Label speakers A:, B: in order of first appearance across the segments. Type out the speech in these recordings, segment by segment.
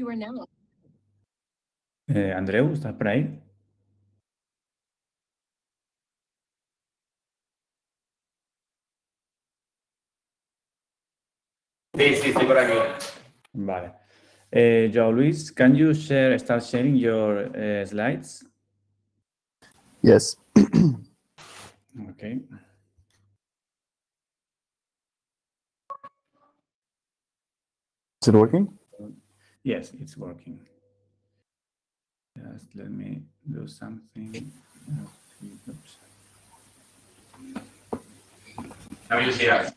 A: You are now.
B: Eh, Andreu, ¿estás por ahí?
C: Sí, sí, estoy por aquí.
B: Vale. Eh, Joao Luis, can you share, start sharing your eh, slides?
D: Yes.
B: Okay.
D: Is it working?
B: Yes, it's working. Just let me do something. Oops.
C: Now you see us.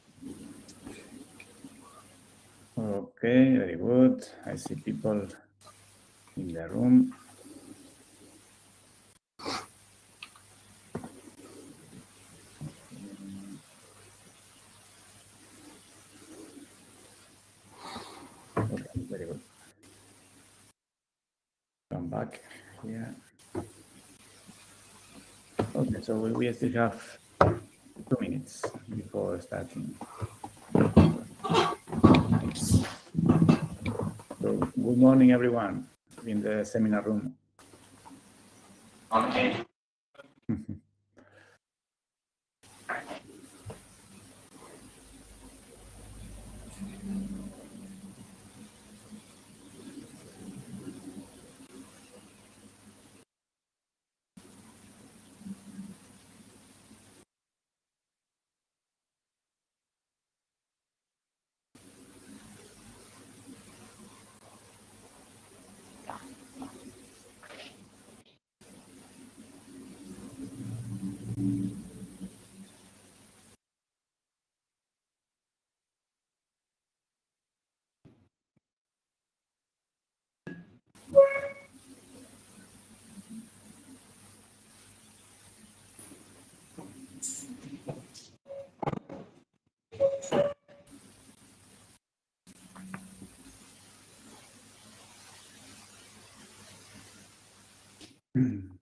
B: Okay, very good. I see people in the room. Okay, very good. Come back here. Okay, so we, we still have two minutes before starting. So, good morning, everyone in the seminar room.
C: Okay. Mm-hmm. Mm-hmm.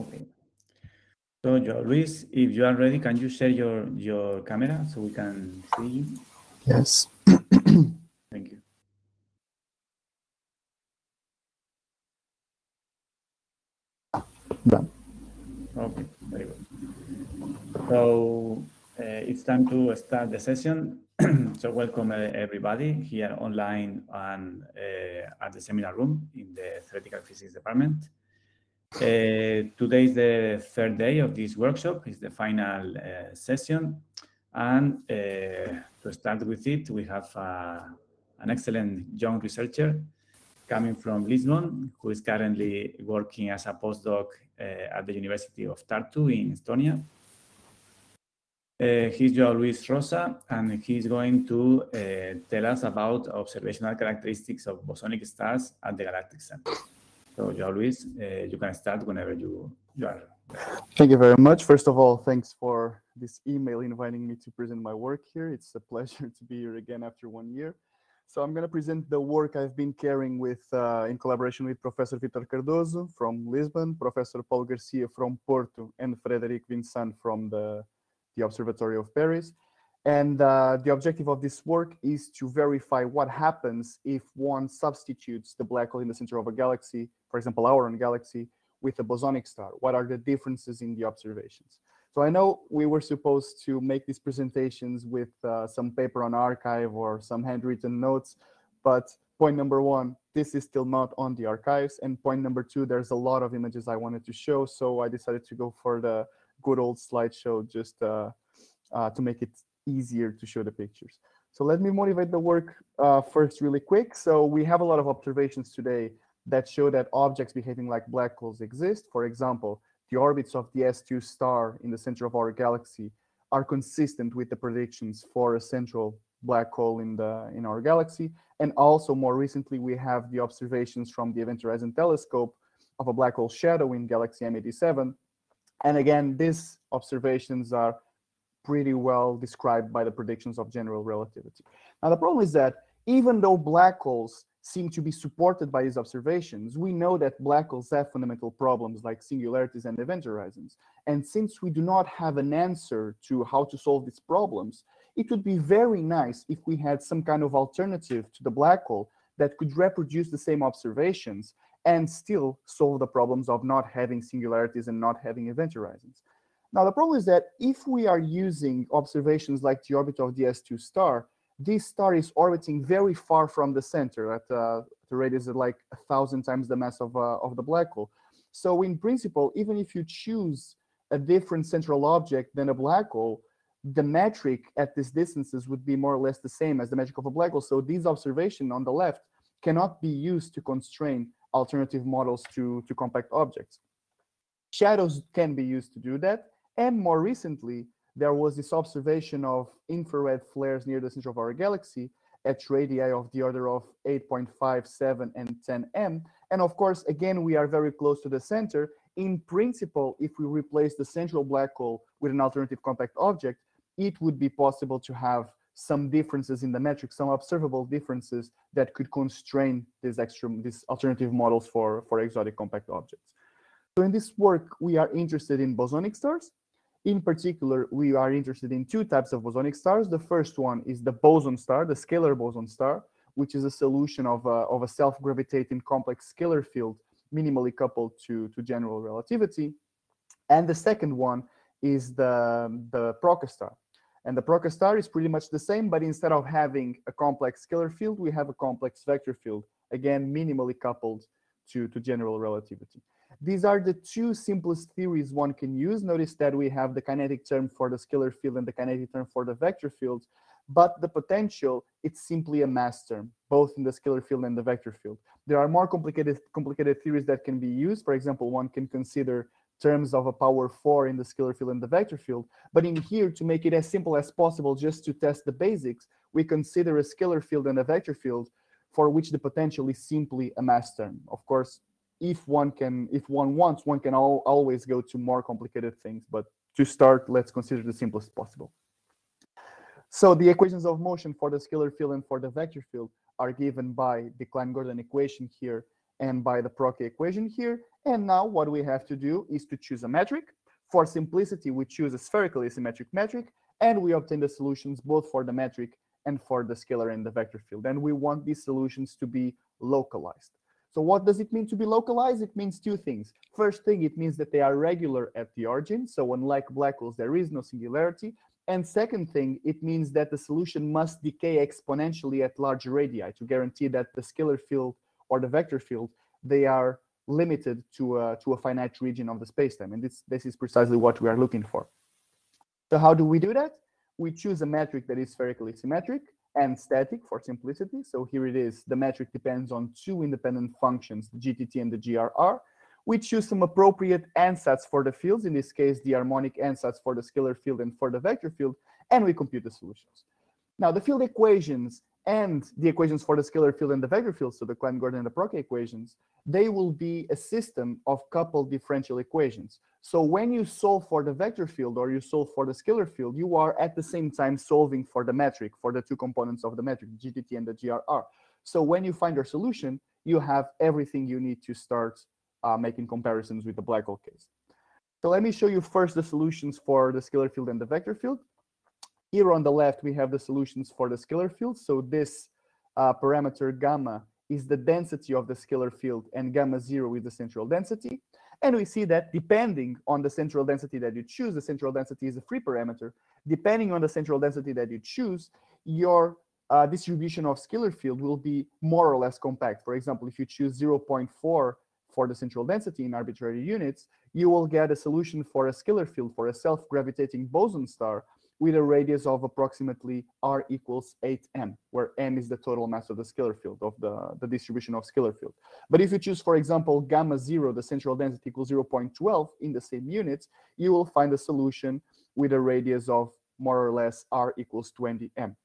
B: Okay. So, Luis, if you are ready, can you share your, your camera so we can see you?
D: Yes.
B: Thank you.
D: Done.
B: Okay, very good. So uh, it's time to start the session. so welcome uh, everybody here online and uh, at the seminar room in the theoretical physics department. Uh, today is the third day of this workshop. It's the final uh, session. And uh, to start with it, we have uh, an excellent young researcher coming from Lisbon, who is currently working as a postdoc uh, at the University of Tartu in Estonia. Uh, he's Joao Luis Rosa, and he's going to uh, tell us about observational characteristics of bosonic stars at the galactic center. So, Joao Luis, uh, you can start whenever you, you are.
D: Thank you very much. First of all, thanks for this email inviting me to present my work here. It's a pleasure to be here again after one year. So I'm going to present the work I've been carrying with, uh, in collaboration with Professor Vitor Cardoso from Lisbon, Professor Paul Garcia from Porto, and Frederic Vincent from the, the Observatory of Paris. And uh, the objective of this work is to verify what happens if one substitutes the black hole in the center of a galaxy, for example, our own galaxy, with a bosonic star. What are the differences in the observations? So I know we were supposed to make these presentations with uh, some paper on arXiv or some handwritten notes, but point number one, this is still not on the archives. And point number two, there's a lot of images I wanted to show, so I decided to go for the good old slideshow just uh, uh, to make it easier to show the pictures. So let me motivate the work uh, first really quick. So we have a lot of observations today that show that objects behaving like black holes exist. For example, the orbits of the S2 star in the center of our galaxy are consistent with the predictions for a central black hole in the in our galaxy. And also more recently, we have the observations from the Event Horizon Telescope of a black hole shadow in galaxy M87. And again, these observations are pretty well described by the predictions of general relativity. Now, the problem is that even though black holes seem to be supported by these observations, we know that black holes have fundamental problems like singularities and event horizons. And since we do not have an answer to how to solve these problems, it would be very nice if we had some kind of alternative to the black hole that could reproduce the same observations and still solve the problems of not having singularities and not having event horizons. Now, the problem is that if we are using observations like the orbit of the S2 star, this star is orbiting very far from the center at uh, the radius of like a thousand times the mass of, uh, of the black hole. So in principle, even if you choose a different central object than a black hole, the metric at these distances would be more or less the same as the metric of a black hole. So these observation on the left cannot be used to constrain alternative models to, to compact objects. Shadows can be used to do that. And more recently, there was this observation of infrared flares near the center of our galaxy at radii of the order of 8.57 and 10 m. And of course, again, we are very close to the center. In principle, if we replace the central black hole with an alternative compact object, it would be possible to have some differences in the metric, some observable differences that could constrain these extra, these alternative models for, for exotic compact objects. So in this work, we are interested in bosonic stars. In particular, we are interested in two types of bosonic stars. The first one is the boson star, the scalar boson star, which is a solution of a, of a self-gravitating complex scalar field minimally coupled to, to general relativity. And the second one is the, the Proca star, and the Proca star is pretty much the same, but instead of having a complex scalar field, we have a complex vector field, again, minimally coupled to, to general relativity. These are the two simplest theories one can use. Notice that we have the kinetic term for the scalar field and the kinetic term for the vector field, but the potential, it's simply a mass term, both in the scalar field and the vector field. There are more complicated, complicated theories that can be used. For example, one can consider terms of a power 4 in the scalar field and the vector field. But in here, to make it as simple as possible, just to test the basics, we consider a scalar field and a vector field for which the potential is simply a mass term. Of course, if one can, if one wants, one can al always go to more complicated things. But to start, let's consider the simplest possible. So the equations of motion for the scalar field and for the vector field are given by the Klein-Gordon equation here and by the Proca equation here. And now what we have to do is to choose a metric. For simplicity, we choose a spherically symmetric metric, and we obtain the solutions both for the metric and for the scalar and the vector field. And we want these solutions to be localized. So what does it mean to be localized? It means two things. First thing, it means that they are regular at the origin. So unlike black holes, there is no singularity. And second thing, it means that the solution must decay exponentially at large radii to guarantee that the scalar field or the vector field, they are limited to a, to a finite region of the spacetime. And this, this is precisely what we are looking for. So how do we do that? We choose a metric that is spherically symmetric and static for simplicity. So here it is. The metric depends on two independent functions, the GTT and the GRR. We choose some appropriate ansatz for the fields, in this case, the harmonic ansatz for the scalar field and for the vector field, and we compute the solutions. Now, the field equations and the equations for the scalar field and the vector field, so the Klein-Gordon and the Proca equations, they will be a system of coupled differential equations. So when you solve for the vector field or you solve for the scalar field, you are at the same time solving for the metric, for the two components of the metric, GTT and the GRR. So when you find your solution, you have everything you need to start uh, making comparisons with the black hole case. So let me show you first the solutions for the scalar field and the vector field. Here on the left, we have the solutions for the scalar field. So this uh, parameter gamma is the density of the scalar field and gamma zero is the central density. And we see that depending on the central density that you choose, the central density is a free parameter. Depending on the central density that you choose, your uh, distribution of scalar field will be more or less compact. For example, if you choose 0.4 for the central density in arbitrary units, you will get a solution for a scalar field for a self-gravitating boson star with a radius of approximately r equals 8m, where m is the total mass of the scalar field, of the, the distribution of scalar field. But if you choose, for example, gamma 0, the central density equals 0.12 in the same units, you will find a solution with a radius of more or less r equals 20m.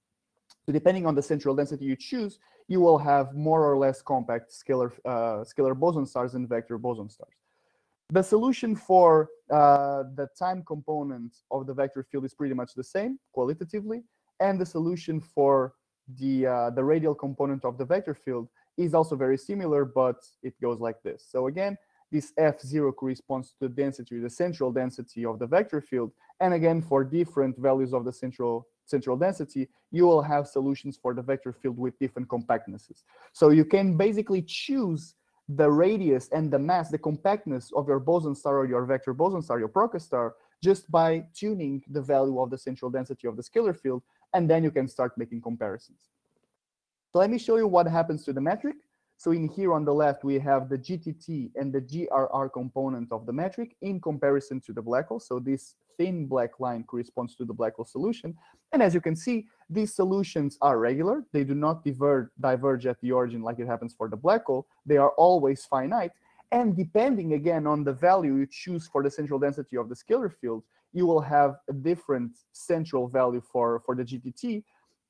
D: So depending on the central density you choose, you will have more or less compact scalar, uh, scalar boson stars and vector boson stars. The solution for uh, the time component of the vector field is pretty much the same qualitatively, and the solution for the, uh, the radial component of the vector field is also very similar, but it goes like this. So again, this F0 corresponds to the density, the central density of the vector field. And again, for different values of the central central density, you will have solutions for the vector field with different compactnesses. So you can basically choose the radius and the mass, the compactness of your boson star or your vector boson star, your Procas star, just by tuning the value of the central density of the scalar field, and then you can start making comparisons. So let me show you what happens to the metric. So in here on the left, we have the GTT and the GRR component of the metric in comparison to the black hole. So this thin black line corresponds to the black hole solution. And as you can see, these solutions are regular. They do not diverge, diverge at the origin like it happens for the black hole. They are always finite. And depending, again, on the value you choose for the central density of the scalar field, you will have a different central value for, for the GTT.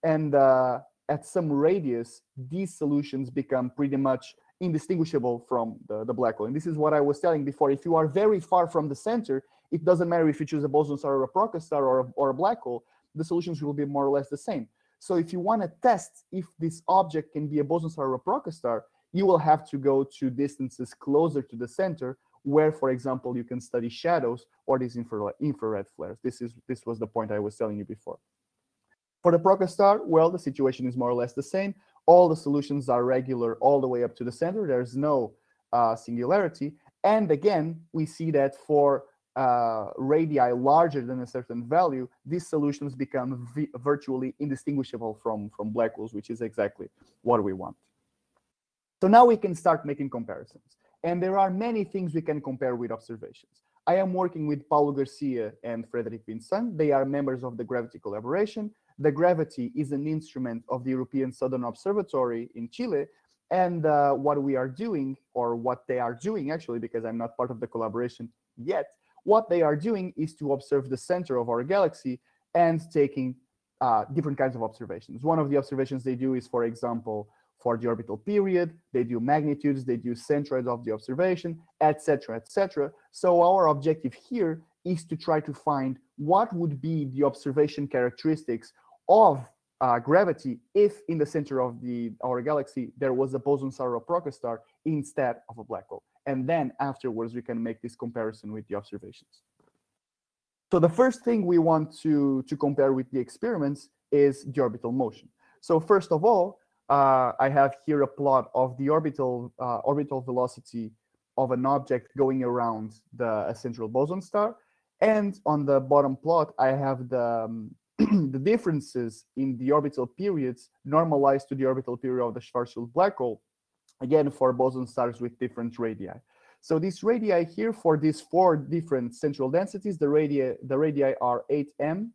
D: And uh, at some radius, these solutions become pretty much indistinguishable from the, the black hole. And this is what I was telling before. If you are very far from the center, it doesn't matter if you choose a boson star or a Procas star or a, or a black hole, the solutions will be more or less the same. So if you want to test if this object can be a boson star or a Procas star, you will have to go to distances closer to the center where, for example, you can study shadows or these infrared, flares. This, is, this was the point I was telling you before. For the Procas star, well, the situation is more or less the same. All the solutions are regular all the way up to the center. There's no uh, singularity. And again, we see that for uh, radii larger than a certain value, these solutions become virtually indistinguishable from, from black holes, which is exactly what we want. So now we can start making comparisons. And there are many things we can compare with observations. I am working with Paulo Garcia and Frederic Vincent. They are members of the Gravity Collaboration. The Gravity is an instrument of the European Southern Observatory in Chile. And uh, what we are doing, or what they are doing actually, because I'm not part of the collaboration yet, what they are doing is to observe the center of our galaxy and taking uh, different kinds of observations. One of the observations they do is, for example, for the orbital period, they do magnitudes, they do centroids of the observation, etc., etc. So our objective here is to try to find what would be the observation characteristics of uh, gravity if in the center of the our galaxy there was a boson star or Procas star instead of a black hole. And then afterwards we can make this comparison with the observations. So the first thing we want to, to compare with the experiments is the orbital motion. So first of all, uh, I have here a plot of the orbital uh, orbital velocity of an object going around the central boson star. And on the bottom plot, I have the, um, the differences in the orbital periods normalized to the orbital period of the Schwarzschild black hole, again, for boson stars with different radii. So this radii here for these four different central densities, the radii, the radii are 8m,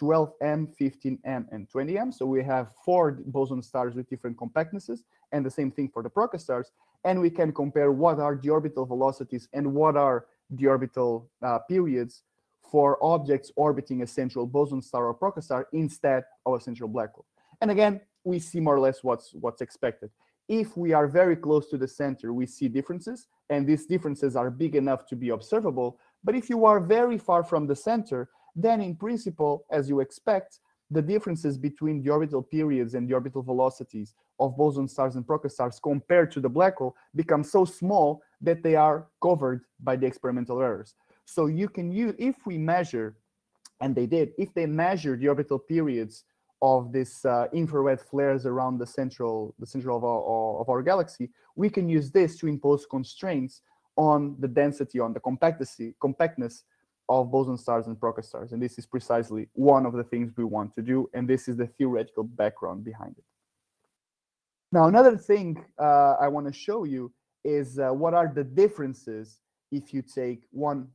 D: 12m, 15m, and 20m. So we have four boson stars with different compactnesses, and the same thing for the Procas stars. And we can compare what are the orbital velocities and what are the orbital uh, periods for objects orbiting a central boson star or Procas star instead of a central black hole. And again, we see more or less what's what's expected. If we are very close to the center, we see differences, and these differences are big enough to be observable. But if you are very far from the center, then in principle, as you expect, the differences between the orbital periods and the orbital velocities of boson stars and Procas stars compared to the black hole become so small that they are covered by the experimental errors. So you can use, if we measure, and they did, if they measure the orbital periods of these uh, infrared flares around the central, the central of our, of our galaxy, we can use this to impose constraints on the density, on the compactness, compactness of boson stars and Procas stars. And this is precisely one of the things we want to do. And this is the theoretical background behind it. Now, another thing uh, I want to show you is uh, what are the differences if you take one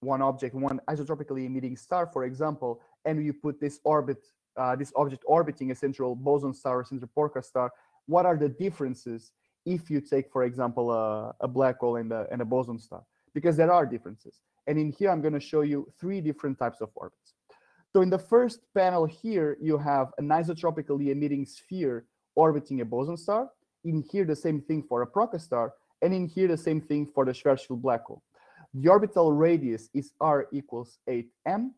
D: one object, one isotropically emitting star, for example, and you put this orbit, uh, this object orbiting a central boson star or central Procas star, what are the differences if you take, for example, a, a black hole and a, and a boson star? Because there are differences. And in here, I'm going to show you three different types of orbits. So in the first panel here, you have an isotropically emitting sphere orbiting a boson star. In here, the same thing for a Proca star, and in here, the same thing for the Schwarzschild black hole. The orbital radius is r equals 8m,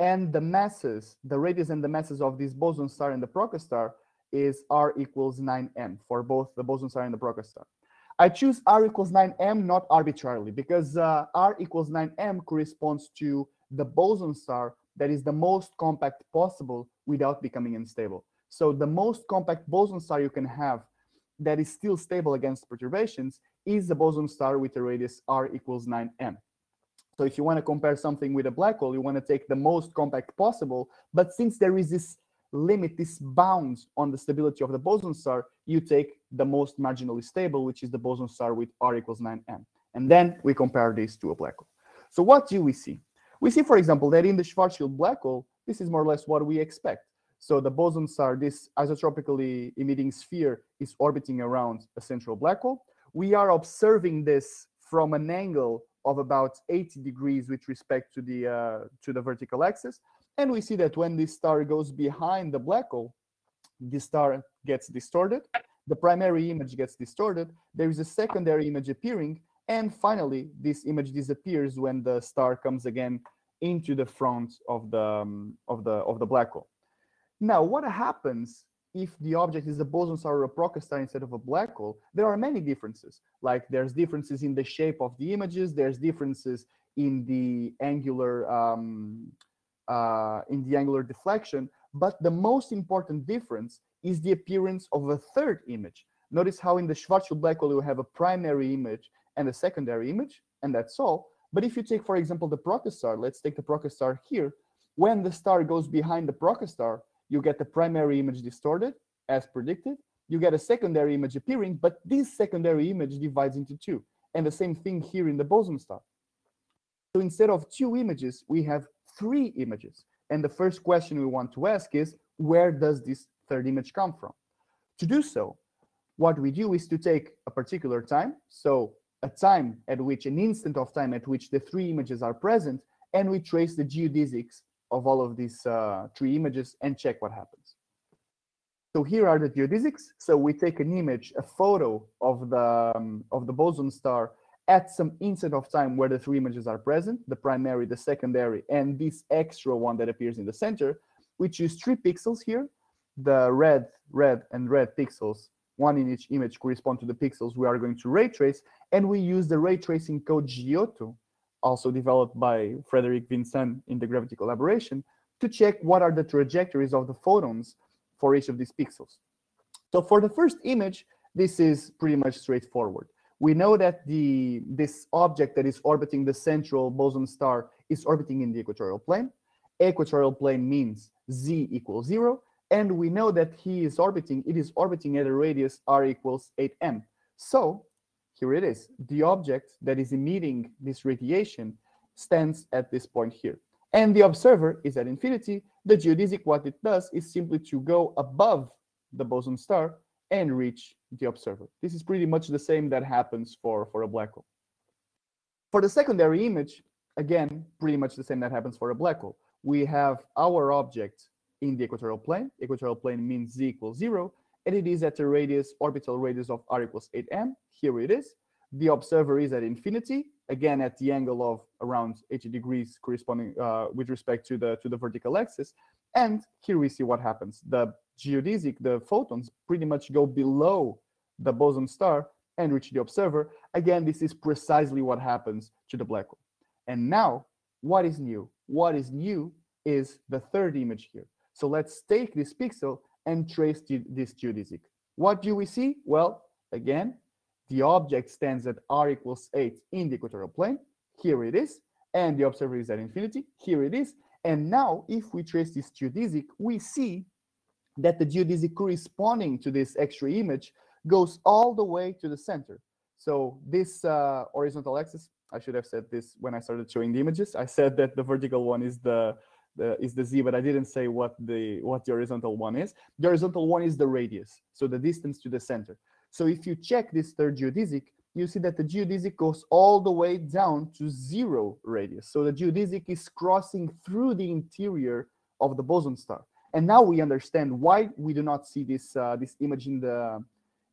D: and the masses, the radius and the masses of this boson star and the Proca star is r equals 9m for both the boson star and the Proca star. I choose r equals 9m not arbitrarily because uh, r equals 9m corresponds to the boson star that is the most compact possible without becoming unstable. So the most compact boson star you can have that is still stable against perturbations is the boson star with a radius r equals 9m. So if you want to compare something with a black hole, you want to take the most compact possible. But since there is this limit, this bound on the stability of the boson star, you take the most marginally stable, which is the boson star with r equals 9m. And then we compare this to a black hole. So what do we see? We see, for example, that in the Schwarzschild black hole, this is more or less what we expect. So the boson star, this isotropically emitting sphere, is orbiting around a central black hole. We are observing this from an angle of about 80 degrees with respect to the uh, to the vertical axis, and we see that when this star goes behind the black hole, the star gets distorted. The primary image gets distorted. There is a secondary image appearing, and finally, this image disappears when the star comes again into the front of the um, of the of the black hole. Now, what happens if the object is a boson star or a Proca star instead of a black hole? There are many differences. Like there's differences in the shape of the images. There's differences in the angular um, uh, in the angular deflection. But the most important difference is the appearance of a third image. Notice how in the Schwarzschild black hole you have a primary image and a secondary image, and that's all. But if you take, for example, the Proca star, let's take the Proca star here. When the star goes behind the Proca star, you get the primary image distorted as predicted. You get a secondary image appearing, but this secondary image divides into two. And the same thing here in the boson star. So instead of two images, we have three images. And the first question we want to ask is, where does this third image come from? To do so, what we do is to take a particular time, so a time at which, an instant of time at which the three images are present, and we trace the geodesics of all of these uh, three images and check what happens. So here are the geodesics. So we take an image, a photo of the, um, of the boson star at some instant of time where the three images are present, the primary, the secondary, and this extra one that appears in the center. We choose three pixels here. The red, red, and red pixels, one in each image correspond to the pixels we are going to ray trace, and we use the ray tracing code GYOTO also developed by Frederic Vincent in the gravity collaboration, to check what are the trajectories of the photons for each of these pixels. So for the first image, this is pretty much straightforward. We know that the this object that is orbiting the central boson star is orbiting in the equatorial plane. Equatorial plane means z equals zero, and we know that he is orbiting, it is orbiting at a radius r equals 8m. So here it is. The object that is emitting this radiation stands at this point here. And the observer is at infinity. The geodesic, what it does is simply to go above the boson star and reach the observer. This is pretty much the same that happens for, for a black hole. For the secondary image, again, pretty much the same that happens for a black hole. We have our object in the equatorial plane. Equatorial plane means z equals zero and it is at a radius, orbital radius of r equals 8m. Here it is. The observer is at infinity, again at the angle of around 80 degrees corresponding uh, with respect to the to the vertical axis. And here we see what happens. The geodesic, the photons pretty much go below the boson star and reach the observer. Again, this is precisely what happens to the black hole. And now, what is new? What is new is the third image here. So let's take this pixel and trace this geodesic. What do we see? Well, again, the object stands at r equals 8 in the equatorial plane. Here it is. And the observer is at infinity. Here it is. And now, if we trace this geodesic, we see that the geodesic corresponding to this X-ray image goes all the way to the center. So this uh, horizontal axis, I should have said this when I started showing the images. I said that the vertical one is the the, is the z, but I didn't say what the what the horizontal one is. The horizontal one is the radius, so the distance to the center. So if you check this third geodesic, you see that the geodesic goes all the way down to zero radius. So the geodesic is crossing through the interior of the boson star. And now we understand why we do not see this uh, this image in the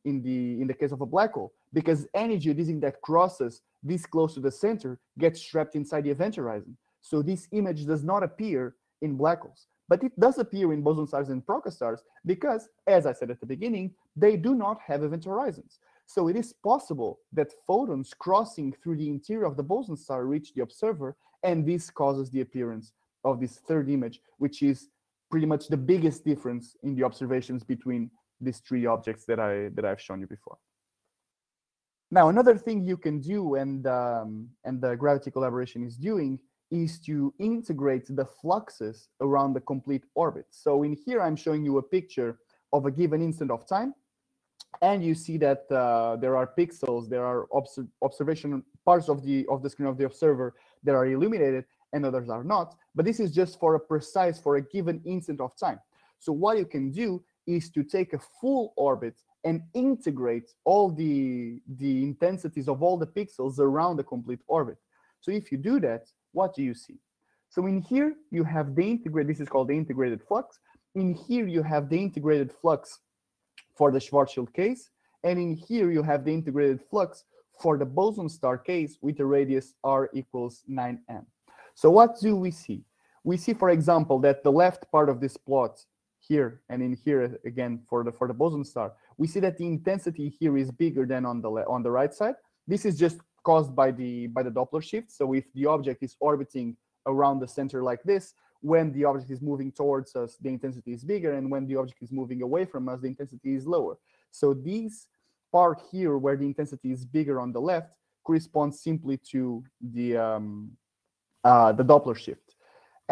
D: in the in the case of a black hole because any geodesic that crosses this close to the center gets trapped inside the event horizon. So this image does not appear in black holes, but it does appear in boson stars and Proca stars because, as I said at the beginning, they do not have event horizons. So it is possible that photons crossing through the interior of the boson star reach the observer, and this causes the appearance of this third image, which is pretty much the biggest difference in the observations between these three objects that I that I've shown you before. Now, another thing you can do, and um, and the gravity collaboration is doing, is to integrate the fluxes around the complete orbit. So in here, I'm showing you a picture of a given instant of time, and you see that uh, there are pixels, there are obs observation parts of the of the screen of the observer that are illuminated, and others are not. But this is just for a precise, for a given instant of time. So what you can do is to take a full orbit and integrate all the, the intensities of all the pixels around the complete orbit. So if you do that, what do you see? So in here, you have the integrated, this is called the integrated flux. In here, you have the integrated flux for the Schwarzschild case. And in here, you have the integrated flux for the boson star case with a radius r equals 9m. So what do we see? We see, for example, that the left part of this plot here and in here again for the for the boson star, we see that the intensity here is bigger than on the on the right side. This is just caused by the by the Doppler shift. So if the object is orbiting around the center like this, when the object is moving towards us, the intensity is bigger, and when the object is moving away from us, the intensity is lower. So these part here where the intensity is bigger on the left corresponds simply to the um, uh, the Doppler shift.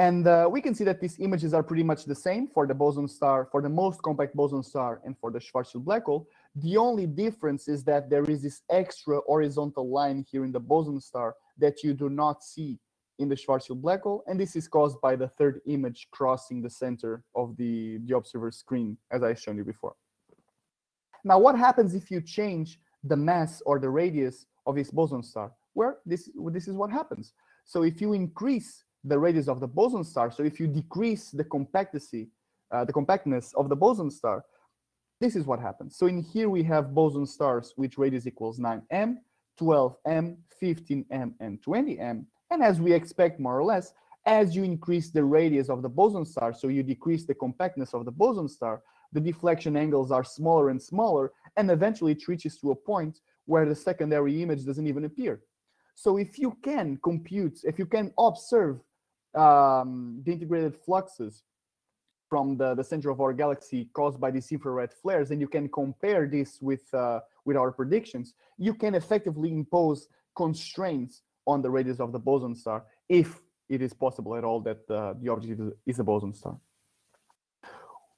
D: And uh, we can see that these images are pretty much the same for the boson star, for the most compact boson star, and for the Schwarzschild black hole. The only difference is that there is this extra horizontal line here in the boson star that you do not see in the Schwarzschild black hole, and this is caused by the third image crossing the center of the, the observer's screen, as I showed you before. Now, what happens if you change the mass or the radius of this boson star? Well, this, this is what happens. So if you increase the radius of the boson star. So if you decrease the compactity, uh, the compactness of the boson star, this is what happens. So in here we have boson stars which radius equals 9m, 12m, 15m, and 20m. And as we expect more or less, as you increase the radius of the boson star, so you decrease the compactness of the boson star, the deflection angles are smaller and smaller, and eventually it reaches to a point where the secondary image doesn't even appear. So if you can compute, if you can observe um, the integrated fluxes from the, the center of our galaxy caused by these infrared flares, and you can compare this with, uh, with our predictions, you can effectively impose constraints on the radius of the boson star if it is possible at all that uh, the object is a boson star.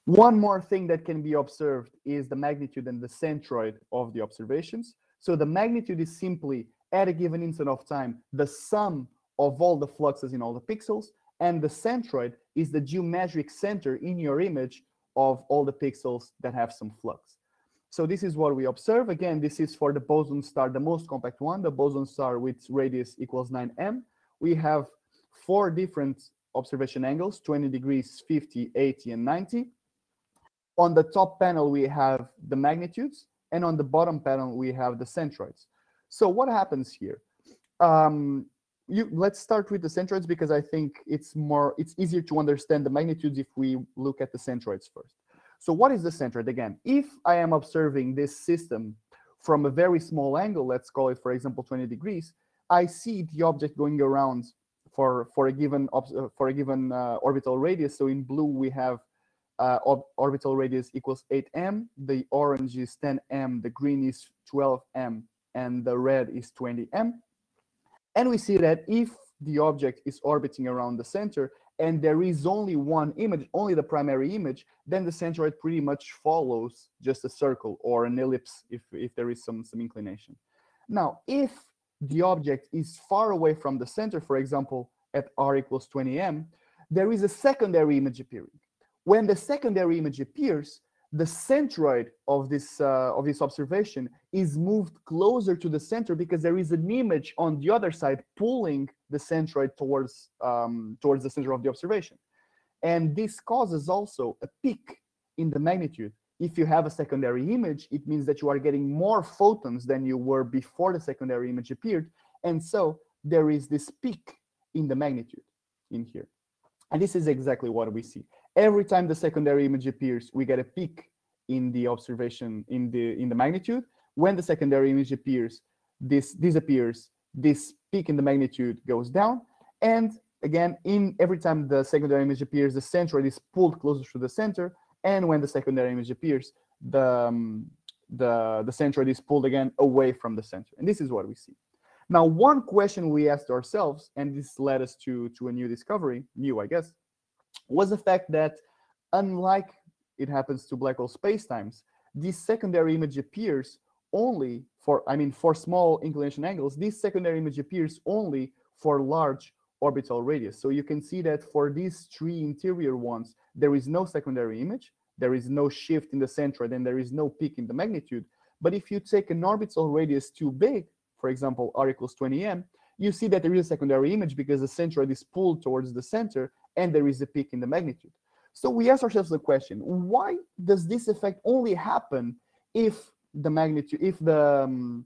D: One more thing that can be observed is the magnitude and the centroid of the observations. So the magnitude is simply at a given instant of time, the sum of all the fluxes in all the pixels, and the centroid is the geometric center in your image of all the pixels that have some flux. So this is what we observe. Again, this is for the boson star, the most compact one, the boson star with radius equals 9m. We have four different observation angles, 20 degrees, 50, 80, and 90. On the top panel, we have the magnitudes, and on the bottom panel, we have the centroids. So what happens here? Um, you let's start with the centroids because I think it's more it's easier to understand the magnitudes if we look at the centroids first. So what is the centroid? Again, if I am observing this system from a very small angle, let's call it, for example, 20 degrees, I see the object going around for for a given uh, for a given uh, orbital radius. So in blue we have uh, orbital radius equals 8m. The orange is 10m. The green is 12m, and the red is 20m. And we see that if the object is orbiting around the center and there is only one image, only the primary image, then the centroid pretty much follows just a circle or an ellipse if, if there is some, some inclination. Now, if the object is far away from the center, for example, at r equals 20m, there is a secondary image appearing. When the secondary image appears, the centroid of this uh, of this observation is moved closer to the center because there is an image on the other side pulling the centroid towards um, towards the center of the observation. And this causes also a peak in the magnitude. If you have a secondary image, it means that you are getting more photons than you were before the secondary image appeared. And so there is this peak in the magnitude in here. And this is exactly what we see. Every time the secondary image appears, we get a peak in the observation in the in the magnitude. When the secondary image appears, this disappears, this peak in the magnitude goes down. And again, in every time the secondary image appears, the centroid is pulled closer to the center. And when the secondary image appears, the, um, the, the centroid is pulled again away from the center. And this is what we see. Now, one question we asked ourselves, and this led us to, to a new discovery, new, I guess, was the fact that unlike it happens to black hole spacetimes, this secondary image appears only for, I mean, for small inclination angles, this secondary image appears only for large orbital radius. So you can see that for these three interior ones, there is no secondary image, there is no shift in the centroid, and there is no peak in the magnitude. But if you take an orbital radius too big, for example, r equals 20m, you see that there is a secondary image because the centroid is pulled towards the center and there is a peak in the magnitude. So we ask ourselves the question, why does this effect only happen if the magnitude, if the, um,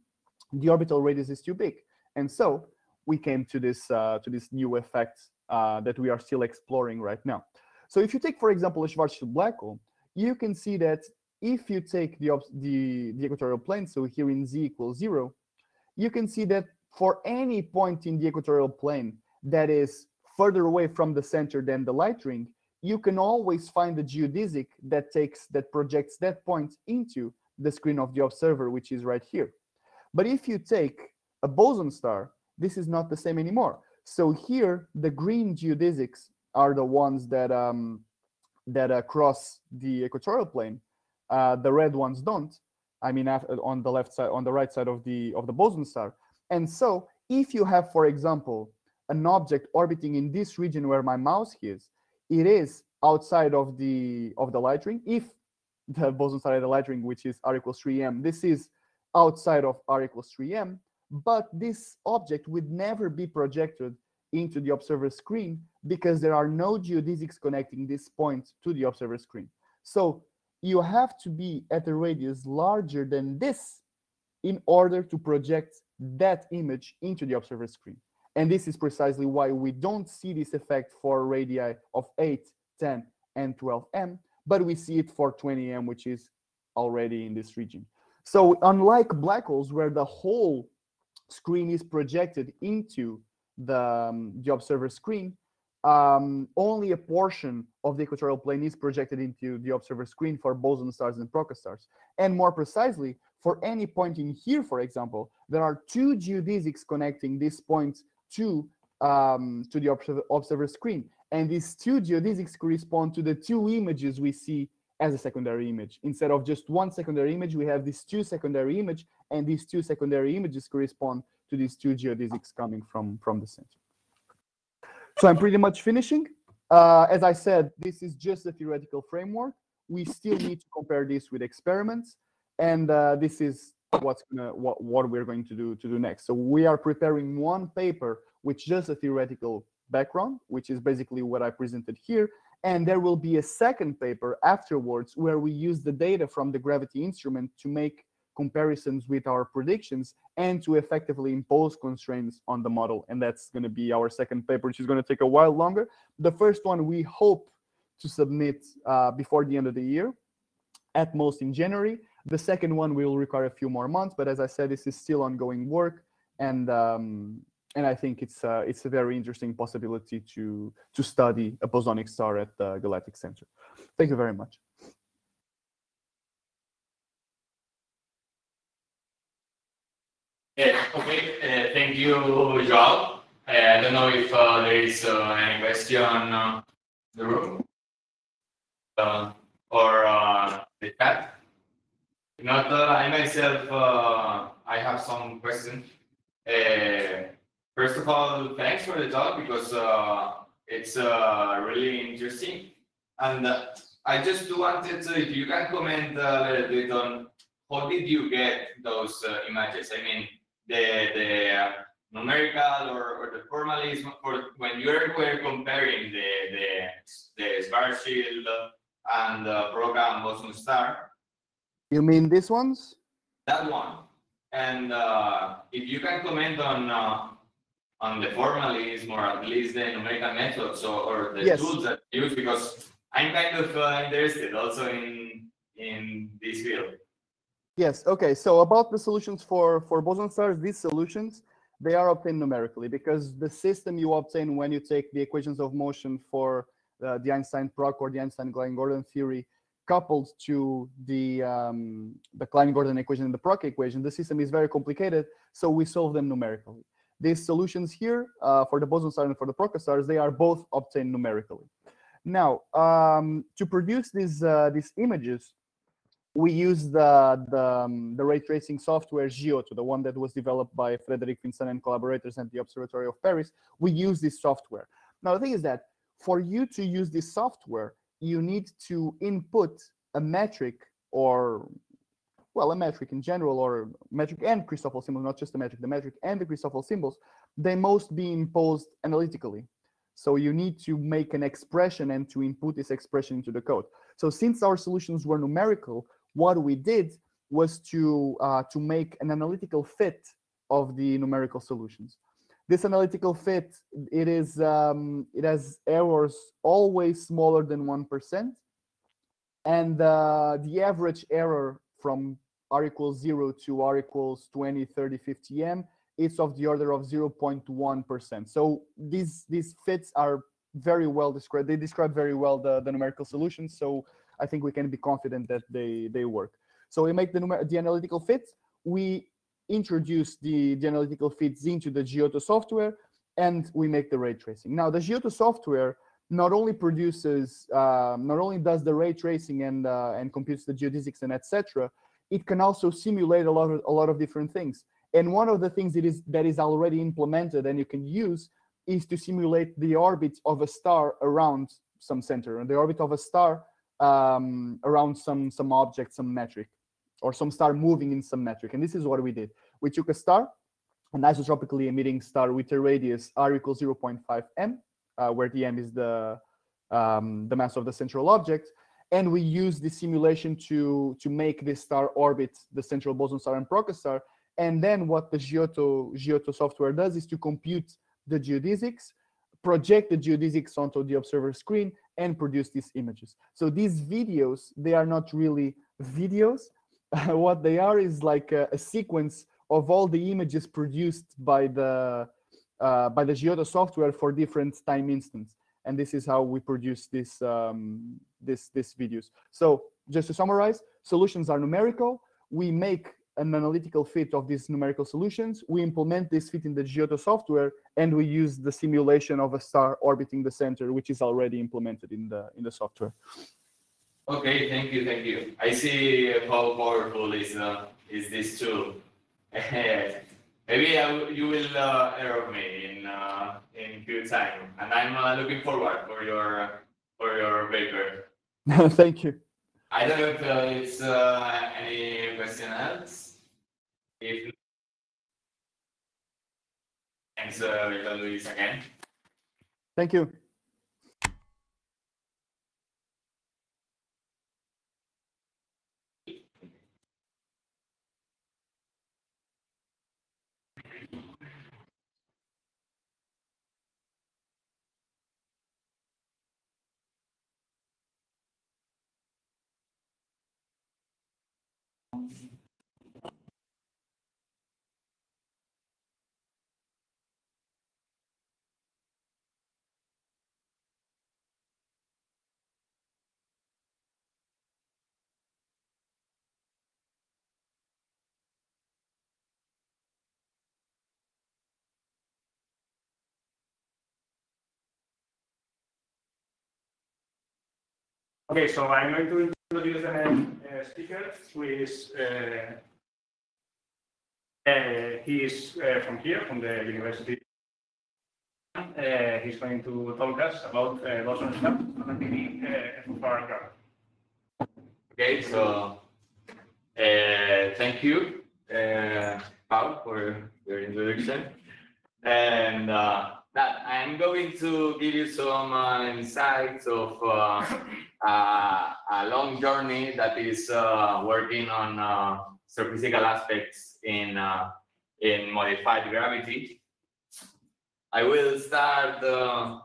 D: the orbital radius is too big? And so we came to this, uh, to this new effect uh, that we are still exploring right now. So if you take, for example, a Schwarzschild black hole, you can see that if you take the, the, the equatorial plane, so here in z equals zero, you can see that for any point in the equatorial plane that is further away from the center than the light ring, you can always find a geodesic that takes that projects that point into the screen of the observer, which is right here. But if you take a boson star, this is not the same anymore. So here, the green geodesics are the ones that um, that uh, cross the equatorial plane. Uh, the red ones don't. I mean, on the left side, on the right side of the of the boson star. And so, if you have, for example, an object orbiting in this region where my mouse is, it is outside of the of the light ring. If the boson star of the light ring, which is r equals 3m, this is outside of r equals 3m, but this object would never be projected into the observer screen because there are no geodesics connecting this point to the observer screen. So you have to be at a radius larger than this in order to project that image into the observer screen. And this is precisely why we don't see this effect for radii of 8, 10, and 12m, but we see it for 20m, which is already in this region. So unlike black holes, where the whole screen is projected into the, um, the observer screen, um, only a portion of the equatorial plane is projected into the observer screen for boson stars and Proca stars. And more precisely, for any point in here, for example, there are two geodesics connecting this point to um, to the observer, observer screen. And these two geodesics correspond to the two images we see as a secondary image. Instead of just one secondary image, we have these two secondary image, and these two secondary images correspond to these two geodesics coming from, from the center. So I'm pretty much finishing. Uh, as I said, this is just a theoretical framework. We still need to compare this with experiments, and uh, this is what's gonna what, what we're going to do to do next. So we are preparing one paper with just a theoretical background, which is basically what I presented here. And there will be a second paper afterwards where we use the data from the gravity instrument to make comparisons with our predictions and to effectively impose constraints on the model. And that's going to be our second paper, which is going to take a while longer. The first one we hope to submit uh, before the end of the year, at most in January. The second one will require a few more months, but as I said, this is still ongoing work, and um, and I think it's uh, it's a very interesting possibility to to study a bosonic star at the Galactic Center. Thank you very much.
C: Yeah, okay, uh, thank you, Joao. Uh, I don't know if uh, there is uh, any question in the room uh, or the chat. Not uh, I myself, uh, I have some questions. Uh, first of all, thanks for the talk because uh, it's uh, really interesting. And uh, I just wanted to, if you can comment a little bit on how did you get those images? I mean, the the numerical or, or the formalism for when you're were comparing the the the Schwarzschild and the program boson star
D: You mean these ones?
C: that one and uh, if you can comment on uh, on the formalism or at least the numerical methods or, or the
D: Yes.
C: tools that you use because I'm kind of uh, interested also in in this field.
D: Yes. Okay. So about the solutions for for boson stars, these solutions they are obtained numerically because the system you obtain when you take the equations of motion for uh, the Einstein-Proca or the Einstein-Klein-Gordon theory coupled to the um, the Klein-Gordon equation and the Proca equation, the system is very complicated. So we solve them numerically. These solutions here uh, for the boson star and for the Proca stars, they are both obtained numerically. Now, um, to produce these uh, these images, we use the the, um, the ray tracing software GYOTO, the one that was developed by Frederic Vincent and collaborators at the Observatory of Paris. We use this software. Now the thing is that for you to use this software, you need to input a metric or well, a metric in general, or metric and Christoffel symbols, not just the metric, the metric and the Christoffel symbols, they must be imposed analytically. So you need to make an expression and to input this expression into the code. So since our solutions were numerical, what we did was to uh, to make an analytical fit of the numerical solutions. This analytical fit, it is um, it has errors always smaller than one percent, and uh, the average error from r equals zero to r equals 20, 30, 50 m it's of the order of 0.1%. So these these fits are very well described. They describe very well the, the numerical solutions. So I think we can be confident that they they work. So we make the the analytical fits. We introduce the, the analytical fits into the GYOTO software, and we make the ray tracing. Now the GYOTO software not only produces, um, not only does the ray tracing and uh, and computes the geodesics and etc. It can also simulate a lot of a lot of different things. And one of the things that is that is already implemented and you can use is to simulate the orbit of a star around some center, and the orbit of a star um, around some some object, some metric, or some star moving in some metric. And this is what we did. We took a star, an isotropically emitting star with a radius r equals 0.5 m, uh, where the m is the um, the mass of the central object, and we used the simulation to to make this star orbit the central boson star and Proca star. And then what the GYOTO GYOTO software does is to compute the geodesics, project the geodesics onto the observer screen, and produce these images. So these videos, they are not really videos. what they are is like a, a sequence of all the images produced by the uh, by the GYOTO software for different time instants. And this is how we produce this um, this this videos. So just to summarize, solutions are numerical. We make an analytical fit of these numerical solutions. We implement this fit in the GYOTO software, and we use the simulation of a star orbiting the center, which is already implemented in the in the software.
C: Okay, thank you, thank you. I see how powerful is uh, is this tool. Maybe will- you will uh, error me in uh, in due time, and I'm uh, looking forward for your for your paper.
D: Thank you.
C: I don't know if uh, it's uh, any question else. If thanks, uh, Luis again.
D: Thank you.
A: Okay, so I'm going to introduce the next uh, speaker, who is, uh, uh, he is uh, from here, from the university. He's going to talk us about uh, stuff and the.
C: Okay, so thank you, Paul, for your introduction. and that I'm going to give you some insights of uh, a long journey that is uh, working on uh, aspects in uh, in modified gravity. I will start. Uh,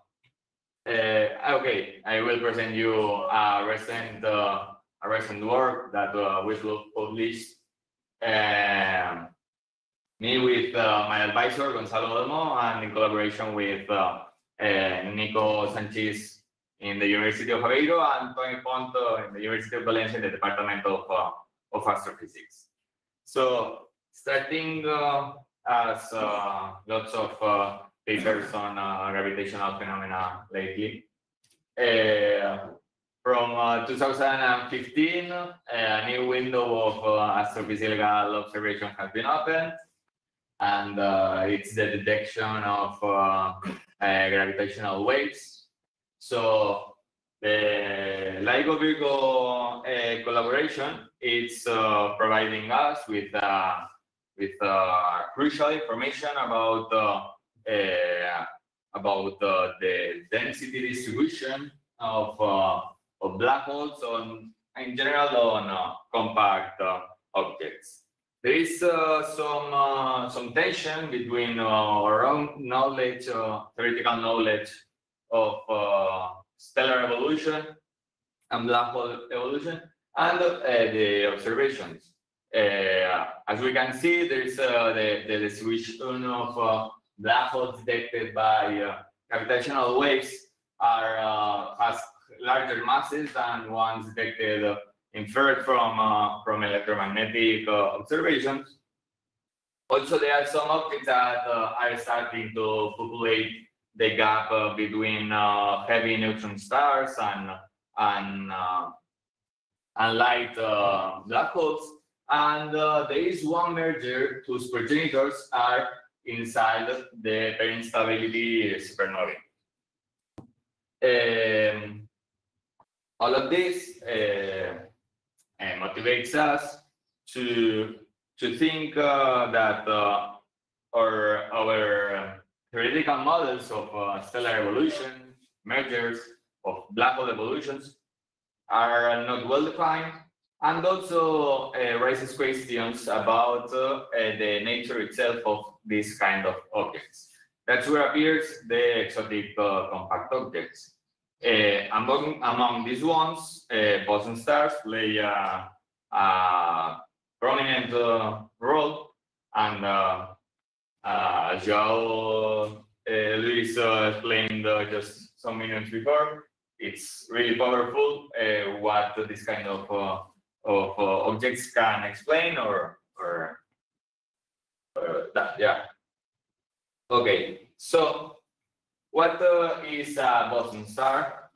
C: uh, okay, I will present you a recent a recent work that we will publish. Um, me with uh, my advisor Gonzalo Olmo and in collaboration with uh, uh, Nico Sanchis in the University of Aveiro and Tony Font in the University of Valencia in the Department of, uh, of Astrophysics. So starting uh, as uh, lots of uh, papers on gravitational phenomena lately. Uh, from uh, 2015, a new window of astrophysical observation has been opened and uh, it's the detection of uh, uh, gravitational waves. So the LIGO Virgo uh, collaboration is uh, providing us with uh, with uh, crucial information about uh, uh, about the density distribution of of black holes on in general on compact objects. There is some some tension between our own knowledge, theoretical knowledge of uh, stellar evolution and black hole evolution, and uh, the observations. Uh, as we can see, there is uh, the, the distribution of uh, black holes detected by gravitational waves are has larger masses than ones detected inferred from from electromagnetic observations. Also, there are some objects that are starting to populate the gap uh, between uh, heavy neutron stars and and uh, and light black holes. And there is one merger whose progenitors are inside the instability supernovae. Um, all of this uh, motivates us to to think uh, that uh, our our theoretical models of uh, stellar evolution, mergers of black hole evolutions are not well defined, and also uh, raises questions about uh, the nature itself of these kind of objects. That's where appears the exotic uh, compact objects. Uh, among, among these ones, boson stars play a, prominent role, and uh, João uh, Luis uh, explained uh, just some minutes before. It's really powerful uh, what this kind of of objects can explain, or or that, yeah. Okay, so what is a boson star?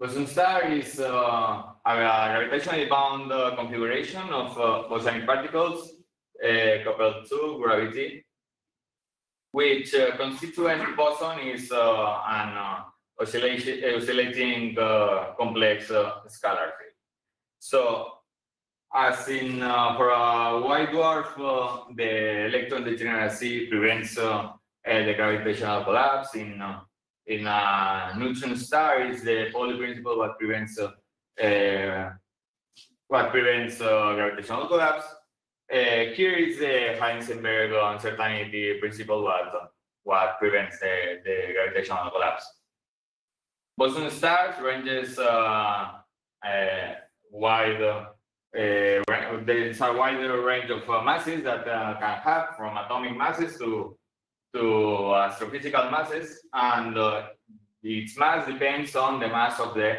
C: Boson star is a gravitationally bound uh, configuration of uh, bosonic particles uh, coupled to gravity, which uh, constituent boson is uh, an uh, oscillation, oscillating uh, complex uh, scalar field. So, as in for a white dwarf, the electron degeneracy prevents the gravitational collapse. In in a neutron star, is the Pauli principle what prevents what prevents uh, gravitational collapse. Uh, here is the Heisenberg uncertainty principle what what prevents the, the gravitational collapse. Boson stars ranges uh, uh, wide. Uh, there is a wider range of uh, masses that uh, can have from atomic masses to to astrophysical masses, and uh, its mass depends on the mass of the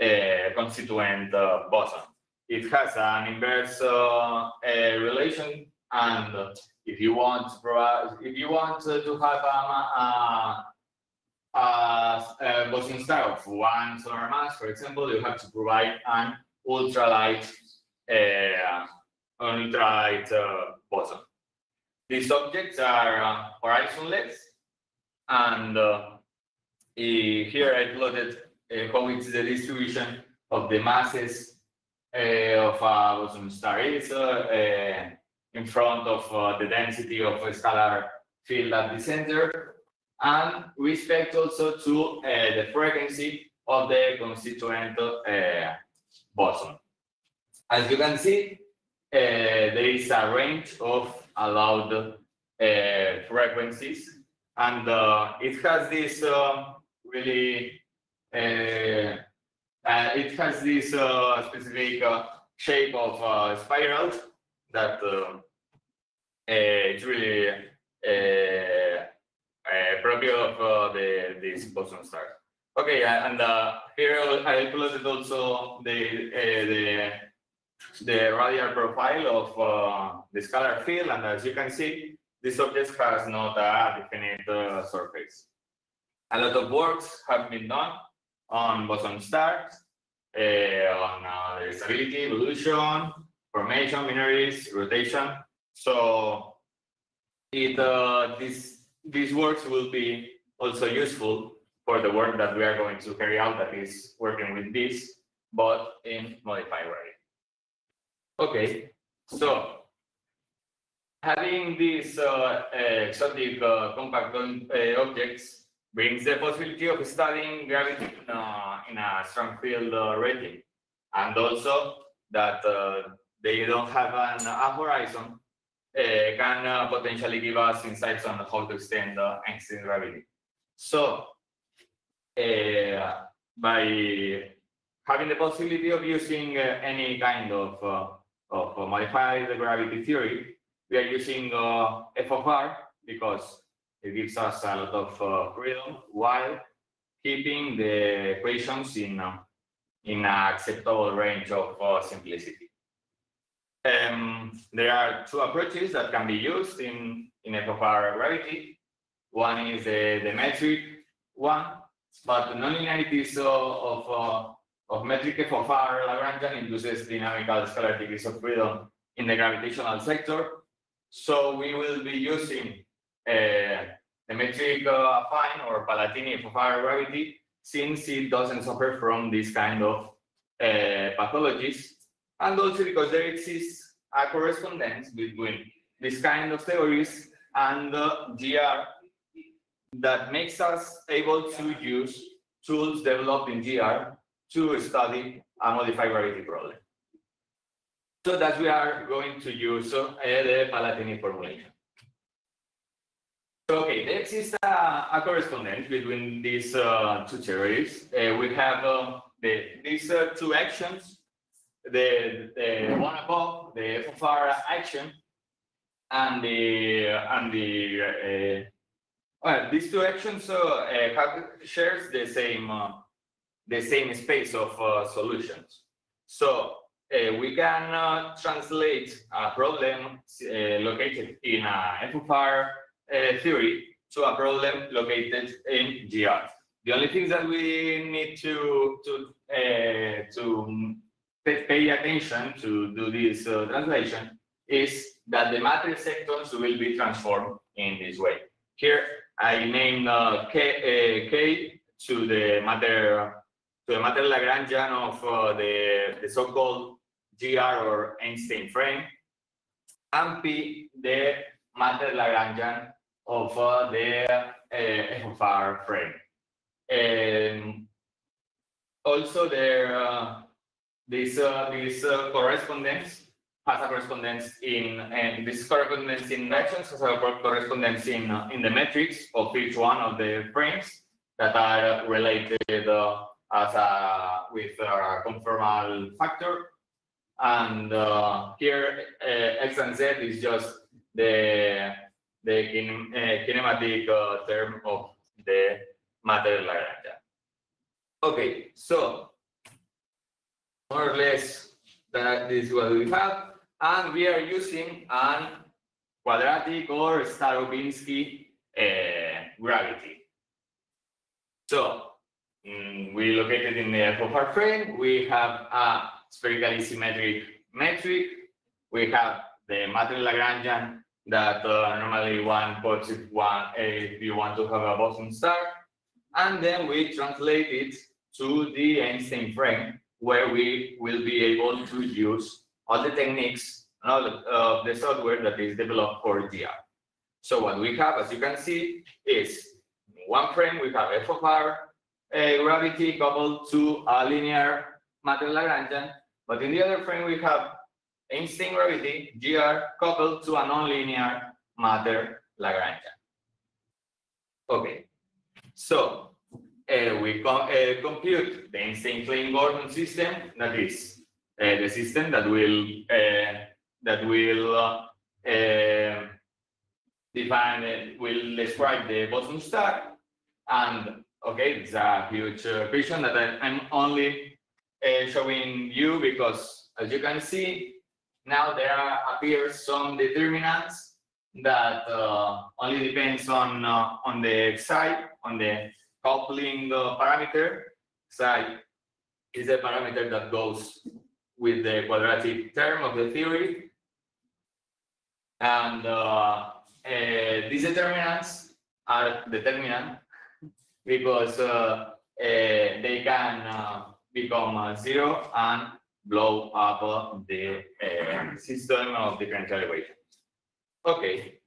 C: uh, constituent uh, boson. It has an inverse uh, uh, relation, and if you want to provide, if you want to have a, ma- a, a, boson star of one solar mass, for example, you have to provide an ultralight, uh, ultralight uh, boson. These objects are uh, horizonless, and uh, here I plotted uh, how it's the distribution of the masses of a boson star is uh, uh, in front of uh, the density of a scalar field at the center, and we expect also to uh, the frequency of the constituent uh, boson. As you can see, uh, there is a range of allowed uh, frequencies, and uh, it has this uh, really, uh, uh, it has this uh, specific uh, shape of uh, spiral that uh, uh, it's really uh, uh, proprio of the this boson star. Okay, and here I included also the the the radial profile of the scalar field, and as you can see, this object has not a definite surface. A lot of works have been done on boson stars, uh, on uh, stability, evolution, formation, minerals, rotation. So it uh, this these works will be also useful for the work that we are going to carry out that is working with this, but in modified way. Okay, so having these uh, exotic uh, compact uh, objects brings the possibility of studying gravity a, in a strong field uh, regime, and also that uh, they don't have an, a horizon uh, can uh, potentially give us insights on how to extend uh, gravity. So, uh, by having the possibility of using uh, any kind of uh, of uh, modified gravity theory, we are using uh, f of r because it gives us a lot of uh, freedom while keeping the equations in uh, in an acceptable range of uh, simplicity. Um, there are two approaches that can be used in, in f(R) gravity. One is the, metric one, but the nonlinearities of, of, uh, of metric f(R) Lagrangian induces dynamical scalar degrees of freedom in the gravitational sector. So we will be using uh, the metric uh, affine or Palatini f(R) gravity since it doesn't suffer from this kind of uh, pathologies and also because there exists a correspondence between this kind of theories and the GR that makes us able to use tools developed in GR to study a modified gravity problem. So that we are going to use uh, the Palatini formulation. Okay, there exists a, a correspondence between these uh, two theories. Uh, we have uh, the, these uh, two actions the, the one above, the f(R) action, and the and the uh, well, these two actions uh, uh, have shares the same uh, the same space of uh, solutions. So uh, we can uh, translate a problem uh, located in a f(R) uh, theory to a problem located in GR. The only thing that we need to to uh, to pay attention to do this uh, translation is that the matrix sectors will be transformed in this way. Here I named uh, K, uh, K to the matter to the matter Lagrangian of uh, the, the so-called GR or Einstein frame, and P the matter Lagrangian of uh, the uh, f(R) frame. And also there uh, this this correspondence has a correspondence in and this correspondence in actions has a correspondence in in the metrics of each one of the frames that are related uh, as a with a conformal factor and uh, here uh, x and z is just the the kin- kinematic uh, term of the matter Lagrangian. Okay, so more or less that is what we have. And we are using an quadratic or Starobinsky uh, gravity. So mm, we located in the f(R) frame, we have a spherically symmetric metric. We have the matter Lagrangian that uh, normally one puts if one if you want to have a boson star. And then we translate it to the Einstein frame where we will be able to use all the techniques and all of uh, the software that is developed for GR. So what we have, as you can see, is one frame we have f of r a gravity coupled to a linear matter Lagrangian, but in the other frame we have Einstein gravity gr coupled to a nonlinear matter Lagrangian. Okay, so uh, we co uh, compute the Einstein-Klein Gordon system, that is uh, the system that will that will define will describe the boson star, and okay, it's a huge equation that I, I'm only showing you because, as you can see, now there are, appears some determinants that uh, only depends on uh, on the psi, on the coupling uh, parameter. Psi is a parameter that goes with the quadratic term of the theory. And uh, uh, these determinants are determinant because uh, they can become zero and blow up the system of differential equations. Okay,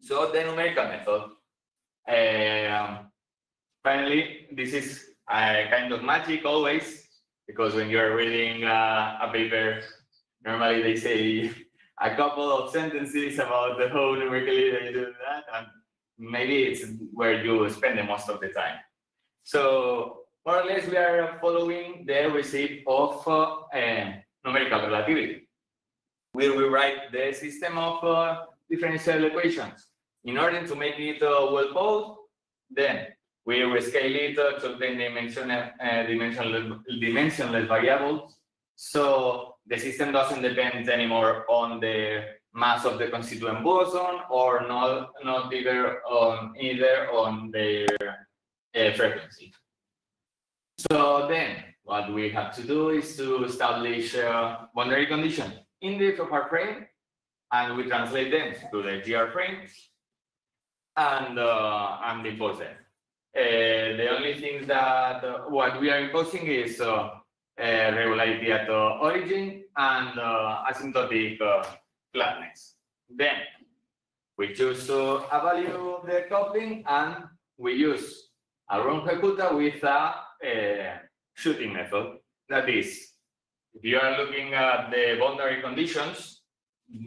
C: so the numerical method. Um, finally, this is a kind of magic always, because when you're reading uh, a paper, normally they say a couple of sentences about the whole that, and maybe it's where you spend the most of the time. So more or less, we are following the receipt of uh, uh, numerical relativity we will write the system of uh, differential equations. In order to make it uh, well posed, then we rescale it uh, to obtain dimensional, uh, dimensionless, dimensionless variables. So the system doesn't depend anymore on the mass of the constituent boson or not, not either on either on their uh, frequency. So then what we have to do is to establish a boundary condition in the f(R) frame, and we translate them to the GR frame, and uh, and impose them. Uh, the only thing that uh, what we are imposing is uh, regularity at the origin and uh, asymptotic uh, flatness. Then we choose a value of the coupling and we use a Runge-Kutta with a, a shooting method. That is, if you are looking at the boundary conditions,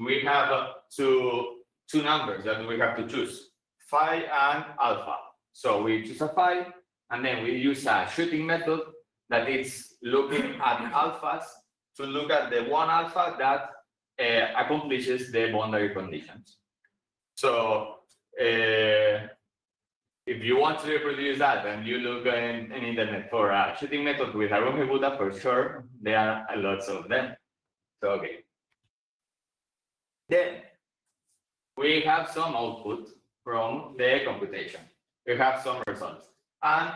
C: we have two, two numbers that we have to choose, phi and alpha. So we choose a phi, and then we use a shooting method that is looking at alphas to look at the one alpha that uh, accomplishes the boundary conditions. So uh, if you want to reproduce that and you look in, in internet for a shooting method with a Runge-Kutta, for sure, there are lots of them. So, okay. Then we have some output from the computation. We have some results. And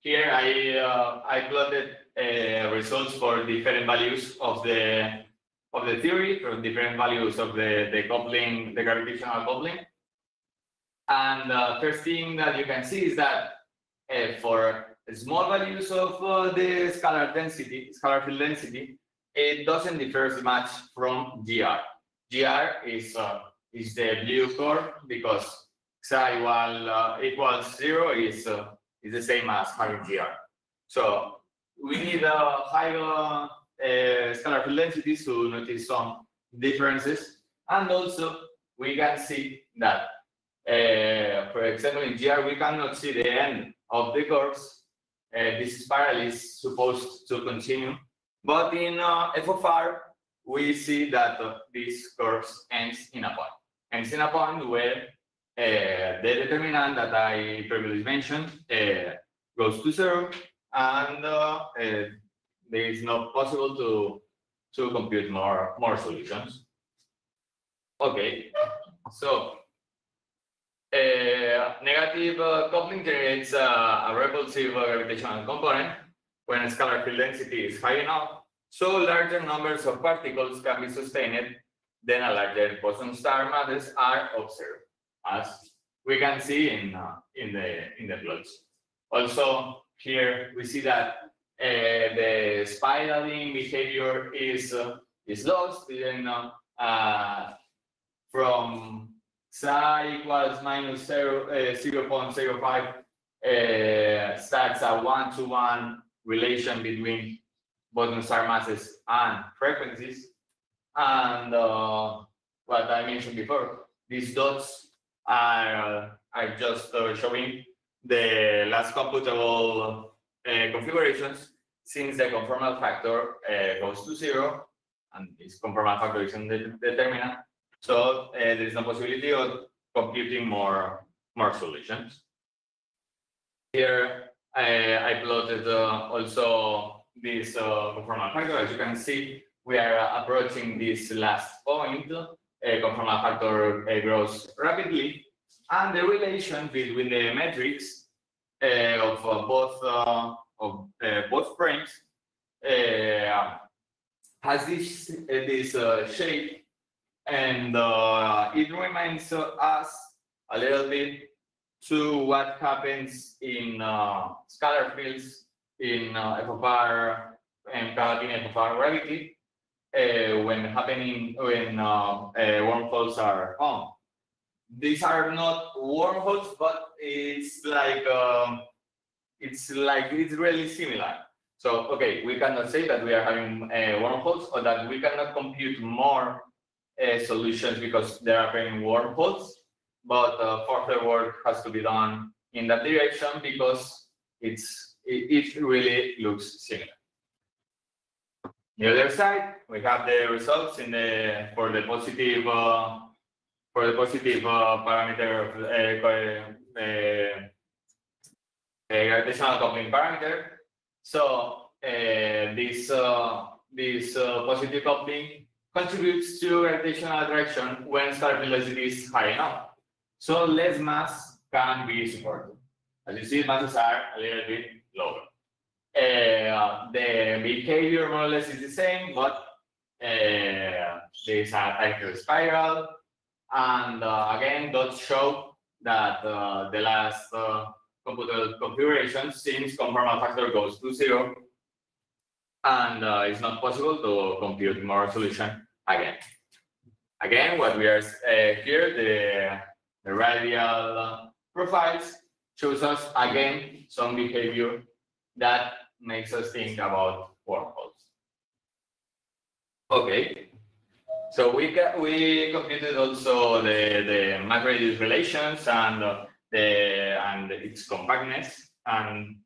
C: here I, uh, I plotted uh, results for different values of the of the theory, for different values of the, the coupling, the gravitational coupling. And the uh, first thing that you can see is that uh, for small values of uh, the scalar density, scalar field density, it doesn't differ much from GR. GR is uh, is the blue curve because psi while uh, equals zero is uh, is the same as having GR. So we need a higher scalar field density to notice some differences, and also we can see that uh, for example, in GR, we cannot see the end of the course. Uh, this spiral is supposed to continue. But in uh, f(R), we see that uh, this course ends in a point. Ends in a point where uh, the determinant that I previously mentioned uh, goes to zero, and uh, there is not possible to to compute more more solutions. Okay, so uh, negative uh, coupling generates uh, a repulsive gravitational component when scalar field density is high enough, so larger numbers of particles can be sustained, then a larger boson star masses are observed, as we can see in uh, in the in the plots. Also, here we see that uh, the spiraling behavior is uh, is lost, even from psi equals minus zero, uh, 0.05 uh, starts a one-to-one relation between boson star masses and frequencies. And uh, what I mentioned before, these dots are, are just uh, showing the last computable uh, configurations since the conformal factor uh, goes to zero and this conformal factor is the determinant. So uh, there is no possibility of computing more, more solutions. Here uh, I plotted uh, also this uh, conformal factor. As you can see, we are approaching this last point. Uh, conformal factor uh, grows rapidly, and the relation between the metrics uh, of uh, both uh, of uh, both frames uh, has this uh, this uh, shape, and uh, it reminds us a little bit to what happens in uh, scalar fields in uh, and Palatini f(R) gravity uh, when happening when uh, uh, wormholes are on. These are not wormholes, but it's like um, it's like it's really similar. So okay, we cannot say that we are having uh, wormholes or that we cannot compute more uh, solutions because there are having wormholes but uh, further work has to be done in that direction because it's it, it really looks similar. The other side, we have the results in the for the positive uh, for the positive uh, parameter of uh, uh, gravitational coupling parameter. So uh, this uh, this uh, positive coupling contributes to gravitational attraction when star velocity is high enough. So less mass can be supported. As you see, masses are a little bit lower. Uh, the behavior more or less is the same, but uh, there's a tighter spiral. And uh, again, dots show that uh, the last uh, computer configuration, since conformal factor goes to zero, and uh, it's not possible to compute more solution again. Again, what we are uh, here, the the radial profiles shows us again some behavior that makes us think about wormholes. Okay, so we we computed also the the mass radius relations and uh, the and its compactness and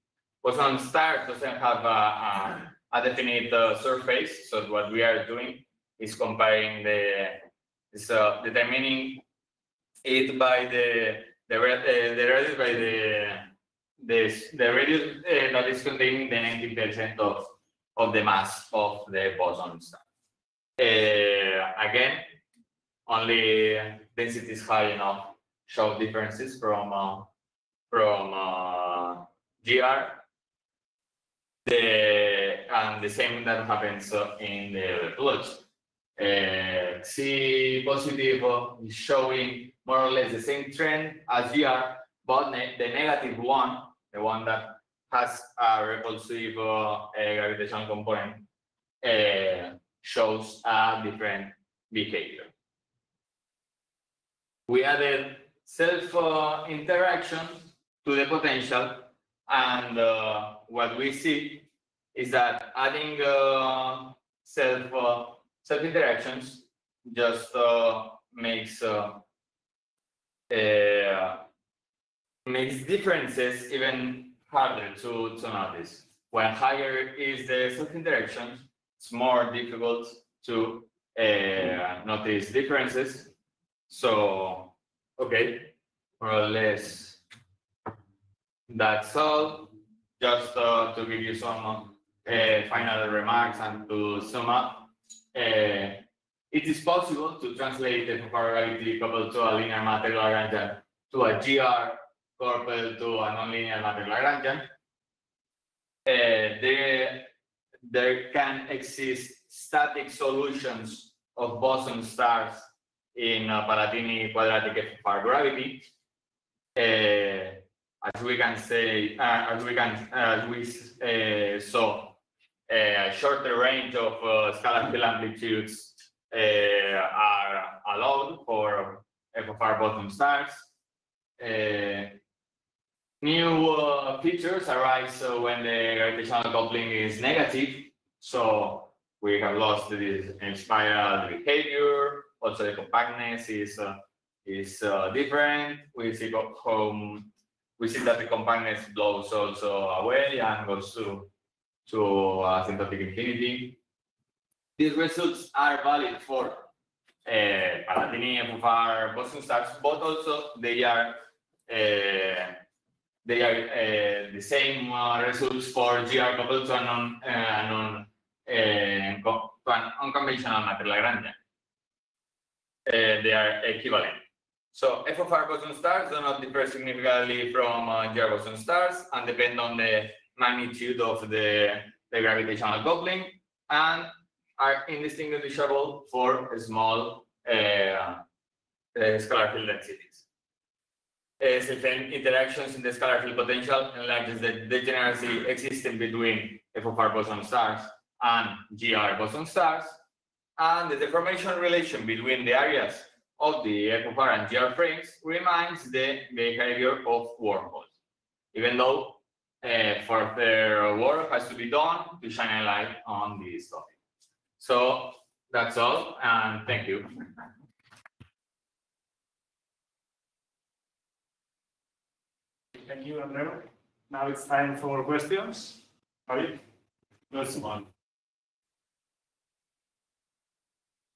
C: boson stars doesn't have a, a, a definite uh, surface. So what we are doing is comparing the uh, determining it by the the uh, the radius by the the the radius uh, that is containing the 90% of of the mass of the boson. Uh, again, only density is high enough show differences from uh, from uh, GR. The and the same that happens in the plots. Uh, C positive is showing more or less the same trend as GR, but ne- the negative one, the one that has a repulsive uh, uh, gravitational component, uh, shows a different behavior. We added self uh, interaction to the potential, and uh, what we see is that adding uh, self self interactions just uh, makes uh, uh, makes differences even harder to, to notice. When higher is the self interaction, it's more difficult to uh, notice differences. So, okay, more or less that's all. Just uh, to give you some uh, final remarks and to sum up, uh, it is possible to translate the gravity coupled to a linear matter Lagrangian to a GR coupled to a nonlinear matter Lagrangian. Uh, there, there can exist static solutions of boson stars in uh, Palatini quadratic f(R) gravity. Uh, as we can say, uh, as we can, as we uh, saw, a shorter range of uh, scalar field amplitudes uh, are allowed for f(R) boson stars. Uh, new uh, features arise uh, when the gravitational coupling is negative. So we have lost this spiral behavior. Also, the compactness is uh, is uh, different. We see. We see that the compactness blows also away and goes to to uh, asymptotic infinity. These results are valid for uh, Palatini f(R) boson stars, but also they are uh, they are uh, the same uh, results for GR coupled to a non non to an unconventional matter Lagrangian. Uh, they are equivalent. So f(R) boson stars do not differ significantly from uh, GR boson stars and depend on the magnitude of the, the gravitational coupling and are indistinguishable for small uh, uh, scalar field densities. Uh, certain interactions in the scalar field potential enlarges the degeneracy existing between f(R) boson stars and GR boson stars, and the deformation relation between the areas of the f(R) and GR frames reminds the behavior of wormholes, even though uh, further work has to be done to shine a light on this topic. So that's all, and thank you.
A: Thank you, Andrew. Now it's time for questions. Javi?
E: First one.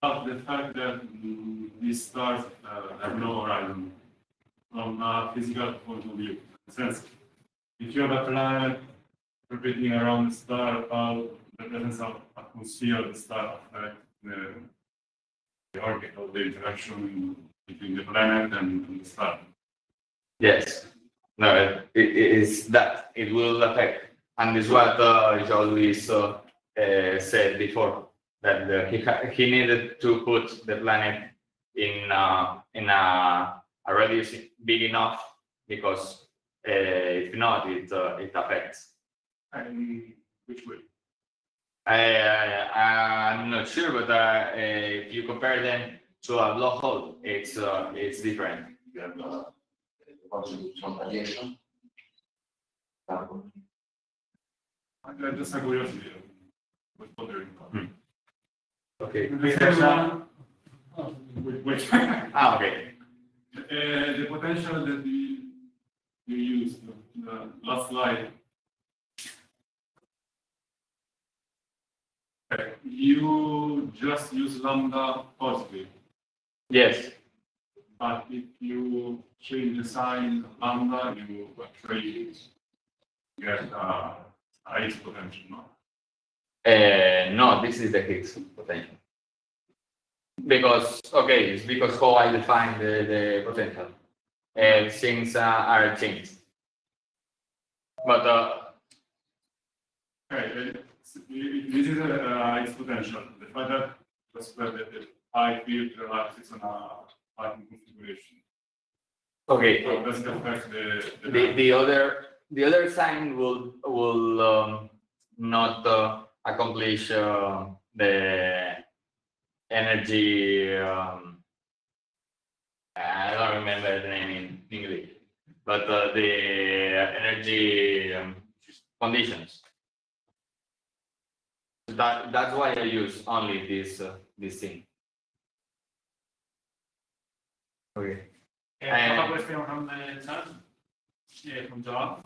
E: Of the fact that mm, these stars uh, have no horizon from a physical point of view. Since if you have a planet orbiting around the star, how the presence of atmosphere of the star affect the, the orbit of the interaction between the planet and, the star.
C: Yes. No, it, it is that it will affect, and is what uh, João Luis uh, uh, said before that uh, he he needed to put the planet in uh, in a, a radius big enough because if not, it uh, it affects.
E: And which way?
C: I, I I'm not sure, but uh, uh, if you compare them to a black hole, it's uh, it's different.
F: you have uh, a bunch of some radiation.
E: Just a curiosity. Was wondering.
C: Hmm. Okay.
E: The oh.
C: Ah, okay.
E: Uh, the potential that you, you used, the last slide. You just use lambda positive,
C: Yes.
E: but if you change the sign lambda, you actually get uh, Higgs potential, no?
C: Uh, no, this is the Higgs potential. Because, okay, it's because how I define the, the potential. Uh, things uh, are changed. But, uh,
E: Okay, this is uh, Higgs potential, the fact that where the, the high field relaxes on a configuration.
C: okay,
E: How does it affect the?
C: the, the other, the other sign will, will, um, not, uh, accomplish, uh, the energy, um, remember the name in English, but, uh, the energy, um, conditions. That, that's why I use only this, uh, this thing. Okay.
A: Uh, I have
C: Uh,
A: a question from the chat, uh, from Joao.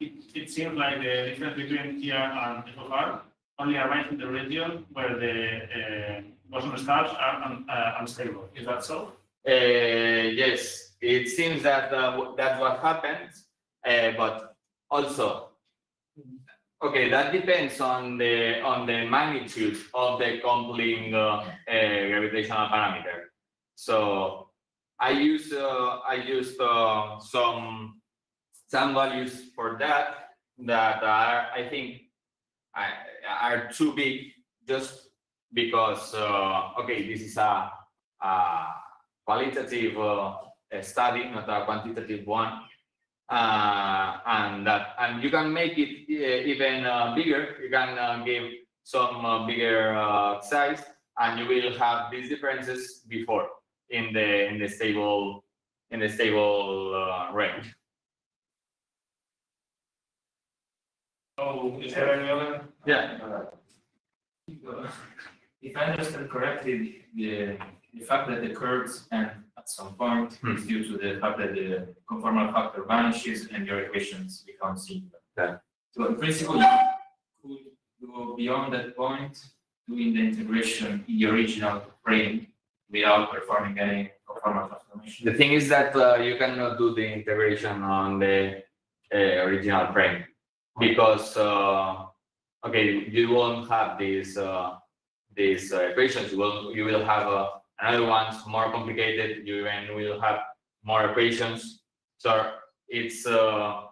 A: It, it seems like the difference between here and f(R) only arises in the region where the uh, boson stars are un, uh, unstable. Is that so?
C: Uh, yes, it seems that uh, that's what happens, uh, but also, okay, that depends on the on the magnitude of the coupling gravitational parameter. So I use I used some some values for that that are I think are too big just because uh, okay this is a, a qualitative uh, uh, study, not a quantitative one. Uh, and that, and you can make it uh, even uh, bigger. You can uh, give some uh, bigger uh, size, and you will have these differences before. in the in the stable in the stable uh, range.
A: So is there any other?
C: Yeah.
G: If I understand correctly, the, the fact that the curves end at some point is due to the fact that the conformal factor vanishes and your equations become singular.
C: Yeah.
G: So in principle, you could go beyond that point, doing the integration in the original frame without performing any conformal transformation.
C: The thing is that uh, you cannot do the integration on the uh, original frame because uh, okay, you won't have these uh, these uh, equations. You will you will have uh, another ones more complicated. You even will have more equations. So it's uh,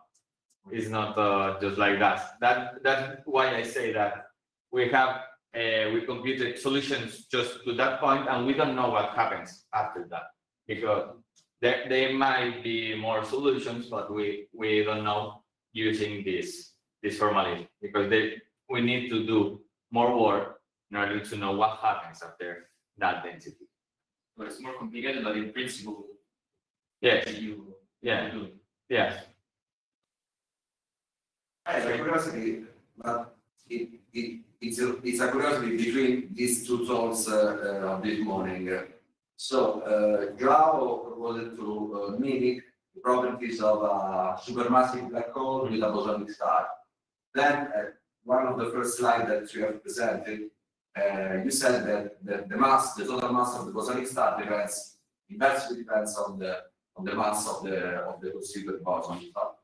C: it's not uh, just like that. That that's why I say that we have uh, we computed solutions just to that point, and we don't know what happens after that because there, there might be more solutions, but we, we don't know using this, this formalism, because they, we need to do more work in order to know what happens after that density.
G: So it's more complicated, but in principle,
C: Yes,
G: you.
C: Yeah.
G: do.
C: yes,
F: It's a curiosity, but it, it, it's a, it's a curiosity between these two talks uh, uh, of this morning. So, uh, Joao proposed to uh, mimic the properties of a supermassive black hole with a bosonic star. Then, uh, one of the first slides that you have presented, uh, you said that the, the mass, the total mass of the bosonic star depends, inversely depends on the, on the mass of the, of the constituent boson.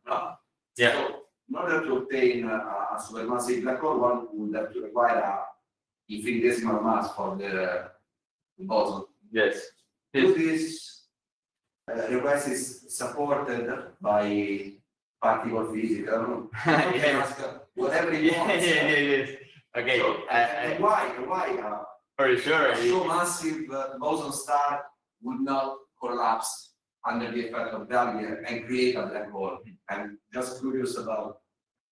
F: No?
C: Yeah.
F: So, in order to obtain a, a supermassive black hole, one would have to require a infinitesimal mass for the boson.
C: yes.
F: Do this uh, request is supported by particle physics, I don't know.
C: Yeah.
F: Ask, uh, Whatever you
C: Yeah,
F: want.
C: yeah, yeah, yes. Okay,
F: So,
C: I,
F: and
C: I,
F: why, why uh,
C: for sure,
F: a so massive uh, boson star would not collapse under the effect of gravity and create a black hole? I'm just curious about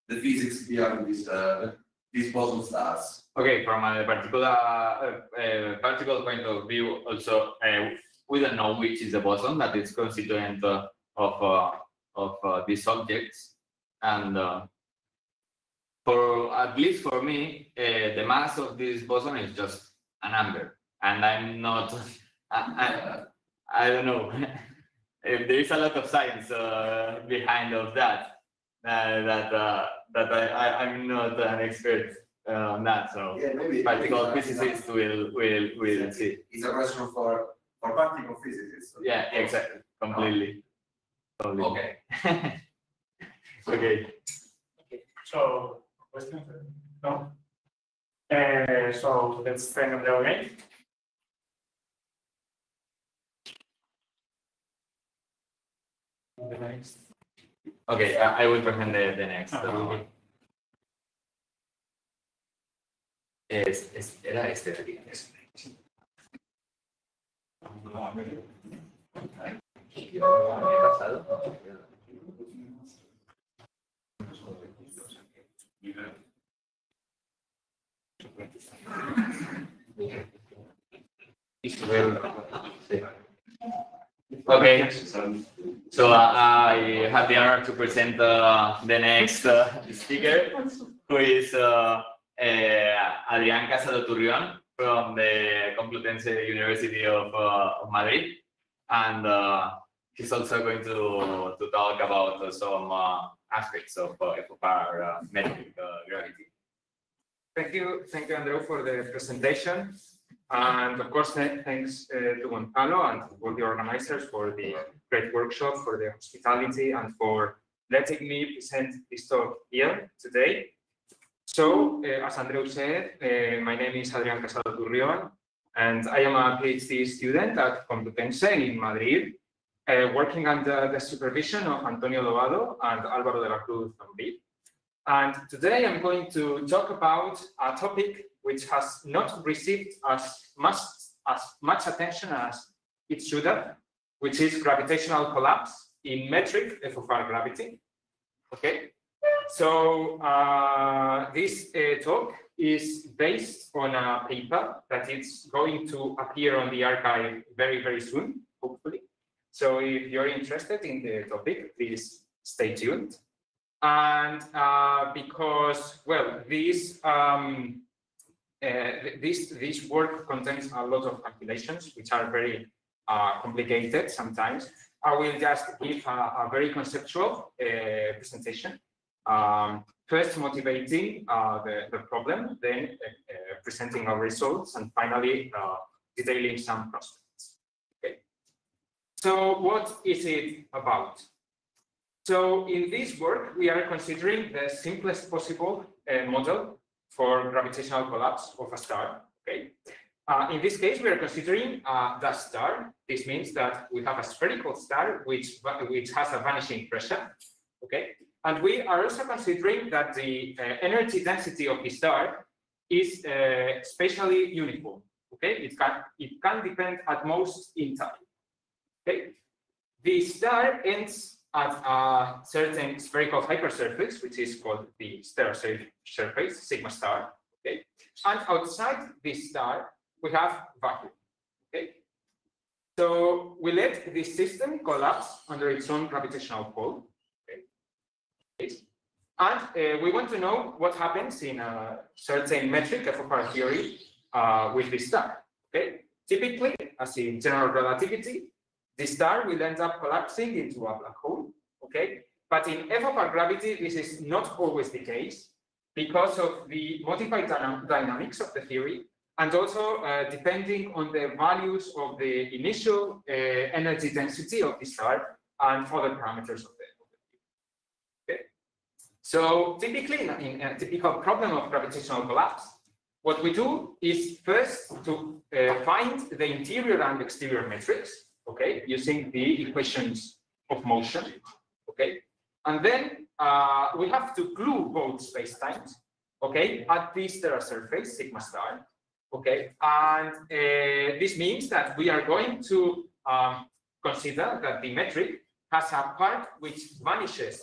F: the physics behind these, uh, these boson stars.
C: Okay, from a particular uh, uh, particle point of view, also uh, we don't know which is the boson that is constituent uh, of uh, of uh, these objects, and uh, for at least for me, uh, the mass of this boson is just a number, and I'm not. I, I, I don't know if there is a lot of science uh, behind of that. Uh, that uh, that I, I I'm not an expert uh, on that, so
F: Yeah, maybe.
C: particle
F: maybe it's a-
C: physicists will will will see.
F: It's a question for, for particle physicists.
C: Yeah, exactly, completely. Completely.
F: Okay.
C: Okay.
A: So, question? No? Uh, so let's turn on the again. The next.
C: Okay, I, I will present the, the next.
A: Ah.
C: Es, es, era este de aquí. Okay, so uh, I have the honor to present the next uh, speaker, who is uh, uh, Adrián Casado from the Complutense University of, uh, of Madrid. And uh, he's also going to, to talk about some aspects of, uh, our uh, metric uh, gravity.
H: Thank you, thank you, Andrew, for the presentation. And of course, thanks uh, to Gonzalo and all the organizers for the great workshop, for the hospitality, and for letting me present this talk here today. So, uh, as Andrew said, uh, my name is Adrián Casado Turrión, and I am a PhD student at Complutense in Madrid, uh, working under the supervision of Antonio Dobado and Álvaro de la Cruz Dombriz. And today I'm going to talk about a topic which has not received as much as much attention as it should have, which is gravitational collapse in metric f(R) gravity. Okay, so uh, this uh, talk is based on a paper that is going to appear on the arXiv very, very soon, hopefully. So if you're interested in the topic, please stay tuned. And uh, because, well, this, um, uh, this, this work contains a lot of calculations, which are very uh, complicated sometimes. I will just give a, a very conceptual uh, presentation. Um, first motivating uh, the, the problem, then uh, presenting our results, and finally detailing some prospects. So what is it about? So in this work, we are considering the simplest possible uh, model for gravitational collapse of a star. Okay. Uh, in this case, we are considering uh, the star. This means that we have a spherical star which, which has a vanishing pressure. Okay. And we are also considering that the uh, energy density of the star is uh, spatially uniform. Okay, it can it can depend at most in time. Okay, the star ends at a certain spherical hypersurface, which is called the stellar surface, sigma star. Okay, and outside this star we have vacuum. Okay, so we let this system collapse under its own gravitational pull. Okay. And uh, we want to know what happens in a certain metric f(R) theory uh, with this star. Okay, typically, as in general relativity, the star will end up collapsing into a black hole. Okay, but in f(R) gravity, this is not always the case because of the modified dyna dynamics of the theory, and also uh, depending on the values of the initial uh, energy density of the star and other parameters of the, of the okay. so typically, in a typical problem of gravitational collapse, what we do is first to uh, find the interior and exterior metrics, okay, using the equations of motion, okay, and then uh, we have to glue both spacetimes, okay, at the stellar surface, sigma star, okay, and uh, this means that we are going to um, consider that the metric has a part which vanishes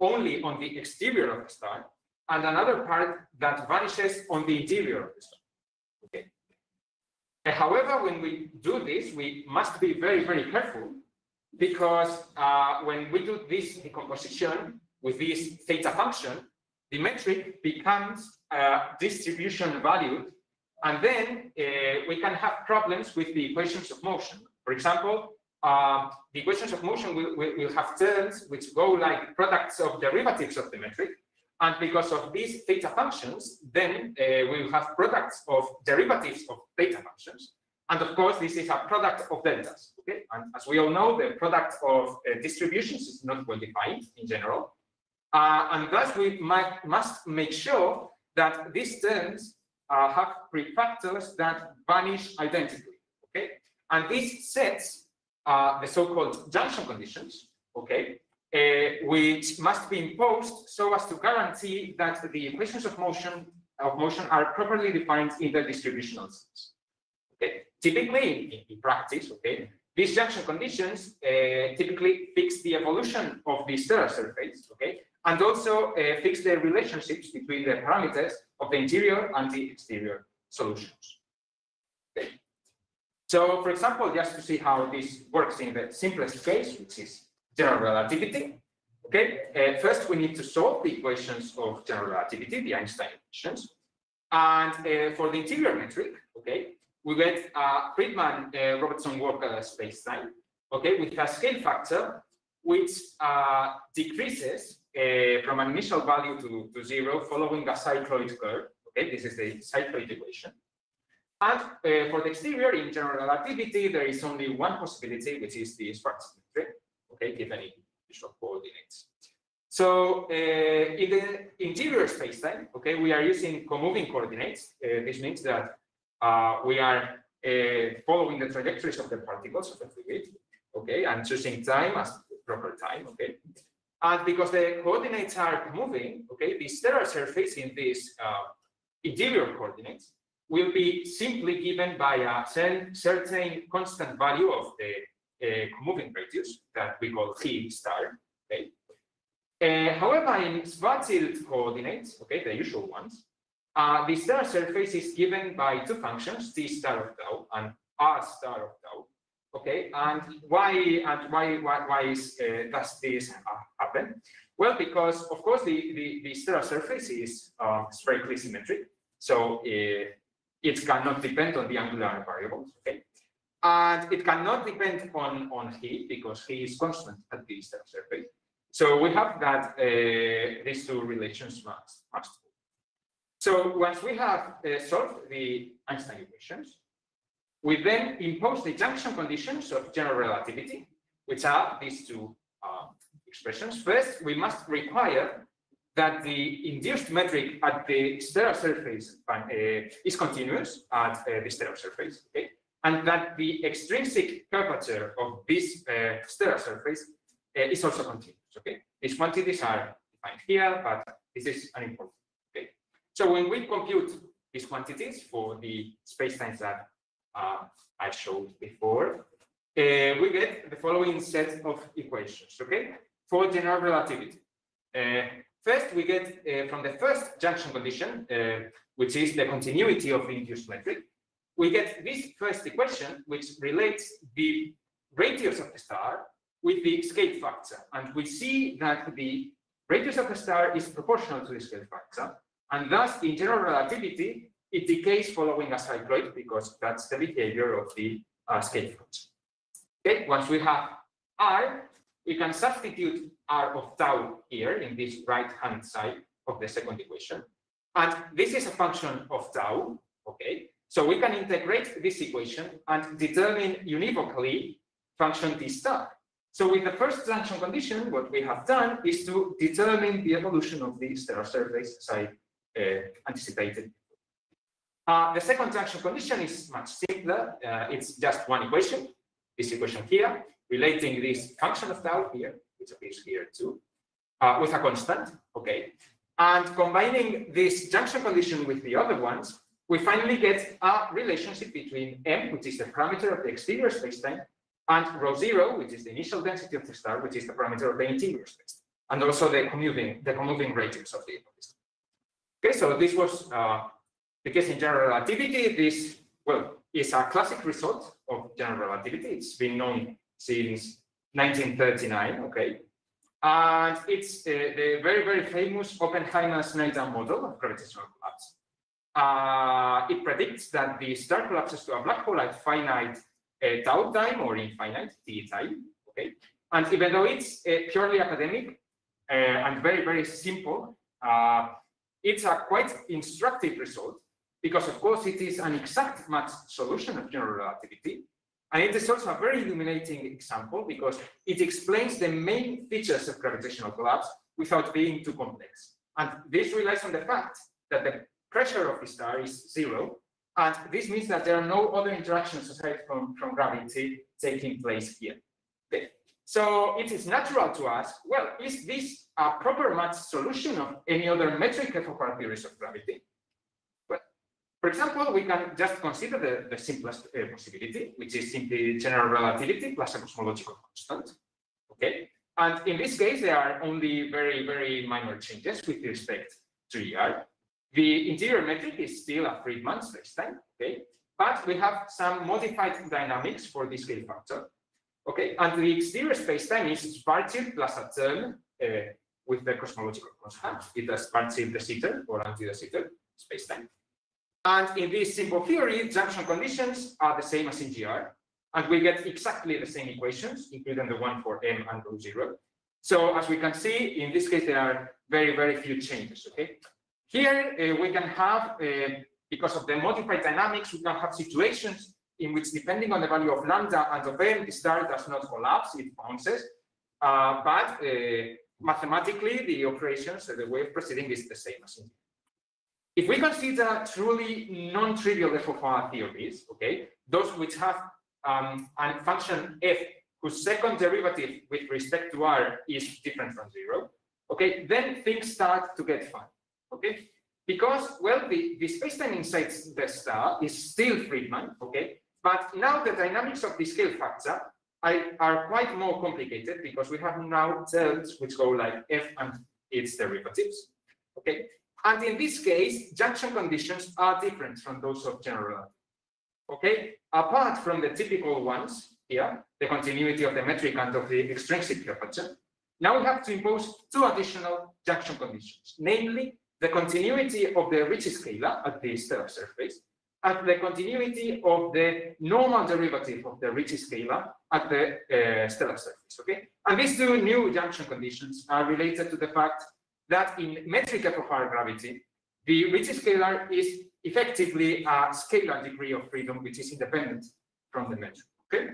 H: only on the exterior of the star, and another part that vanishes on the interior of the star. Okay. However, when we do this, we must be very, very careful because uh, when we do this decomposition with this theta function, the metric becomes a distribution value, and then uh, we can have problems with the equations of motion. For example, uh, the equations of motion will, will, will, have terms which go like products of derivatives of the metric. And because of these theta functions, then uh, we will have products of derivatives of theta functions. And of course, this is a product of deltas. Okay, and as we all know, the product of uh, distributions is not well defined in general. Uh, and thus, we might, must make sure that these terms uh, have prefactors that vanish identically. Okay, and these sets the so-called junction conditions, okay, which must be imposed so as to guarantee that the equations of motion of motion are properly defined in the distributional sense. Okay, typically in, in practice, okay, these junction conditions uh, typically fix the evolution of the stellar surface, okay, and also uh, fix the relationships between the parameters of the interior and the exterior solutions. So for example, just to see how this works in the simplest case, which is general relativity. Okay, uh, first we need to solve the equations of general relativity, the Einstein equations. And uh, for the interior metric, okay, we get a Friedmann-Robertson-Walker uh, spacetime, okay, with a scale factor which uh, decreases uh, from an initial value to, to zero following a cycloid curve. Okay, this is the cycloid equation. And uh, for the exterior, in general relativity, there is only one possibility, which is the Schwarzschild metric, okay, given in visual coordinates. So uh, in the interior spacetime, okay, we are using comoving coordinates. Uh, this means that uh, we are uh, following the trajectories of the particles of the fluid, okay, and choosing time as proper time, okay. And because the coordinates are moving, okay, the stellar surface in these uh, interior coordinates will be simply given by a certain constant value of the moving radius that we call G star. Okay. Uh, however, in Schwarzschild coordinates, okay, the usual ones, Uh, the star surface is given by two functions, t star of tau and r star of tau. Okay, and why and why why, why is uh, does this uh, happen? Well, because of course the the, the stellar surface is uh, spherically symmetric, so uh, it cannot depend on the angular variables. Okay, and it cannot depend on on heat because he is constant at the stellar surface. So we have that uh, these two relations must must. So once we have uh, solved the Einstein equations, we then impose the junction conditions of general relativity, which are these two uh, expressions. First, we must require that the induced metric at the stellar surface uh, is continuous at uh, the stellar surface, okay? And that the extrinsic curvature of this uh, stellar surface uh, is also continuous. Okay, these quantities are defined here, but this is an important. Okay, so when we compute these quantities for the spacetimes that uh, I showed before, uh, we get the following set of equations. Okay, for general relativity. Uh, first, we get uh, from the first junction condition, which is the continuity of the induced metric. We get this first equation, which relates the radius of the star with the scale factor. And we see that the radius of the star is proportional to the scale factor. And thus, in general relativity, it decays following a cycloid because that's the behavior of the uh, scale factor. Okay, once we have R, we can substitute R of tau here in this right-hand side of the second equation. And this is a function of tau, okay? So we can integrate this equation and determine univocally function t star. So with the first junction condition, what we have done is to determine the evolution of the stellar surface as I uh, anticipated. Uh, the second junction condition is much simpler. Uh, it's just one equation, this equation here, relating this function of tau here, which appears here too, uh, with a constant, okay? And combining this junction condition with the other ones, we finally get a relationship between m, which is the parameter of the exterior spacetime, and rho zero, which is the initial density of the star, which is the parameter of the interior space, and also the comoving, the comoving radius of the, of. Okay, so this was uh, the case in general relativity. This, well, is a classic result of general relativity. It's been known since 1939, okay? And it's uh, the very, very famous Oppenheimer-Snyder model of gravitational collapse. Uh, it predicts that the star collapses to a black hole at finite uh, tau time or infinite t time. Okay, and even though it's uh, purely academic uh, and very very simple, uh, it's a quite instructive result because of course it is an exact match solution of general relativity. And it is also a very illuminating example because it explains the main features of gravitational collapse without being too complex. And this relies on the fact that the pressure of the star is zero and this means that there are no other interactions aside from, from gravity taking place here. So it is natural to ask, well, is this a proper match solution of any other metric f(R) theories of gravity? Well, for example, we can just consider the, the simplest uh, possibility, which is simply general relativity plus a cosmological constant. Okay. And in this case, there are only very, very minor changes with respect to ER. The interior metric is still a Friedmann spacetime, okay? But we have some modified dynamics for the scale factor, okay? And the exterior spacetime is Schwarzschild plus a term uh, with the cosmological constant. It is Schwarzschild de Sitter or anti de Sitter spacetime. And in this simple theory, junction conditions are the same as in GR, and we get exactly the same equations, including the one for m and rho zero. So as we can see, in this case, there are very, very few changes, okay? Here uh, we can have, uh, because of the modified dynamics, we can have situations in which depending on the value of lambda and of n, the star does not collapse, it bounces. Uh, but uh, mathematically, the operations, the way of proceeding is the same as in if we consider truly non-trivial f(R) theories, okay, those which have um, a function f whose second derivative with respect to r is different from zero, okay, then things start to get fun okay? Because, well, the, the spacetime inside the star is still Friedmann, okay? But now the dynamics of the scale factor are, quite more complicated because we have now terms which go like f and its derivatives, okay? And in this case, junction conditions are different from those of general. Okay, apart from the typical ones here, the continuity of the metric and of the extrinsic curvature, now we have to impose two additional junction conditions, namely the continuity of the Ricci scalar at the stellar surface at the continuity of the normal derivative of the Ricci scalar at the uh, stellar surface. Okay, and these two new junction conditions are related to the fact that in metric f(R) gravity, the Ricci scalar is effectively a scalar degree of freedom which is independent from the metric. Okay.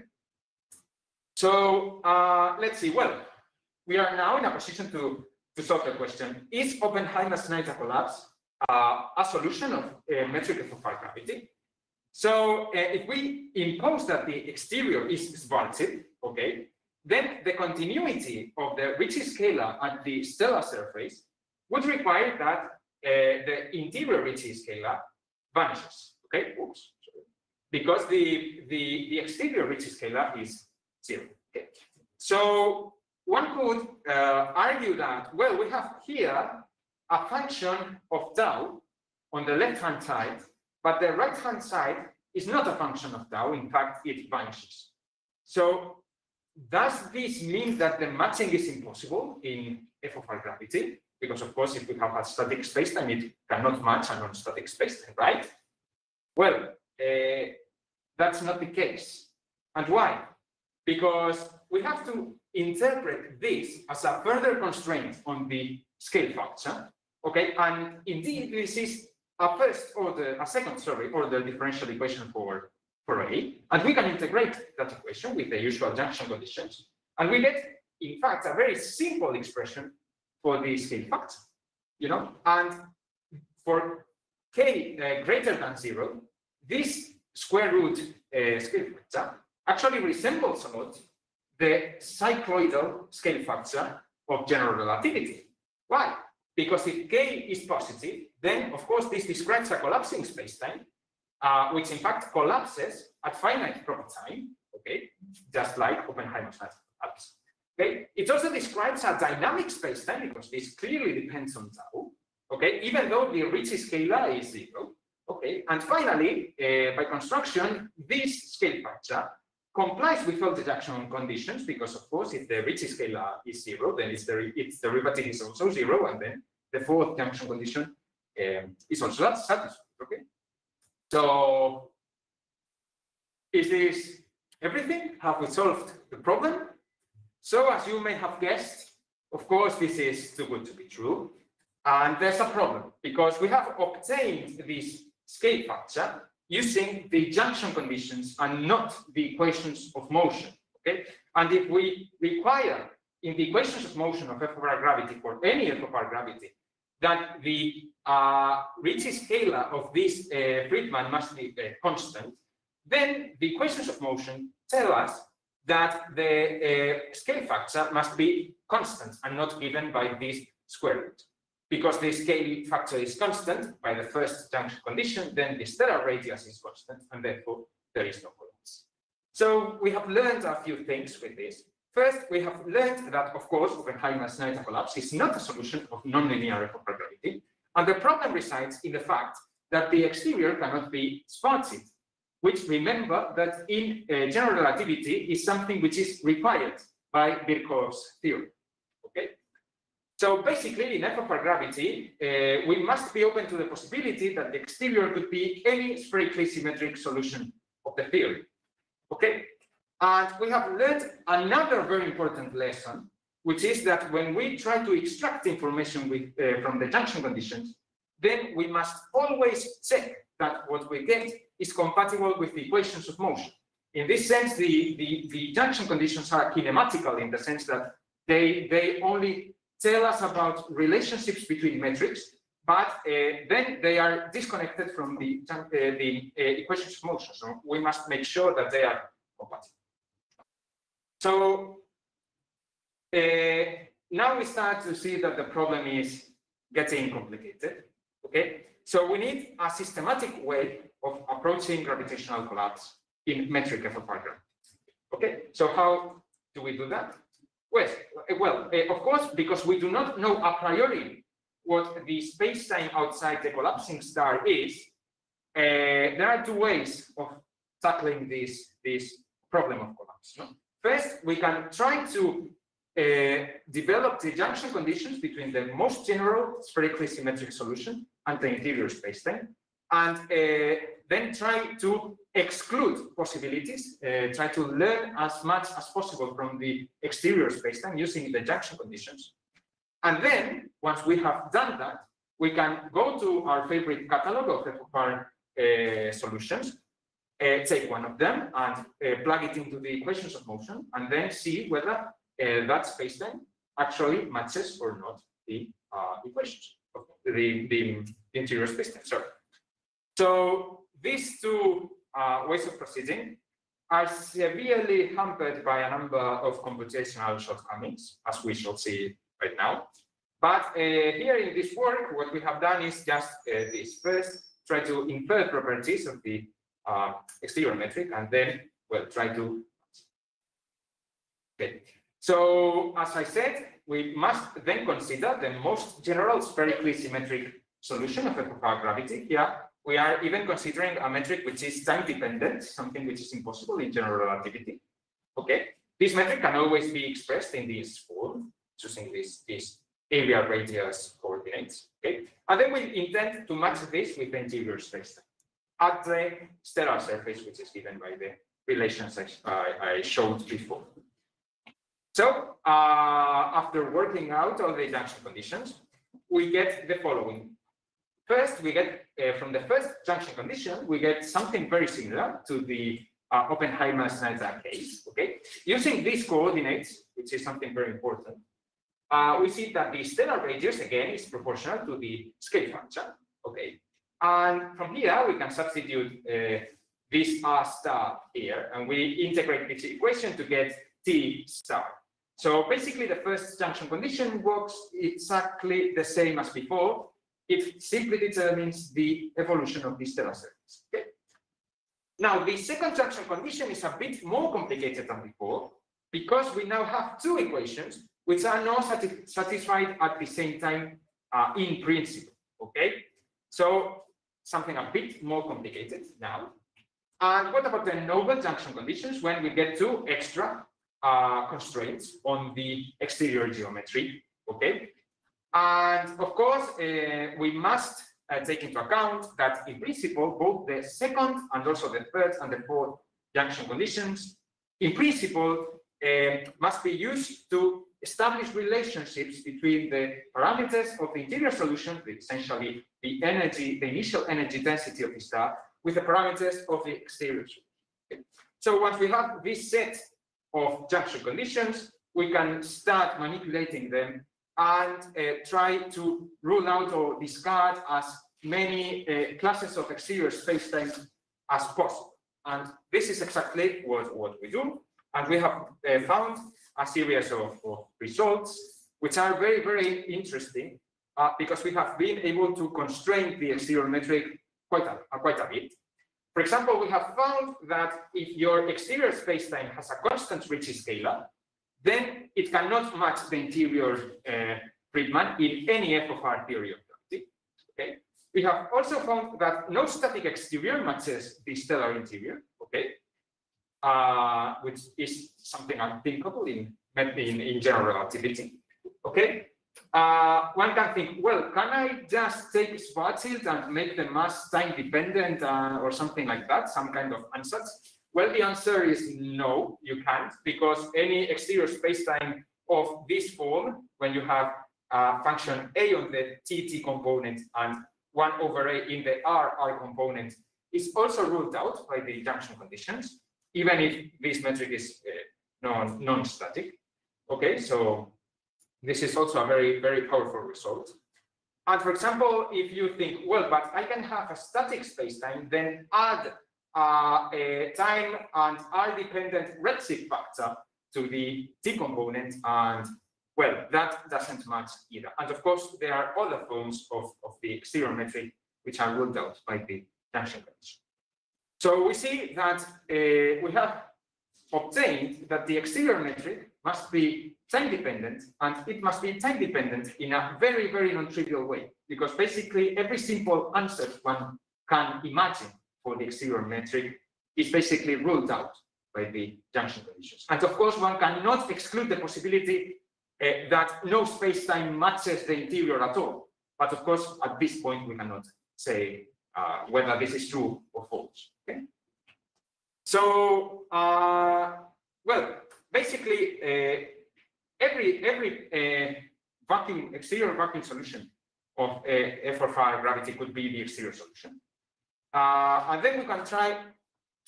H: So uh, let's see. Well, we are now in a position to to solve the question: Is Oppenheimer-Snyder collapse uh, a solution of uh, metric f(R) gravity? So uh, if we impose that the exterior is Schwarzschild, okay, then the continuity of the Ricci scalar at the stellar surface would require that uh, the interior Ricci scalar vanishes. Okay, oops, because the, the, the exterior Ricci scalar is zero. Okay, so one could uh, argue that, well, we have here a function of tau on the left-hand side, but the right-hand side is not a function of tau. In fact, it vanishes. So does this mean that the matching is impossible in f of r gravity? Because of course, if we have a static spacetime, it cannot match a non-static spacetime, right? Well, uh, that's not the case. And why? Because we have to interpret this as a further constraint on the scale factor. Okay, and indeed, this is a first order, a second, sorry, order differential equation for, for A. And we can integrate that equation with the usual junction conditions. And we get, in fact, a very simple expression for the scale factor, you know, and for k uh, greater than zero, this square root uh, scale factor actually resembles somewhat the cycloidal scale factor of general relativity. Why? Because if k is positive, then of course this describes a collapsing spacetime, uh, which in fact collapses at finite proper time, okay, just like Oppenheimer's collapse. Okay, it also describes a dynamic spacetime because this clearly depends on tau. Okay, even though the Ricci scalar is zero. Okay, and finally, uh, by construction, this scale factor complies with all the junction conditions because, of course, if the Ricci scalar is zero, then its, der its derivative is also zero, and then the fourth junction condition um, is also satisfied. Okay, so is this everything? Have we solved the problem? So as you may have guessed, of course, this is too good to be true. And there's a problem because we have obtained this scale factor using the junction conditions and not the equations of motion. Okay, and if we require in the equations of motion of f of r gravity for any f of r gravity that the uh, Ricci scalar of this uh, Friedmann must be uh, constant, then the equations of motion tell us that the uh, scale factor must be constant and not given by this square root. Because the scale factor is constant by the first junction condition, then the stellar radius is constant, and therefore there is no collapse. So we have learned a few things with this. First, we have learned that, of course, Oppenheimer-Snyder collapse is not a solution of nonlinear gravity, and the problem resides in the fact that the exterior cannot be spotted, which remember that in uh, general relativity is something which is required by Birkhoff's theory. So basically in f of gravity, uh, we must be open to the possibility that the exterior could be any spherically symmetric solution of the theory. Okay, and we have learned another very important lesson, which is that when we try to extract information with, uh, from the junction conditions, then we must always check that what we get is compatible with the equations of motion. In this sense, the, the, the junction conditions are kinematical in the sense that they, they only tell us about relationships between metrics, but uh, then they are disconnected from the, uh, the uh, equations of motion. So we must make sure that they are compatible. So now we start to see that the problem is getting complicated. Okay, so we need a systematic way of approaching gravitational collapse in metric f(R). Okay, so how do we do that? Well, well, uh, of course, because we do not know a priori what the space-time outside the collapsing star is, uh, there are two ways of tackling this, this problem of collapse. no? First, we can try to uh, develop the junction conditions between the most general spherically symmetric solution and the interior spacetime, and uh, then try to exclude possibilities, uh, try to learn as much as possible from the exterior spacetime using the junction conditions. And then, once we have done that, we can go to our favorite catalog of f(R) uh, solutions, uh, take one of them and uh, plug it into the equations of motion, and then see whether uh, that spacetime actually matches or not the uh, equations of the, the interior spacetime. Sorry. So these two ways of proceeding are severely hampered by a number of computational shortcomings, as we shall see right now. But uh, here in this work, what we have done is just uh, this. First, try to infer properties of the uh, exterior metric, and then, well, try to. Okay. So, as I said, we must then consider the most general spherically symmetric solution of f(R) gravity. Here, we are even considering a metric which is time dependent, something which is impossible in general relativity. Okay, this metric can always be expressed in this form, using this, this area radius coordinates. Okay, and then we intend to match this with the interior spacetime at the stellar surface, which is given by the relations I, I, I showed before. So uh, after working out all the junction conditions, we get the following. First, we get uh, from the first junction condition, we get something very similar to the uh, Oppenheimer-Snyder case. Okay, using these coordinates, which is something very important, uh, we see that the stellar radius again is proportional to the scale function. Okay, and from here we can substitute uh, this R star here, and we integrate this equation to get T star. So basically, the first junction condition works exactly the same as before. It simply determines the evolution of the stellar surface. Okay. Now, the second junction condition is a bit more complicated than before because we now have two equations which are not sati satisfied at the same time uh, in principle. Okay, so something a bit more complicated now. And what about the noble junction conditions when we get two extra uh, constraints on the exterior geometry? Okay, and of course, uh, we must uh, take into account that in principle, both the second and also the third and the fourth junction conditions, in principle, uh, must be used to establish relationships between the parameters of the interior solution, essentially the energy, the initial energy density of the star, with the parameters of the exterior solution. So once we have this set of junction conditions, we can start manipulating them and uh, try to rule out or discard as many uh, classes of exterior spacetime as possible. And this is exactly what, what we do. And we have uh, found a series of, of, results which are very, very interesting uh, because we have been able to constrain the exterior metric quite a, uh, quite a bit. For example, we have found that if your exterior spacetime has a constant Ricci scalar, then it cannot match the interior uh, Friedmann in any f(R) theory of gravity. Okay. We have also found that no static exterior matches the stellar interior. Okay. Uh, which is something unthinkable in, in, in general relativity. Okay. Uh, one can think, well, can I just take Schwarzschild and make the mass time dependent uh, or something like that, some kind of ansatz? Well, the answer is no, you can't, because any exterior spacetime of this form, when you have uh, function a on the tt component and 1 over a in the rr component, is also ruled out by the junction conditions, even if this metric is uh, non-static. okay, so this is also a very, very powerful result. And for example, if you think, well, but I can have a static spacetime, then add uh, a time and R-dependent redshift factor to the T component, and well, that doesn't match either. And of course, there are other forms of, of the exterior metric which are ruled out by the junction condition. So we see that uh, we have obtained that the exterior metric must be time dependent and it must be time dependent in a very, very non-trivial way. Because basically every simple answer one can imagine for the exterior metric is basically ruled out by the junction conditions. And of course, one cannot exclude the possibility uh, that no space-time matches the interior at all. But of course, at this point, we cannot say uh, whether this is true or false. Okay. So, uh, well, basically, uh, every every uh, vacuum exterior vacuum solution of uh, FR5 gravity could be the exterior solution. Uh, and then we can try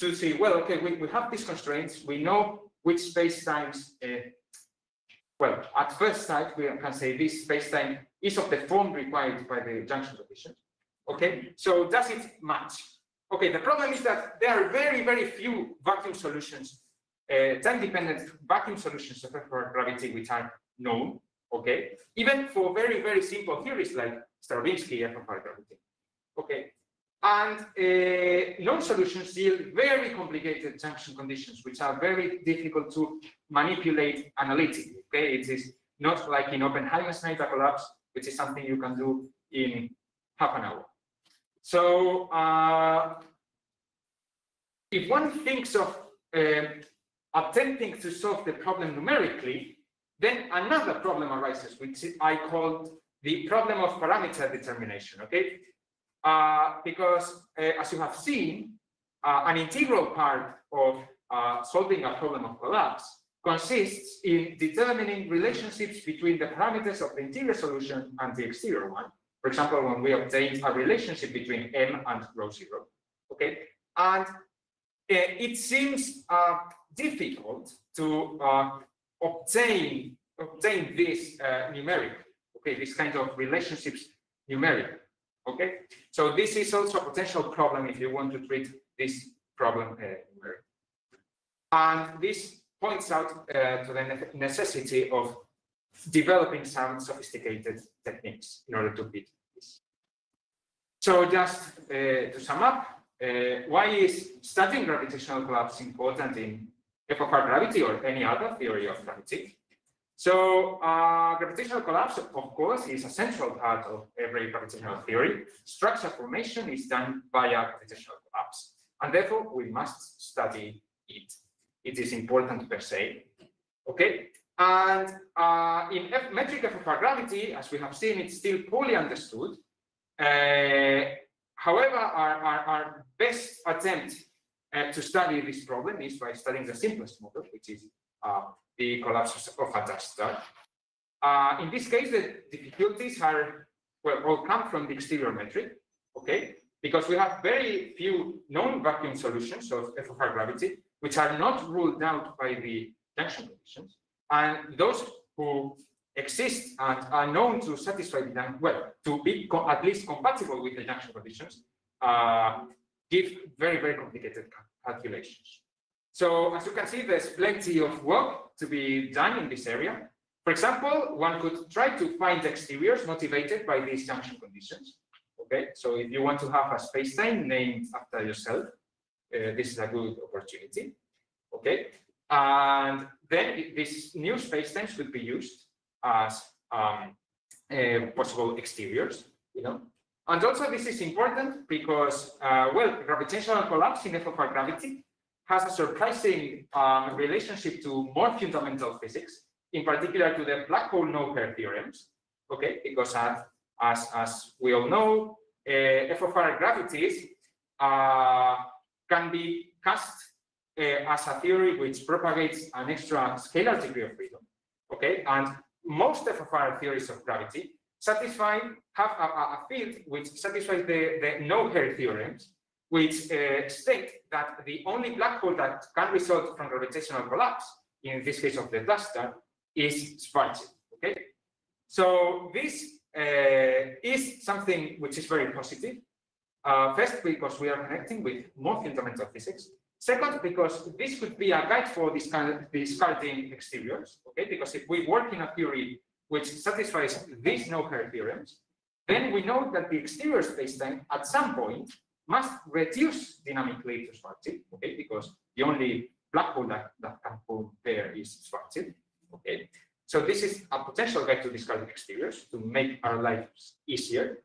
H: to see, well, okay, we, we have these constraints. We know which space-times, uh, well, at first sight, we can say this space-time is of the form required by the junction conditions. Okay, so does it match? Okay, the problem is that there are very, very few vacuum solutions, uh, time-dependent vacuum solutions of gravity which are known. Okay, even for very, very simple theories like Starobinsky f(R) gravity. Okay, and uh, known solutions yield very complicated junction conditions, which are very difficult to manipulate analytically. Okay, it is not like in Oppenheimer-Snyder collapse, which is something you can do in half an hour. So uh, if one thinks of uh, attempting to solve the problem numerically, then another problem arises, which I called the problem of parameter determination. Okay, because uh, as you have seen, uh, an integral part of uh, solving a problem of collapse consists in determining relationships between the parameters of the interior solution and the exterior one. For example, when we obtain a relationship between m and rho zero, okay? And uh, it seems uh, difficult to obtain obtain this numerically, okay? This kind of relationships numerically. Okay, so this is also a potential problem if you want to treat this problem uh, and this points out uh, to the necessity of developing some sophisticated techniques in order to beat this. So just uh, to sum up, uh, why is studying gravitational collapse important in f(R) gravity or any other theory of gravity? So uh, gravitational collapse, of course, is a central part of every gravitational theory. Structure formation is done via gravitational collapse, and therefore we must study it. It is important per se. Okay, and uh, in F metric f(R) gravity, as we have seen, it's still poorly understood. Uh, however, our, our, our, best attempt uh, to study this problem is by studying the simplest model, which is uh, the collapse of a star. Uh, in this case, the difficulties are, well, all come from the exterior metric, okay? Because we have very few known vacuum solutions of f(R) gravity, which are not ruled out by the junction conditions. And those who exist and are known to satisfy the, well, to be at least compatible with the junction conditions, uh, give very, very complicated calculations. So as you can see, there's plenty of work to be done in this area. For example, one could try to find exteriors motivated by these junction conditions. Okay, so if you want to have a space-time named after yourself, uh, this is a good opportunity. Okay, and then these new space-times could be used as um, uh, possible exteriors, you know. And also this is important because, uh, well, gravitational collapse in f(R) gravity has a surprising um, relationship to more fundamental physics, in particular to the black hole no-hair theorems, okay? Because as, as, as we all know, uh, f(R) gravities uh, can be cast uh, as a theory which propagates an extra scalar degree of freedom, okay? And most f(R) theories of gravity satisfy, have a, a field which satisfies the, the no-hair theorems which uh, state that the only black hole that can result from gravitational collapse, in this case of the cluster, is Schwarzschild. Okay, so this uh, is something which is very positive. Uh, first, because we are connecting with more fundamental physics. Second, because this could be a guide for discarding exteriors. Okay, because if we work in a theory which satisfies these no-hair theorems, then we know that the exterior spacetime at some point must reduce dynamically to Schwarzschild, okay, because the only black hole that, that can form there is Schwarzschild. Okay, so this is a potential way to discard exteriors to make our lives easier.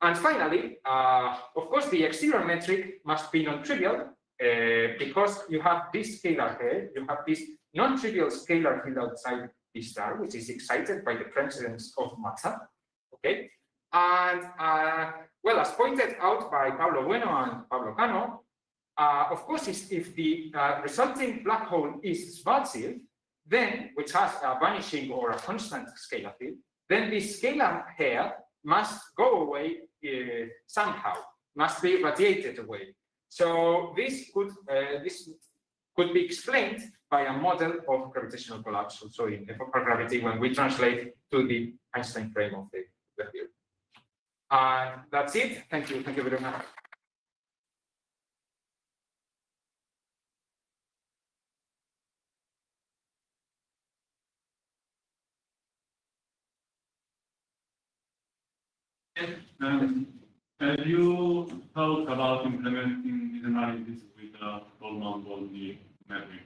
H: And finally, uh, of course, the exterior metric must be non-trivial uh, because you have this scalar here, you have this non-trivial scalar field outside the star, which is excited by the presence of matter. Okay, and uh, well, as pointed out by Pablo Bueno and Pablo Cano, uh, of course, if, the uh, resulting black hole is Schwarzschild, then, which has a vanishing or a constant scalar field, then this scalar hair must go away uh, somehow, must be radiated away. So this could uh, this could be explained by a model of gravitational collapse, also in for gravity when we translate to the Einstein frame of the, the field. And that's it. Thank you. Thank you very much.
E: Um, have you thought about implementing this analysis with a Tolman-Bondi metric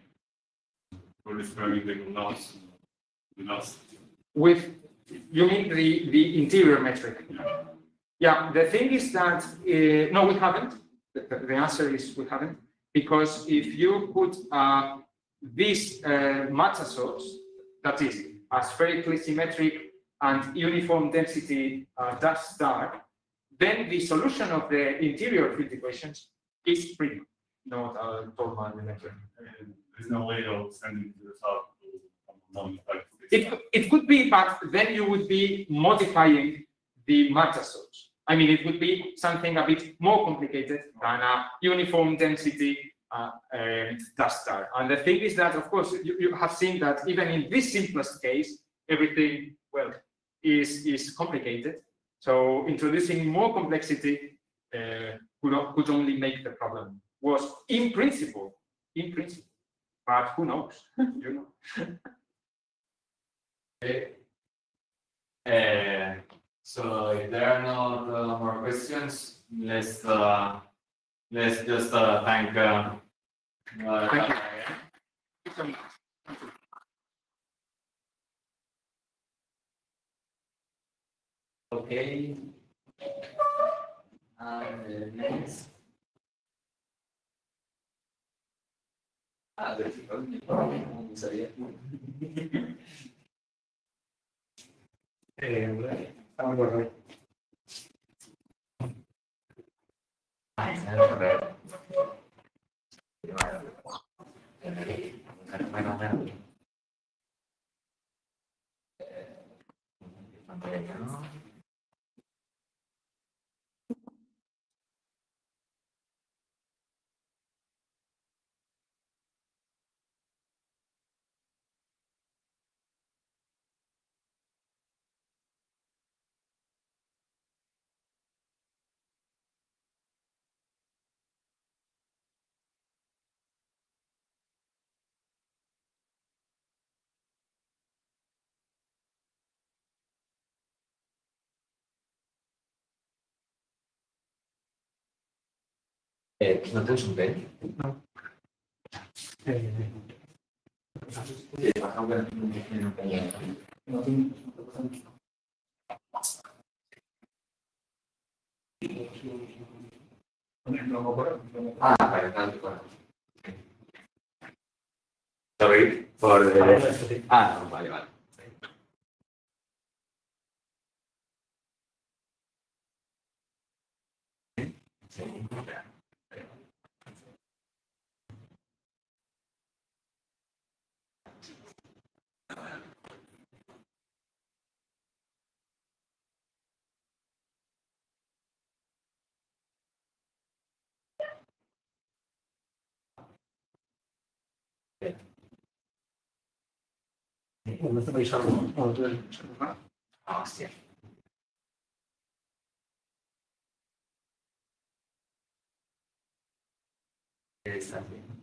E: for describing the last?
H: With you mean the the interior metric?
E: Yeah.
H: Yeah, the thing is that uh, no, we haven't. The, the answer is we haven't because if you put uh, this uh, matter source, that is a spherically symmetric and uniform density uh, dust star, then the solution of the interior field equations is pretty not a Tolman.
E: There's no way of sending to like this.
H: It, it could be, but then you would be modifying the matter source. I mean, it would be something a bit more complicated than a uniform density uh, um, dust star. And the thing is that, of course, you, you have seen that even in this simplest case, everything, well, is, is complicated. So introducing more complexity uh, could, could only make the problem worse in principle, in principle. But who knows, you know?
C: Okay. Uh, so if there are no uh, more questions, let's uh, let's just uh, thank. Uh, uh,
H: Thank you.
C: Okay. And the next. Ah, verifico. No sabía. Estamos por Ay, se me Eh, pantalla, ¿no? Eh, ¿No tienes un pen? No. Eh, sí, bajamos en un pen. Ah, vale, tanto, bueno. Sorry for the... Ah, no, vale, vale. Sí. Ah, hostia. Está bien. Sí.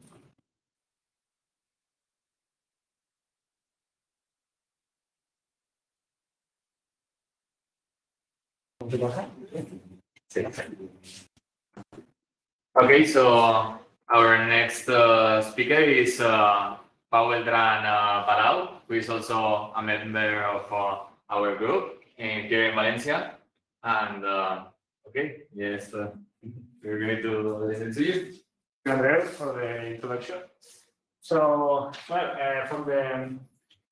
C: Okay, so Our next uh, speaker is uh, Paul Dran uh, who is also a member of uh, our group in, here in Valencia. And uh, okay, yes, uh, we're going to listen to you.
A: Andreas for the introduction. So, well, uh, for the,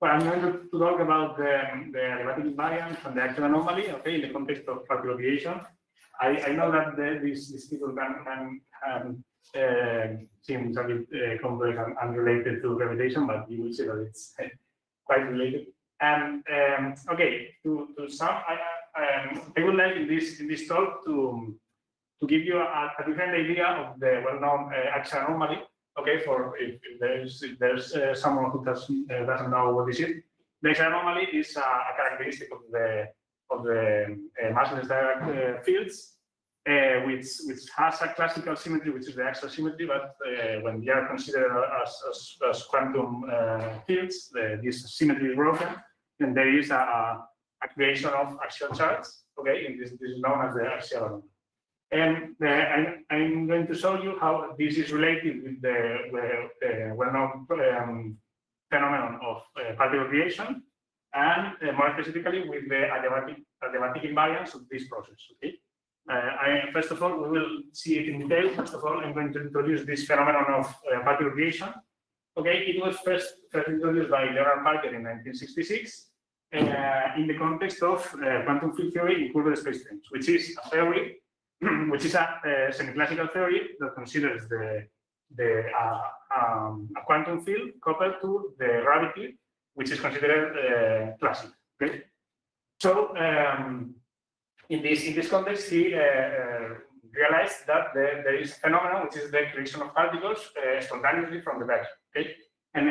A: well, I'm going to talk about the, the adiabatic invariance and the axial anomaly, okay, in the context of particle creation. I, I know that the, this, this people can, can, um, uh, seems a bit uh, complex and unrelated to gravitation, but you will see that it's uh, quite related. And, um, okay, to, to sum, I, I- um, I would like in this, in this talk to, to give you a, a different idea of the well-known uh, anomaly. Okay, for if, if there's if there's uh, someone who doesn't uh, doesn't know what this is, the axial anomaly is a, a characteristic of the of the uh, massless Dirac uh, fields, uh, which which has a classical symmetry, which is the axial symmetry, but uh, when they are considered as as, as quantum fields, the, this symmetry is broken, and there is a, a, creation of axial charts. Okay, and this, this is known as the axial anomaly. And uh, I'm, I'm going to show you how this is related with the well- well-known um, phenomenon of uh, particle creation, and uh, more specifically with the adiabatic, adiabatic invariance of this process. Okay. Uh, I, first of all, we will see it in detail. First of all, I'm going to introduce this phenomenon of uh, particle creation. Okay, it was first, first introduced by Leonard Parker in 1966 uh, in the context of uh, quantum field theory in curved spacetimes, which is a theory which is a, uh semi-classical theory that considers the the uh, um, a quantum field coupled to the gravity, which is considered uh, classic. Okay, so um, in this in this context, he uh, uh, realized that there, is a phenomenon which is the creation of particles uh, spontaneously from the vacuum. Okay, and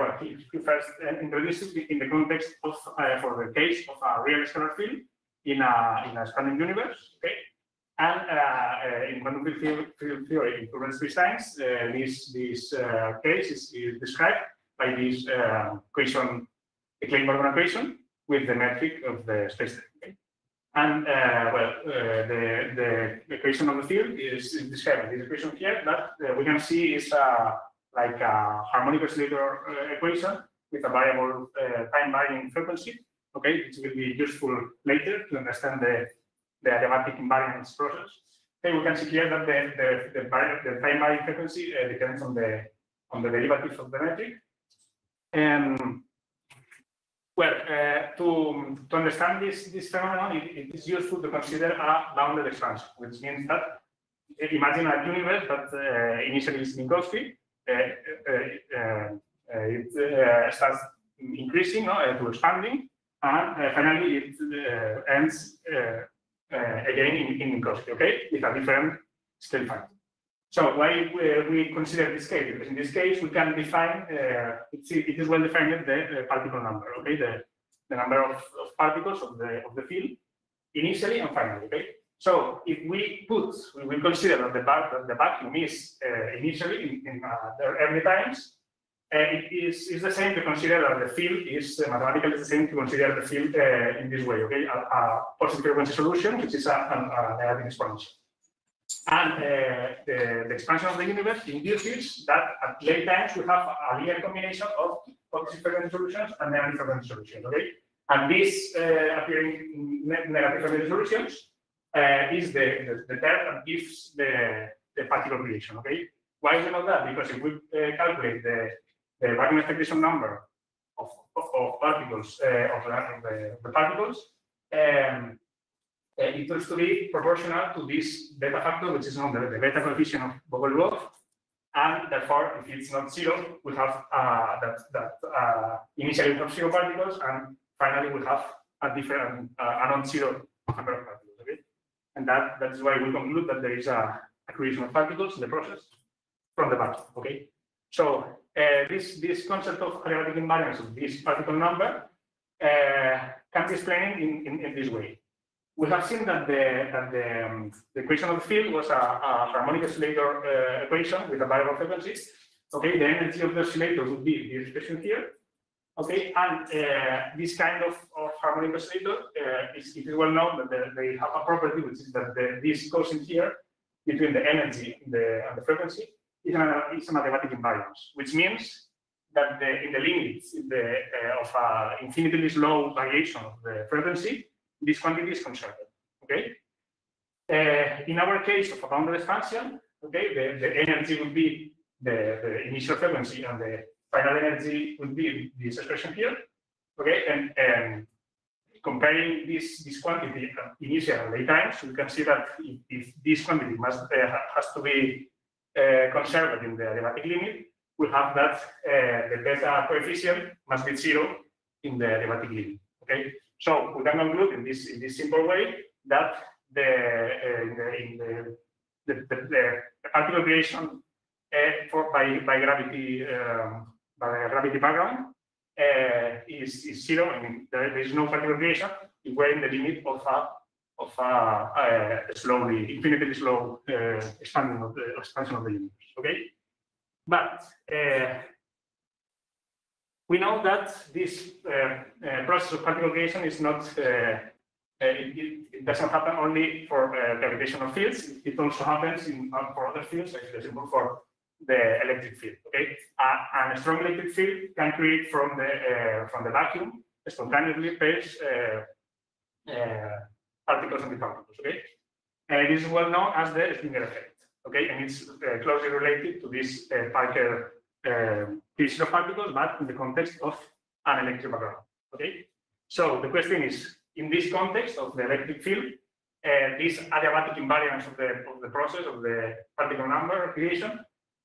A: well, he, he first introduced it in the context of for the case of a real scalar field in a in a expanding universe. Okay. And uh, uh, in quantum field theory, in spacetimes, uh, this this uh, case is, is described by this equation, the Klein-Gordon equation, with the metric of the spacetime. Okay? And uh, well, uh, the the equation of the field is, described by this equation here that uh, we can see is uh, like a harmonic oscillator equation with a variable time varying frequency. Okay, which will be useful later to understand the the adiabatic invariance process. Okay, we can see here that the the the, frequency uh, depends on the on the derivative of the metric. And well, uh, to to understand this this phenomenon, it, it is useful to consider a bounded expansion, which means that uh, imagine a universe that uh, initially is Minkowski, uh, uh, uh, it starts increasing no, to expanding, and finally it ends again in, in Minkowski, okay, with a different scale factor. So why we, consider this case? Because in this case, we can define, uh, it's, it is well defined the uh, particle number, okay, the, the number of, of particles of the of the field initially and finally, okay. So if we put, we will consider that the, that the vacuum is uh, initially in, in uh, the early times, uh, it is, is the same to consider that the field is mathematically the same to consider the field uh, in this way, okay? A, a positive frequency solution, which is a, a, a negative exponential. And uh, the, the expansion of the universe induces that at late times we have a linear combination of positive frequency solutions and negative frequency solutions, okay? And this uh, appearing ne- negative frequency solutions uh, is the, the, the term that gives the, the particle creation, okay? Why is it not that? Because if we calculate the, the vacuum number of, of, of particles, uh, of, the, of the, the particles, um, uh, it turns to be proportional to this beta factor, which is known the, the beta coefficient of Bogoliubov. And therefore, if it's not zero, we have uh, that, that uh, initially we have zero particles, and finally we have a different, uh, a non-zero number of particles. Okay? And that, that is why we conclude that there is a, a creation of particles in the process from the vacuum. Okay. So uh, this this concept of adiabatic invariance of this particle number uh, can be explained in, in, in this way. We have seen that the that the, um, the equation of the field was a, a harmonic oscillator uh, equation with a variable frequency. Okay, the energy of the oscillator would be the expression here. Okay, and uh, this kind of, of harmonic oscillator uh, is, it is well known that they- they have a property which is that the, this goes here between the energy the, and the frequency. Is an, is an adiabatic invariance, which means that the, in the limits in the, uh, of uh, infinitely slow variation of the frequency, this quantity is conserved. Okay. Uh, in our case of a bounded expansion, okay, the, the energy would be the, the initial frequency and the final energy would be this expression here. Okay, and, and comparing this this quantity at initial and late times, we can see that if, if this quantity must uh, has to be uh, conserved in the adiabatic limit, we have that uh, the beta coefficient must be zero in the adiabatic limit. Okay, so we can conclude in this in this simple way that the uh, in the, in the, the, the, the particle creation for by by gravity um, by gravity background is, is zero. I mean, there, there is no particle creation if we're in the limit of a of a, a slowly, infinitely slow uh, expanding of the expansion of the universe. Okay, but uh, we know that this uh, uh, process of particle creation is not. Uh, it, it, it doesn't happen only for gravitational fields. It also happens in for other fields, like for example for the electric field. Okay, uh, and a strong electric field can create from the uh, from the vacuum spontaneously pairs uh, particles and particles. Okay, and it is well known as the Schwinger effect. Okay, and it's closely related to this Parker collision of particles, but in the context of an electric background. Okay, so the question is, in this context of the electric field, uh, this adiabatic invariance of the of the process of the particle number creation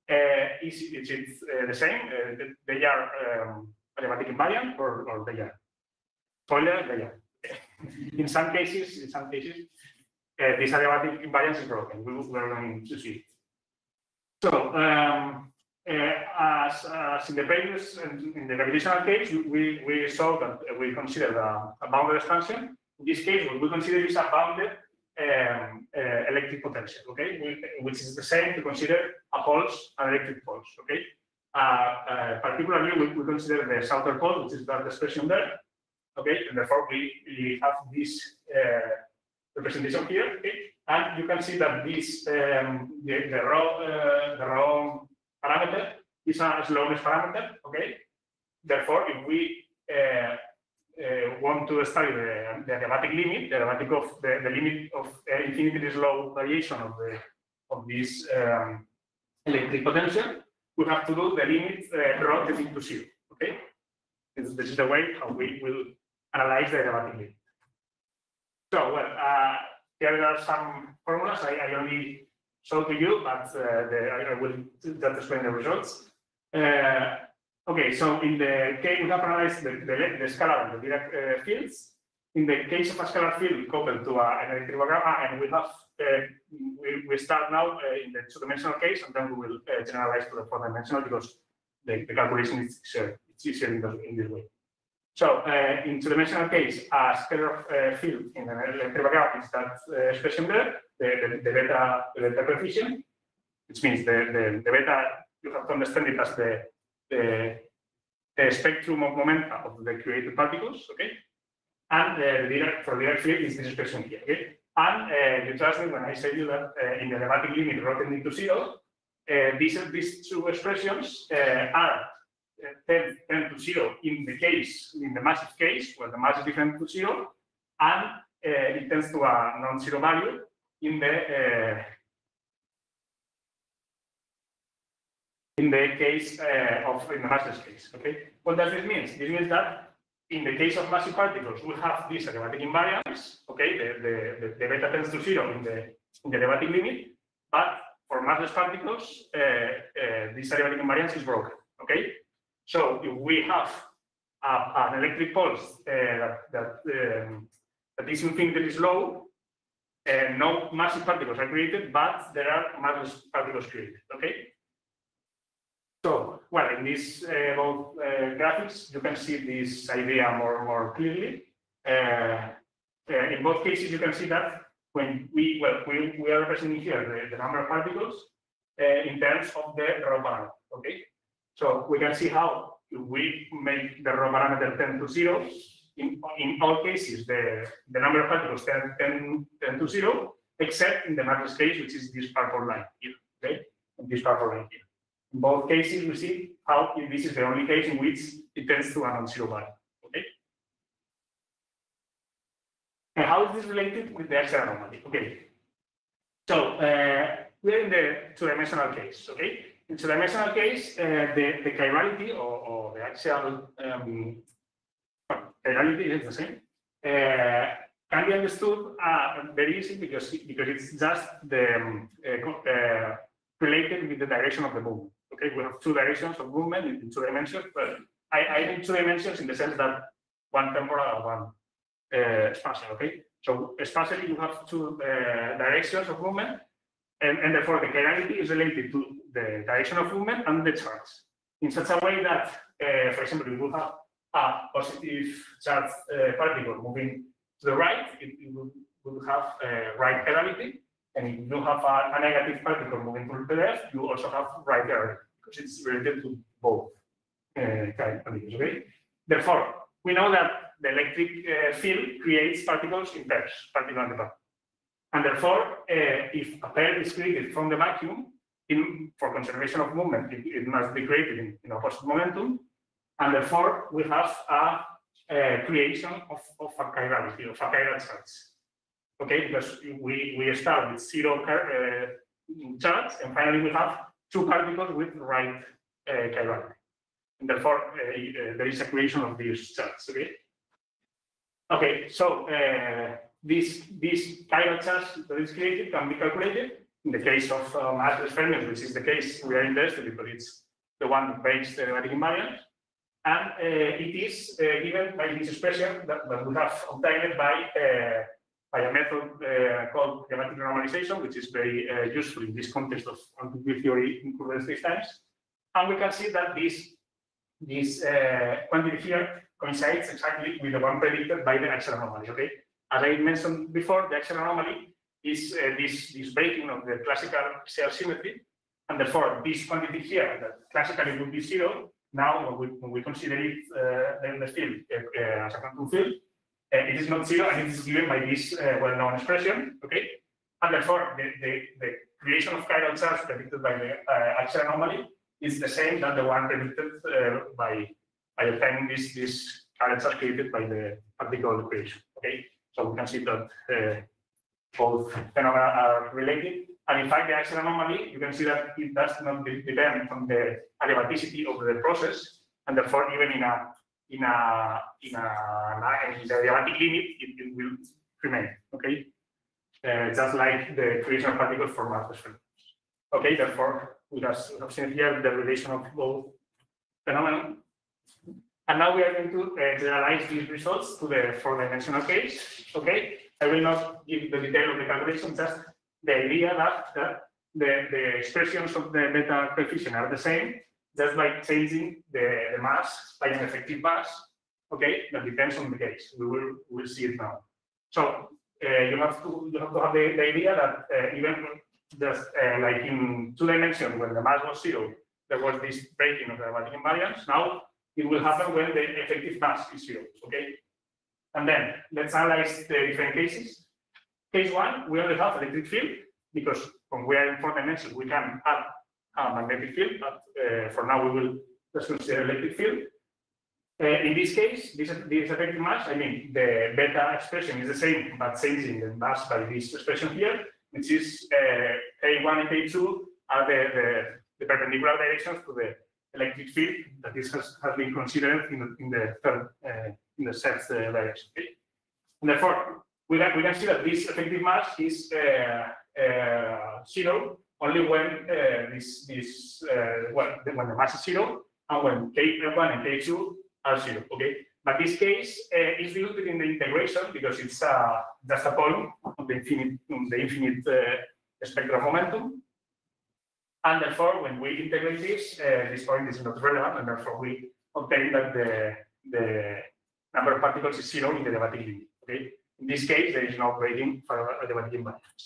A: uh, is, it uh, the same? Uh, they are um, adiabatic invariant or, or they are? Spoiler, they are. In some cases, in some cases, uh, this adiabatic invariance is broken. We, we're going to see. So, um, uh, as, as in the previous, in the gravitational case, we, we saw that we considered a, a bounded expansion. In this case, what we consider is a bounded um, uh, electric potential, okay, which is the same to consider a pulse, an electric pulse, okay. Uh, uh, particularly, we, we, consider the Sauter pole, which is that expression there, okay, and therefore we, we have this uh, representation here, okay, and you can see that this um, the, the rho uh, the rho parameter is a slowness parameter, okay. Therefore, if we uh, uh, want to study the, the adiabatic limit, the adiabatic of the, the limit of uh, infinitely slow variation of the of this um, electric potential, we have to do the limit uh, relative to zero. Okay, this, this, is the way how we will analyze the adiabatic. So, well, uh, there are some formulas I, I only show to you, but uh, the, I, I will just explain the results. Uh, Okay, so in the case we have analyzed the, the, the scalar and the Dirac uh, fields. In the case of a scalar field coupled to a, an electrogram, and we have uh, we, we start now uh, in the two-dimensional case, and then we will generalize to the four-dimensional because the, the calculation is easier, it's easier in, the, in this way. So uh, in two-dimensional case, a scalar uh, field in an electrogram is that expression there, the, the, the beta the beta coefficient, which means the, the, the beta you have to understand it as the the, the spectrum of momenta of the created particles, okay? And the Dirac, for Dirac field is this expression here, okay? And uh, you trust me when I say you that uh, in the adiabatic limit rotating to zero, uh, these, these two expressions uh, are 10, 10 to 0 in the case, in the massive case, where the mass is different to 0, and uh, it tends to a non-zero value in the in the case uh, of in the massless case. Okay, what does this mean? This means that in the case of massive particles, we have this adiabatic invariance. Okay, the, the, the, the, beta tends to zero in the in the adiabatic limit, but for massless particles, uh, uh, this adiabatic invariance is broken. Okay, so if we have a, an electric pulse uh, that that, um, that is infinitely slow, uh, no massive particles are created, but there are massless particles created. Okay. So, well, in these uh, both uh, graphics, you can see this idea more, more clearly. Uh, uh in both cases, you can see that when we, well, we, we are representing here the, the number of particles uh, in terms of the parameter, okay? So we can see how we make the rho parameter tend to zero. In, in all cases, the, the number of particles tend, tend, tend to zero, except in the matrix case, which is this purple line here, okay? this purple line here. In both cases, we see how this is the only case in which it tends to a non-zero value. Okay. And how is this related with the axial anomaly? Okay. So uh, we're in the two-dimensional case. Okay. In two-dimensional case, uh, the the chirality or, or the axial um, chirality is the same. Uh, can be understood uh, very easy because because it's just the um, uh, uh, related with the direction of the movement. Okay, we have two directions of movement in, two dimensions, but I, I think two dimensions in the sense that one temporal and one uh, spatial. Okay, so spatially you have two directions of movement, and, and therefore the chirality is related to the direction of movement and the charge in such a way that, uh, for example, we will have a positive charge uh, particle moving to the right, it, it have uh, right chirality, and if you have a, a negative particle moving to the left, you also have right chirality because it's related to both uh, chiralities. Okay, therefore we know that the electric uh, field creates particles in pairs, particle and particle. And therefore, uh, if a pair is created from the vacuum, in, for conservation of movement, it, it must be created in, in opposite momentum. And therefore, we have a, uh creation of, of a chirality, of a chiral charge. Okay, because we, we start with zero uh, charge, and finally we have two particles with right uh, chirality. And therefore, uh, uh, there is a creation of these charts. Okay. Okay, so uh, this this chiral charge that is created can be calculated in the case of uh, massless fermions, which is the case we are interested in, but it's the one that breaks the diabatic invariant. And uh, it is uh, given by this expression that, that we have obtained by uh, by a method uh, called geometric normalization, which is very uh, useful in this context of quantitative theory in curvature spacetimes. And we can see that this this uh, quantity here coincides exactly with the one predicted by the axial anomaly. Okay, as I mentioned before, the axial anomaly is uh, this this breaking of the classical cell symmetry, and therefore this quantity here that classically would be zero. Now, when we, when we consider it uh, in the field uh, uh, as a quantum field, uh, it is not zero, and it is given by this uh, well-known expression. Okay, and therefore the, the, the creation of chiral charge predicted by the uh, anomaly is the same than the one predicted by by obtaining this this chiral charge created by the particle creation. Okay, so we can see that both phenomena are related. And in fact, the axial anomaly, you can see that it does not depend on the adiabaticity of the process, and therefore, even in a in a in a in the adiabatic limit, it, it will remain. Okay, uh, just like the creation of particles for phenomena. Okay, therefore, we have seen here the relation of both phenomena. And now we are going to uh, generalize these results to the four-dimensional case. Okay, I will not give the detail of the calculation, just the idea that, the, the expressions of the beta coefficient are the same, just by changing the, the mass by an effective mass. Okay, that depends on the case. We will we'll see it now. So uh, you have to you have to have the, the idea that uh, even just uh, like in two dimensions when the mass was zero, there was this breaking of the diabatic invariance. Now it will happen when the effective mass is zero. Okay, and then let's analyze the different cases. Case one, we only have electric field because when we are in four dimensions, we can add a magnetic field, but uh, for now we will just consider electric field. Uh, in this case, this, this effective mass, I mean, the beta expression is the same, but changing the mass by this expression here, which is uh, A1 and A2 are the, the, the perpendicular directions to the electric field that this has, has been considered in in the third, uh, in the set direction. Okay? And therefore, we can, we can see that this effective mass is uh, uh, zero only when uh, this, this well, when the mass is zero and when K1 and K2 are zero, okay? But this case uh, is diluted in the integration because it's uh, just a point on the infinite, on the infinite uh, spectrum of momentum. And therefore, when we integrate this, uh, this point is not relevant, and therefore we obtain that the, the number of particles is zero in the diabatic limit, okay? In this case, there is no grading for a diabatic invariance.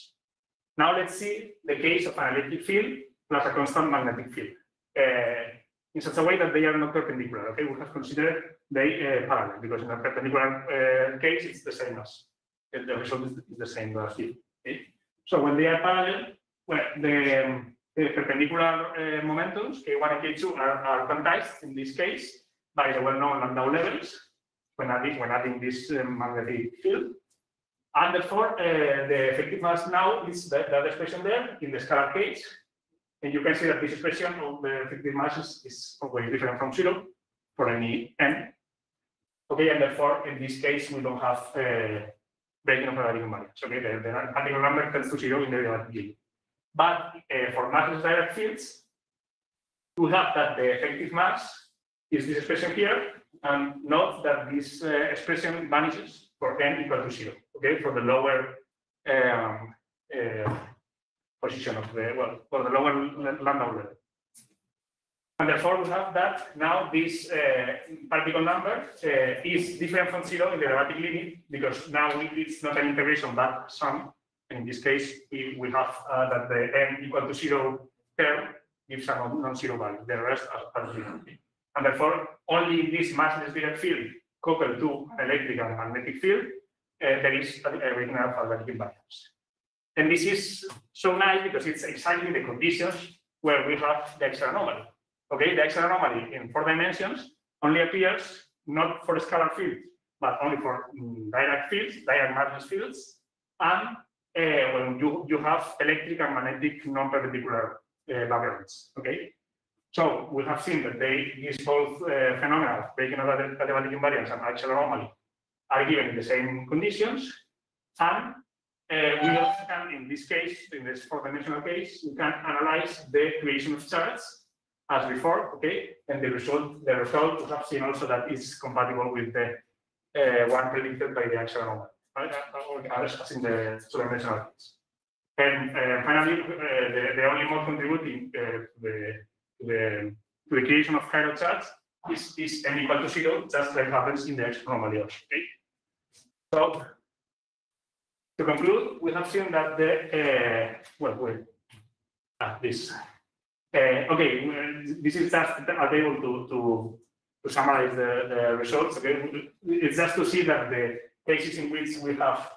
A: Now let's see the case of an electric field plus a constant magnetic field. Uh, in such a way that they are not perpendicular. Okay, we have considered they uh, parallel because in a perpendicular uh, case it's the same as the result is the same as here. Okay, so when they are parallel, well, the um, the perpendicular uh, momentums, K1 and K2, are, are quantized in this case by the well-known Landau levels when adding, when adding this uh, magnetic field. And therefore, uh, the effective mass now is that, that expression there in the scalar case. And you can see that this expression of the effective mass is, is always different from zero for any n. Okay, and therefore, in this case, we don't have uh, breaking of paradigm invariance. Okay, the, the particle number tends to zero in the derivative limit. But uh, for massless Dirac fields, we have that the effective mass is this expression here, and note that this uh, expression vanishes for n equal to zero. Okay, for the lower um, uh, position of the well, for the lower Landau level. And therefore, we have that now this uh, particle number uh, is different from zero in the derivative limit because now it's not an integration but sum. In this case, we, have uh, that the n equal to zero term gives a non- non-zero value. The rest are, are zero. And therefore, only in this massless Dirac field coupled to an electric and magnetic field, uh, there is a, a regular quadratic invariance. And this is so nice because it's exactly the conditions where we have the axial anomaly. Okay, the axial anomaly in four dimensions only appears not for scalar fields, but only for mm, Dirac fields, Dirac massless fields, and uh, when you, you have electric and magnetic non-perpendicular uh, backgrounds. Okay, so we have seen that they these both uh, phenomena, breaking of adiabatic invariance and axial anomaly, are given in the same conditions, and uh, we also can, in this case, in this four-dimensional case, we can analyze the creation of charts as before, okay, and the result, the result we have seen also that is compatible with the uh, one predicted by the axial anomaly, right? Or as as in the two-dimensional case. And uh, finally, uh, the, the only mode contributing uh, the the, to the creation of chiral charts is, is n equal to zero, just like happens in the anomaly also, okay? So to conclude, we have seen that the, uh, well, wait, ah, this. Uh, okay, this is just a table to, to, to summarize the, the results. Okay, it's just to see that the cases in which we have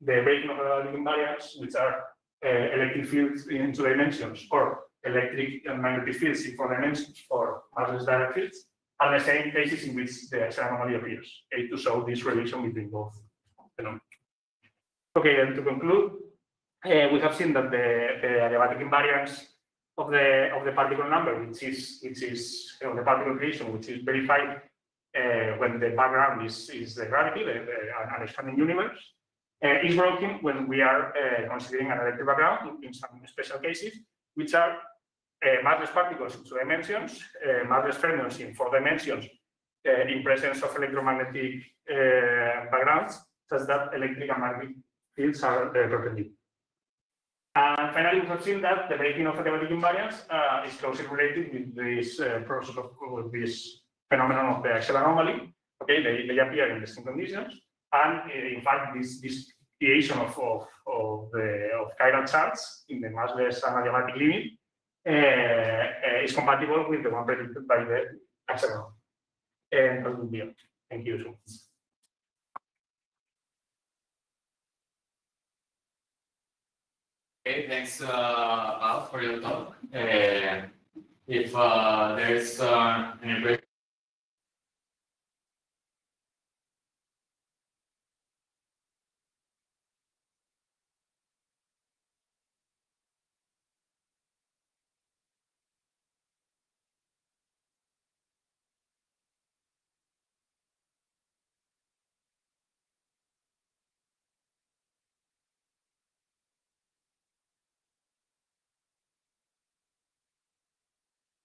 A: the breaking of the invariance, which are uh, electric fields in two dimensions, or electric and magnetic fields in four dimensions, or massless Dirac fields, are the same cases in which the anomaly appears. Okay, to show this relation between both phenomena. Okay, and to conclude, uh, we have seen that the, the adiabatic invariance of the of the particle number, which is which is you know, the particle creation, which is verified uh, when the background is is the gravity, the, the an expanding universe, uh, is broken when we are uh, considering an electric background in some special cases, which are uh, massless particles in two dimensions, uh, massless fermions in four dimensions, uh, in presence of electromagnetic backgrounds, such that electric and magnetic fields are perpendicular. And finally, we have seen that the breaking of adiabatic invariance uh, is closely related with this process of with this phenomenon of the axial anomaly. Okay, they, they appear in the same conditions, and in fact, this this creation of of, of the of chiral charts in the massless and adiabatic limit is compatible with the one predicted by the anomaly. And that will be all. Thank you so.
C: Okay, thanks, uh, Al, for your talk. Uh, if uh, there's uh, any break.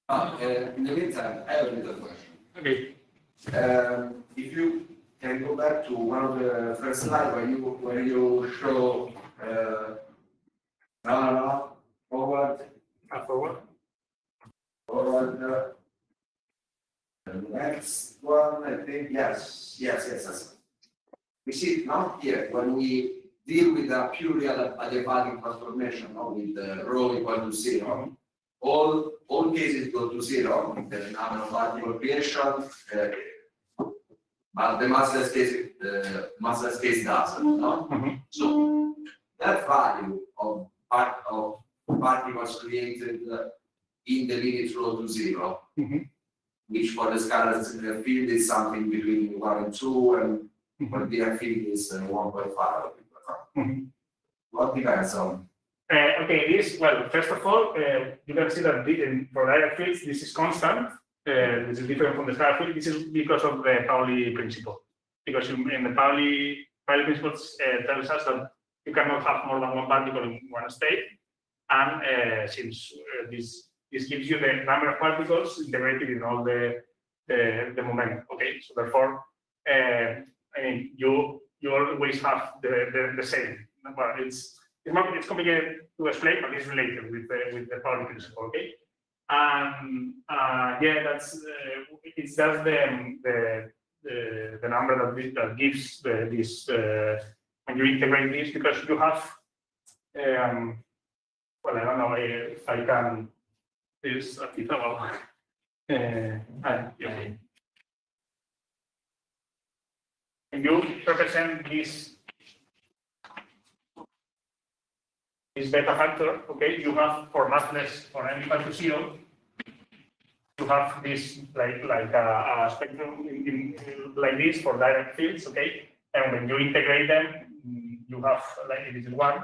F: Uh, in the meantime, I have a little question.
A: Okay.
F: Um, if you can go back to one of the first slide where you, where you show, uh, no, no, forward,
A: Uh, forward.
F: forward, uh, the next one, I think, yes, yes, yes, yes. We see it now here, when we deal with a purely adi- adiabatic transformation, no, with the rho equal to zero, all, all cases go to zero, the number of particle creation, uh, but the massless case, the massless case doesn't, no?
A: Mhm.
F: So that value of part of particle was created uh, in the limit flow to zero.
A: Mhm.
F: Which for the scalar uh, field is something between one and two, and for the field is uh, one point five.
A: Mhm.
F: What depends on?
A: Uh, okay, this, well, first of all, uh, you can see that the, in, for Dirac fields, this is constant. Uh, this is different from the scalar field. This is because of the Pauli principle. Because in, in the Pauli, Pauli principles uh, tells us that you cannot have more than one particle in one state. And uh, since uh, this this gives you the number of particles integrated in all the the, the momentum. Okay, so therefore, I mean, you you always have the, the, the same. Well, it's it's complicated to explain, but it's related with the with the Pauli principle. Okay, and uh, yeah, that's uh, it's just the the the, number that we- that gives the, this uh, when you integrate this because you have um, well I don't know if I can this está abajo. Uh, ah, yeah. When you represent this this beta factor, okay, you have for massless for n equal to zero, you have this like like a, a spectrum in, in, like this for Dirac fields, okay, and when you integrate them, you have like this is one,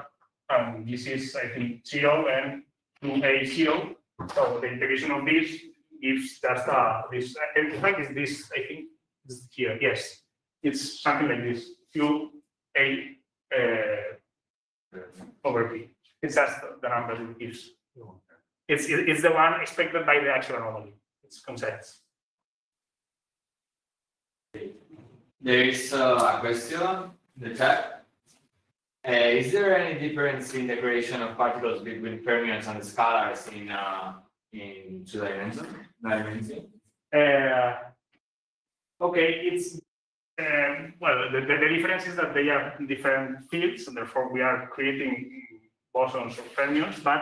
A: and this is I think zero and two a zero. So the integration of this gives just uh, this. In fact, is this I think is here. Yes, it's something like this. Q a uh, over p. It's just the number it gives. It's it- it's the one expected by the axial anomaly. It's consensus.
C: There is uh, a question in the chat. Uh, is there any difference in the creation of particles between fermions and scalars in uh, in two dimension dimension?
A: Uh, okay, it's um, well, the, the, the difference is that they are different fields, and therefore we are creating bosons or fermions. But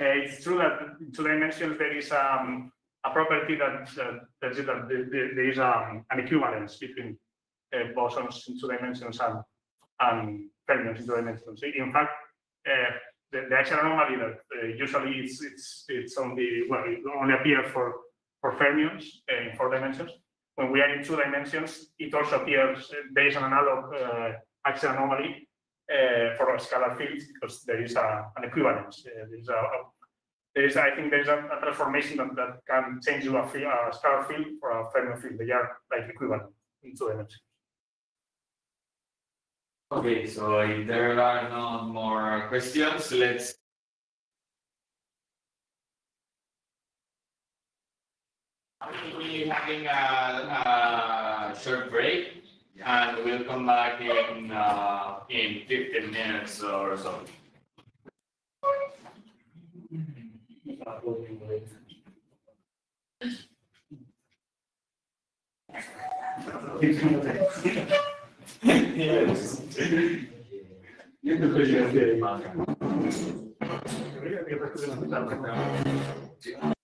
A: uh, it's true that in two dimensions there is um, a property that tells you that there, is um, an equivalence between uh, bosons in two dimensions and, and fermions in two dimensions. In fact, uh, the, the axial anomaly that uh, usually it's it's it's only well it only appears for for fermions uh, in four dimensions. When we are in two dimensions, it also appears based on analog axial anomaly uh, for scalar fields because there is a, an equivalence. Uh, there is a, a- there is, I think, there is a, a transformation that, that can change you a, field, a scalar field for a fermion field. They are like equivalent in two.
C: Okay, so if there are no more questions, let's. We're having a, a short break and we'll come back in uh, in 15 minutes or so.
G: yes.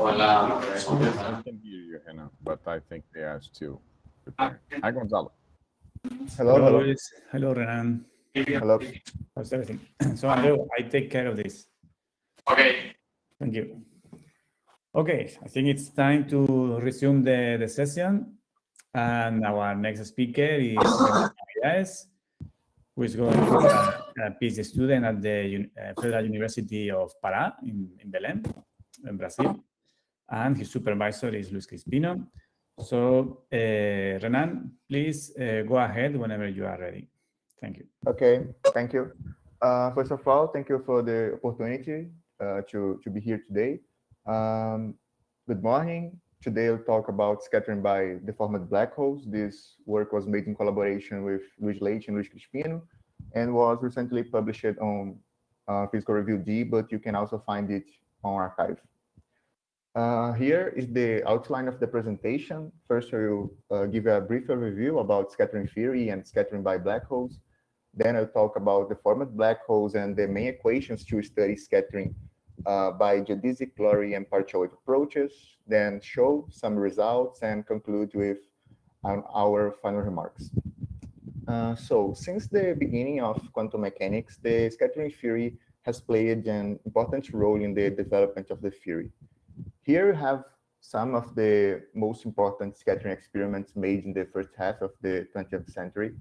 I: hola.
J: I can hear you, Hannah, but I think they asked too. Hi, Gonzalo.
K: Hello, hello.
B: Luis. Hello, Renan.
K: Hello.
B: How's everything? So Andrew, I take care of this.
I: Okay.
B: Thank you. Okay, I think it's time to resume the, the session. And our next speaker is Yes, who is going to be a PhD student at the uh, Federal University of Pará in, in Belém, in Brazil. And his supervisor is Luis Crispino. So, uh, Renan, please uh, go ahead whenever you are ready. Thank you.
K: Okay, thank you. Uh, first of all, thank you for the opportunity uh, to, to be here today. Um, good morning. Today I'll talk about scattering by deformed black holes. This work was made in collaboration with Luis Leite and Luis Crispino and was recently published on uh, Physical Review D, but you can also find it on arXiv. Uh, here is the outline of the presentation. First, I will uh, give a brief overview about scattering theory and scattering by black holes. Then I'll talk about the format black holes and the main equations to study scattering uh, by geodesic, glory, and partial wave approaches. Then show some results and conclude with um, our final remarks. Uh, so since the beginning of quantum mechanics, the scattering theory has played an important role in the development of the theory. Here you have some of the most important scattering experiments made in the first half of the 20th century.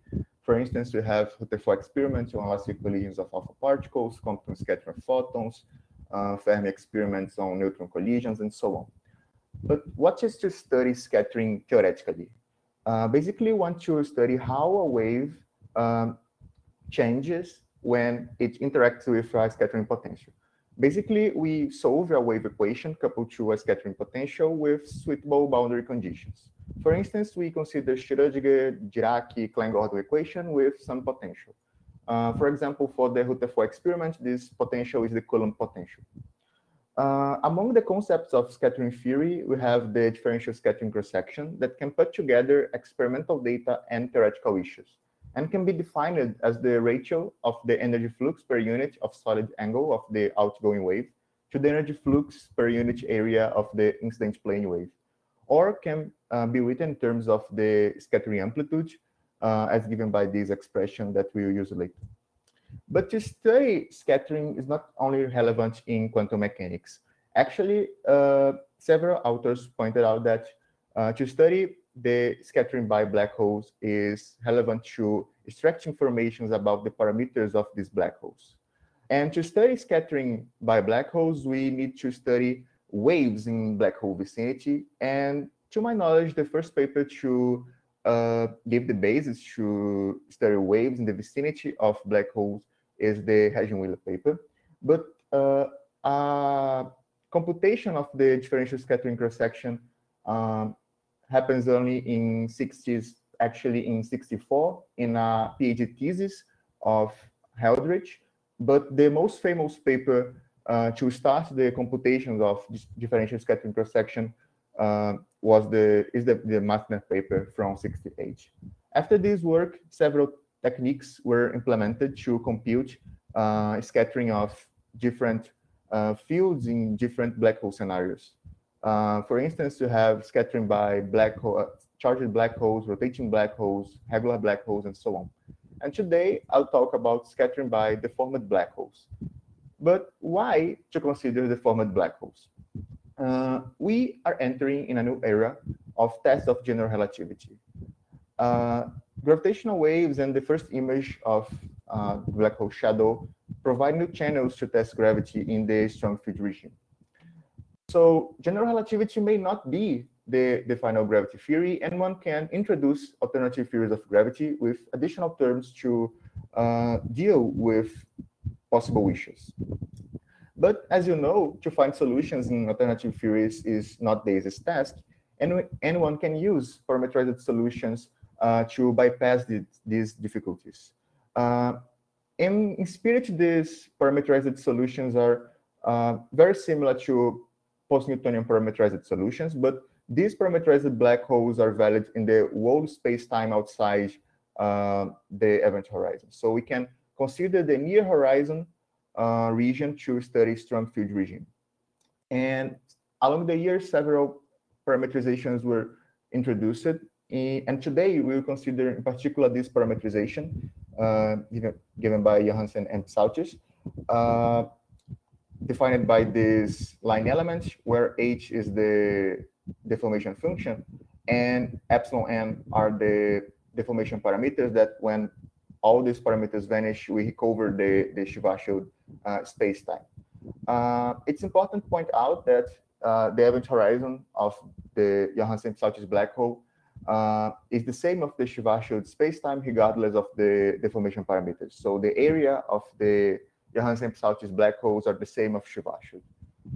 K: For instance, we have Rutherford experiments on elastic collisions of alpha particles, Compton scattering of photons, uh, Fermi experiments on neutron collisions, and so on. But what is to study scattering theoretically? Uh, basically, want to study how a wave um, changes when it interacts with a scattering potential. Basically, we solve a wave equation coupled to a scattering potential with suitable boundary conditions. For instance, we consider Schrödinger-Dirac-Klein-Gordon equation with some potential. Uh, for example, for the Rutherford experiment, this potential is the Coulomb potential. Uh, among the concepts of scattering theory, we have the differential scattering cross-section that can put together experimental data and theoretical issues, and can be defined as the ratio of the energy flux per unit of solid angle of the outgoing wave to the energy flux per unit area of the incident plane wave, or can uh, be written in terms of the scattering amplitude uh, as given by this expression that we will use later. But to study scattering is not only relevant in quantum mechanics. Actually, uh, several authors pointed out that uh, to study the scattering by black holes is relevant to extract informations about the parameters of these black holes. And to study scattering by black holes, we need to study waves in black hole vicinity. And to my knowledge, the first paper to uh, give the basis to study waves in the vicinity of black holes is the Regge-Wheeler paper. But uh, uh, computation of the differential scattering cross-section um, happens only in 60s, actually in 64, in a PhD thesis of Hildreth. But the most famous paper uh, to start the computations of differential scattering cross-section uh, was the is the, the Matzner paper from 68. After this work, several techniques were implemented to compute uh, scattering of different uh, fields in different black hole scenarios. Uh, for instance, you have scattering by black hole, charged black holes, rotating black holes, regular black holes, and so on. And today I'll talk about scattering by deformed black holes. But why to consider deformed black holes? Uh, we are entering in a new era of tests of general relativity. Uh, gravitational waves and the first image of uh, black hole shadow provide new channels to test gravity in the strong field regime. So general relativity may not be the, the final gravity theory, and one can introduce alternative theories of gravity with additional terms to uh, deal with possible issues. But as you know, to find solutions in alternative theories is not the easiest task, and anyone can use parameterized solutions uh, to bypass the, these difficulties. Uh, in, spirit, these parameterized solutions are uh, very similar to post-Newtonian parameterized solutions, but these parameterized black holes are valid in the whole space-time outside uh, the event horizon. So we can consider the near horizon uh, region to study strong field regime. And along the years, several parameterizations were introduced. In, and today we will consider in particular this parameterization uh, given, given by Johannsen and Psaltis, uh, defined by this line element where h is the deformation function and epsilon n are the deformation parameters that when all these parameters vanish, we recover the, the Schwarzschild uh, space-time. Uh, it's important to point out that uh, the event horizon of the Johannsen-Psaltis black hole uh, is the same of the Schwarzschild space-time regardless of the deformation parameters. So the area of the Johannsen-Psaltis black holes are the same of Schwarzschild.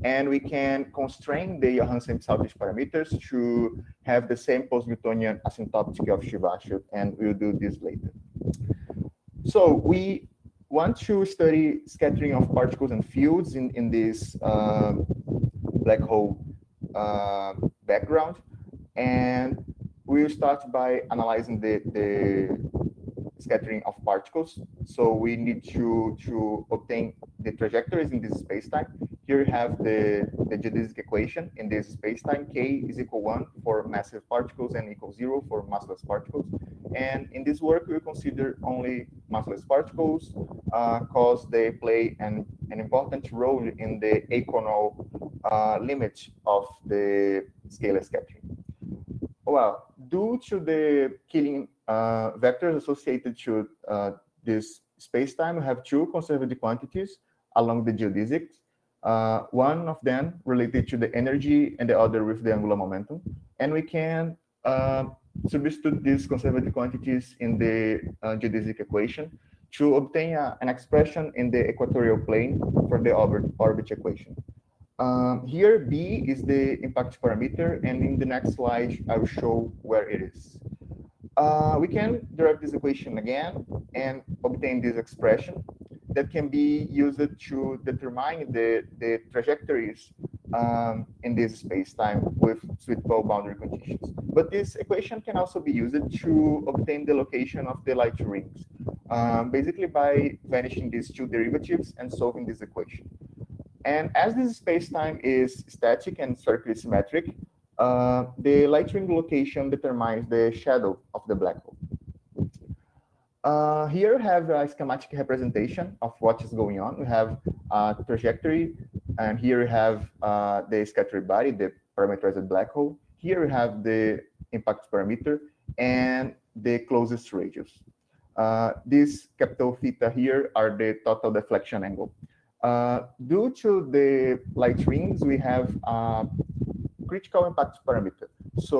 K: And we can constrain the Johannsen-Psaltis parameters to have the same post-Newtonian asymptotic of Schwarzschild, and we'll do this later. So we want to study scattering of particles and fields in, in this uh, black hole uh, background. And we'll start by analyzing the, the scattering of particles. So we need to, to obtain the trajectories in this space-time. Here you have the, the geodesic equation in this space-time. K is equal one for massive particles and equal zero for massless particles. And in this work, we consider only massless particles because uh, they play an, an important role in the eikonal uh, limit of the scalar scattering. Well, due to the Killing uh, vectors associated to uh, this space-time, have two conservative quantities along the geodesics. Uh, one of them related to the energy and the other with the angular momentum. And we can uh, substitute these conservative quantities in the uh, geodesic equation to obtain a, an expression in the equatorial plane for the orbit, orbit equation. Um, here, B is the impact parameter, and in the next slide, I will show where it is. Uh, we can derive this equation again and obtain this expression that can be used to determine the, the trajectories um, in this space-time with suitable boundary conditions. But this equation can also be used to obtain the location of the light rings, um, basically by vanishing these two derivatives and solving this equation. And as this space-time is static and circularly symmetric, uh, the light ring location determines the shadow of the black hole. Uh, here we have a schematic representation of what is going on. We have a trajectory, and here we have uh, the scattered body, the parameterized black hole. Here we have the impact parameter and the closest radius. Uh, this capital theta here are the total deflection angle. Uh, due to the light rings, we have a critical impact parameter. So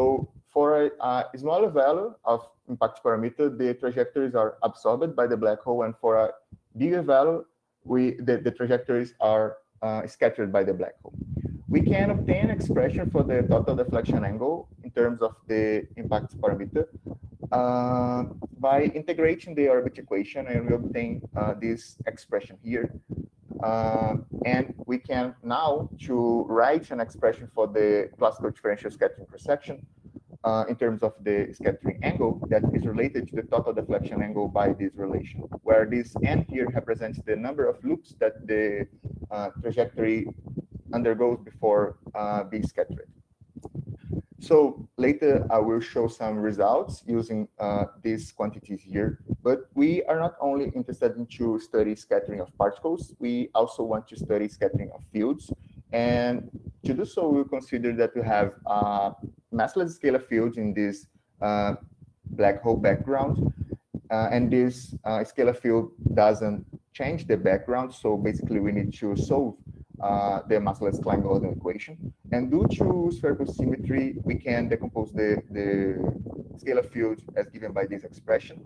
K: for a, a smaller value of impact parameter, the trajectories are absorbed by the black hole, and for a bigger value, we the, the trajectories are uh, scattered by the black hole. We can obtain expression for the total deflection angle in terms of the impact parameter uh, by integrating the orbit equation, and we obtain uh, this expression here. Uh, and we can now to write an expression for the classical differential scattering cross section uh, in terms of the scattering angle that is related to the total deflection angle by this relation, where this n here represents the number of loops that the uh, trajectory undergoes before uh, being scattered. So later I will show some results using uh, these quantities here, but we are not only interested in to study scattering of particles, we also want to study scattering of fields. And to do so, we'll consider that we have uh, massless scalar fields in this uh, black hole background. Uh, and this uh, scalar field doesn't change the background. So basically we need to solve uh, the massless Klein-Gordon equation. And due to spherical symmetry, we can decompose the, the scalar field as given by this expression.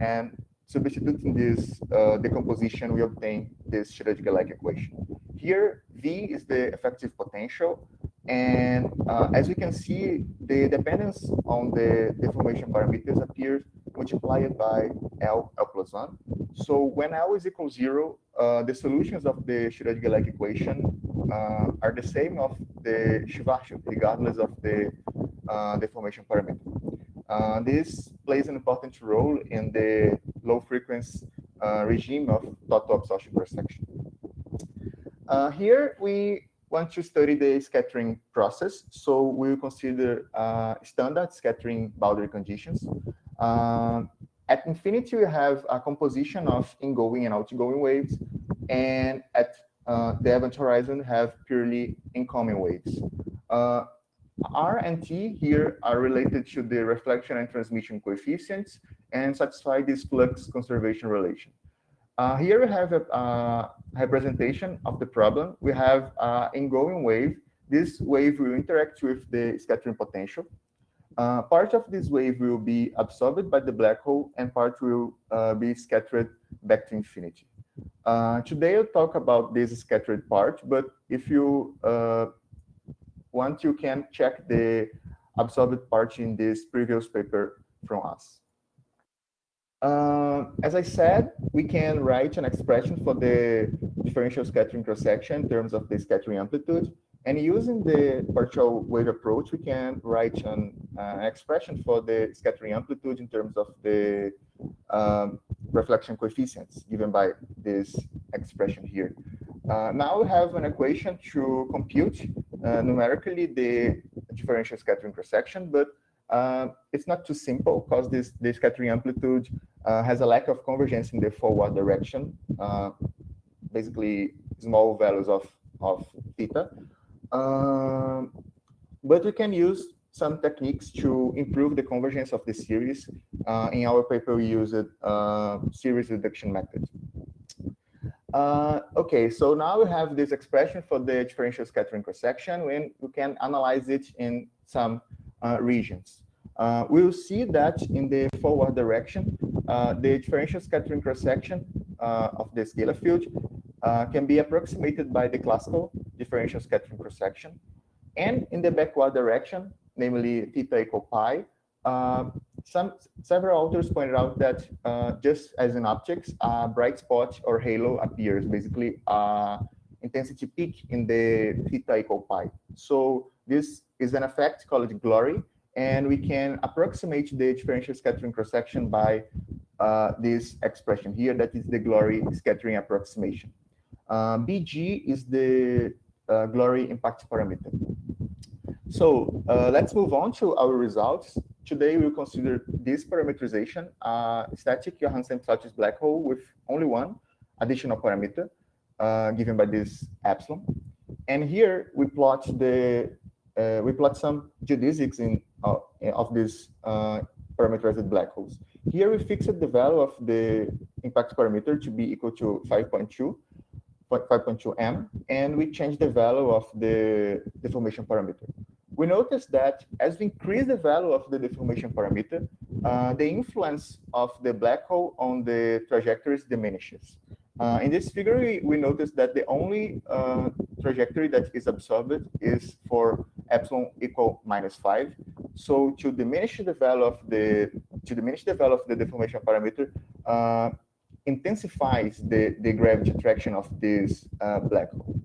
K: And substituting this uh, decomposition, we obtain this Schrödinger-like equation. Here, V is the effective potential. And uh, as we can see, the dependence on the deformation parameters appears multiplied by L, L plus 1. So when L is equal zero, uh, the solutions of the Schrödinger-like equation uh, are the same of the Schwarzschild, regardless of the uh, deformation parameter. Uh, this plays an important role in the low frequency uh, regime of total absorption cross section. Uh, here we want to study the scattering process, so we'll consider standard scattering boundary conditions. At infinity, we have a composition of ingoing and outgoing waves, and at uh, the event horizon have purely incoming waves. Uh, R and T here are related to the reflection and transmission coefficients and satisfy this flux conservation relation. Uh, here we have a uh, representation of the problem. We have an ingoing wave. This wave will interact with the scattering potential. Uh, part of this wave will be absorbed by the black hole and part will uh, be scattered back to infinity. Uh, today I'll talk about this scattered part, but if you uh, want, you can check the absorbed part in this previous paper from us. Uh, as I said, we can write an expression for the differential scattering cross-section in terms of the scattering amplitude. And using the partial wave approach, we can write an uh, expression for the scattering amplitude in terms of the um, reflection coefficients given by this expression here. Uh, now we have an equation to compute uh, numerically the differential scattering cross-section, but uh, it's not too simple because this the scattering amplitude uh, has a lack of convergence in the forward direction, uh, basically small values of, of theta. Um, but we can use some techniques to improve the convergence of the series. Uh, in our paper, we used uh, series reduction method. Uh, okay, so now we have this expression for the differential scattering cross-section and we can analyze it in some uh, regions. Uh, we'll see that in the forward direction, uh, the differential scattering cross-section of the scalar field uh, can be approximated by the classical differential scattering cross-section. And in the backward direction, namely theta equal pi, uh, some several authors pointed out that uh, just as in optics, a bright spot or halo appears, basically uh, intensity peak in the theta equal pi. So this is an effect called glory, and we can approximate the differential scattering cross-section by uh, this expression here, that is the glory scattering approximation. Uh, BG is the uh, glory impact parameter. So uh, let's move on to our results. Today we'll consider this parameterization, uh, static Johannsen-Psaltis black hole with only one additional parameter uh, given by this epsilon. And here we plot the uh, we plot some geodesics in of these parameterized black holes. Here we fixed the value of the impact parameter to be equal to 5.2 5.2 m, and we change the value of the deformation parameter. We notice that as we increase the value of the deformation parameter, uh, the influence of the black hole on the trajectories diminishes. Uh, in this figure, we, notice that the only uh, trajectory that is absorbed is for epsilon equal minus five. So to diminish the value of the to diminish the value of the deformation parameter, uh, intensifies the, the gravity attraction of this uh, black hole.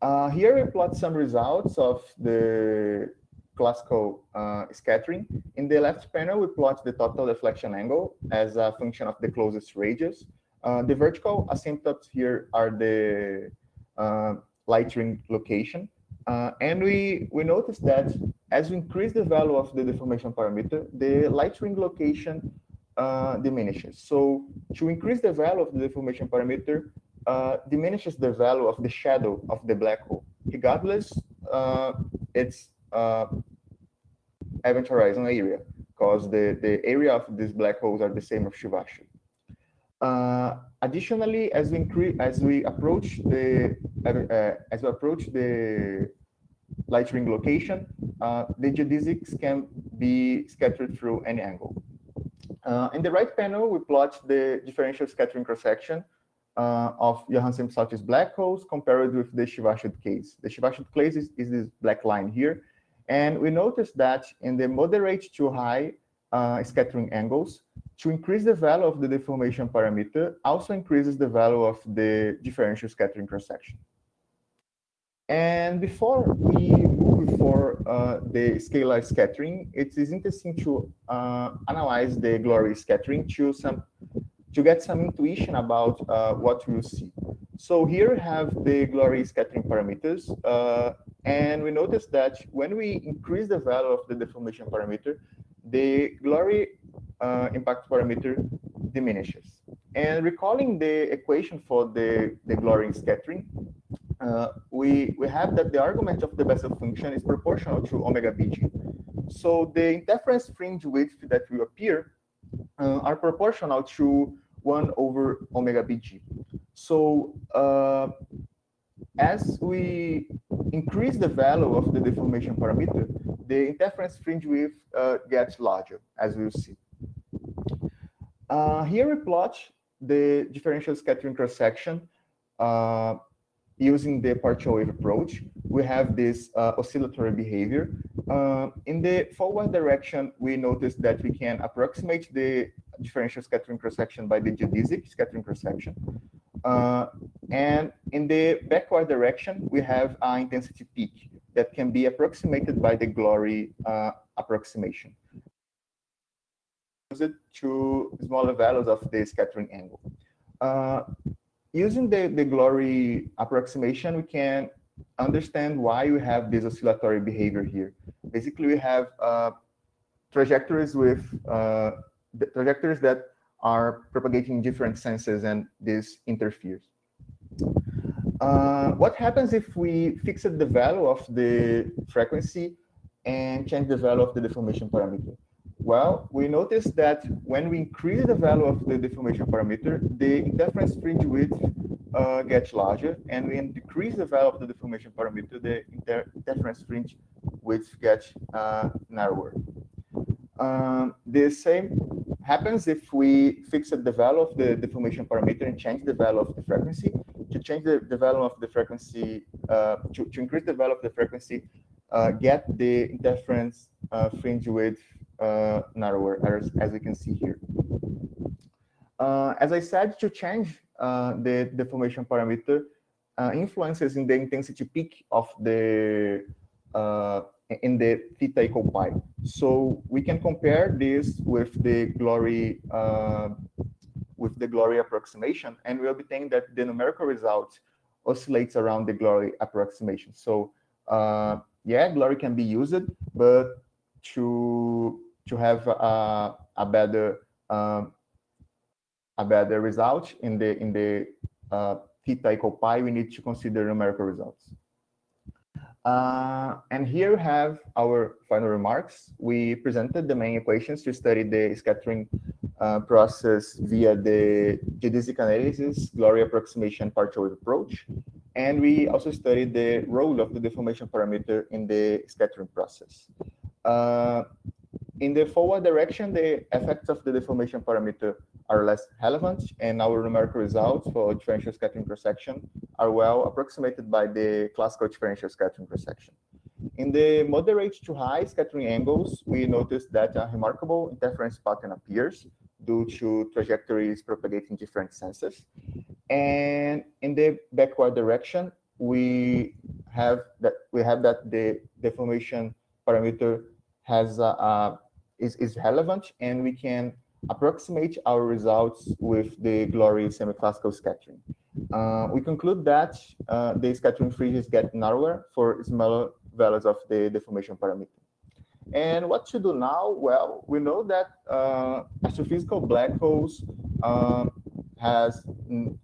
K: Uh, here we plot some results of the classical uh, scattering. In the left panel, we plot the total deflection angle as a function of the closest radius. Uh, the vertical asymptotes here are the uh, light ring location. Uh, and we, we notice that as we increase the value of the deformation parameter, the light ring location uh, diminishes. So to increase the value of the deformation parameter, uh, diminishes the value of the shadow of the black hole. Regardless, uh, its uh, event horizon area, because the, the area of these black holes are the same of Schwarzschild. Uh, additionally, as we increase, as we approach the uh, as we approach the light ring location, uh, the geodesics can be scattered through any angle. Uh, in the right panel, we plot the differential scattering cross-section uh, of Johannsen Psaltis black holes compared with the Schwarzschild case. The Schwarzschild case is, is this black line here. And we notice that in the moderate to high uh, scattering angles, to increase the value of the deformation parameter also increases the value of the differential scattering cross-section. And before we move for uh, the scalar scattering, it is interesting to uh, analyze the glory scattering to some to get some intuition about uh, what we'll see. So here we have the glory scattering parameters, uh, and we notice that when we increase the value of the deformation parameter, the glory uh, impact parameter diminishes. And recalling the equation for the, the glory scattering, uh, we, we have that the argument of the Bessel function is proportional to omega bg. So the interference fringe width that will appear uh, are proportional to 1 over omega bg. So uh, as we increase the value of the deformation parameter, the interference fringe width uh, gets larger, as we'll see. Uh, here we plot the differential scattering cross-section uh, using the partial wave approach. We have this uh, oscillatory behavior. Uh, in the forward direction, we notice that we can approximate the differential scattering cross-section by the geodesic scattering cross-section. Uh, and in the backward direction, we have an intensity peak that can be approximated by the glory uh, approximation. Use it to smaller values of the scattering angle. Using the, the glory approximation, we can understand why we have this oscillatory behavior here. Basically, we have uh, trajectories with uh, trajectories that are propagating different senses and this interferes. Uh, what happens if we fix the value of the frequency and change the value of the deformation parameter? Well, we notice that when we increase the value of the deformation parameter, the interference fringe width uh, gets larger, and when we decrease the value of the deformation parameter, the inter interference fringe width gets uh, narrower. Um, the same happens if we fix the value of the deformation parameter and change the value of the frequency. To change the, the value of the frequency, uh, to, to increase the value of the frequency, uh, get the interference uh, fringe width uh, narrower, as, as we can see here. Uh, as I said, to change uh, the deformation parameter influences in the intensity peak of the in the theta equal pi. So we can compare this with the glory uh, with the glory approximation, and we obtain that the numerical result oscillates around the glory approximation. So uh, yeah, glory can be used, but to to have a, a better um, a better result in the in the uh, theta equal pi, we need to consider numerical results. Uh, and here we have our final remarks. We presented the main equations to study the scattering uh, process via the geodesic analysis, glory approximation partial wave approach. And we also studied the role of the deformation parameter in the scattering process. Uh, in the forward direction, the effects of the deformation parameter are less relevant, and our numerical results for differential scattering cross-section are well approximated by the classical differential scattering cross-section. In the moderate to high scattering angles, we notice that a remarkable interference pattern appears due to trajectories propagating different senses. And in the backward direction, we have that we have that the deformation parameter has a, a is, is relevant and we can approximate our results with the glory semi-classical scattering. Uh, we conclude that uh, the scattering fringes get narrower for smaller values of the deformation parameter. And what to do now? Well, we know that uh, astrophysical black holes uh, has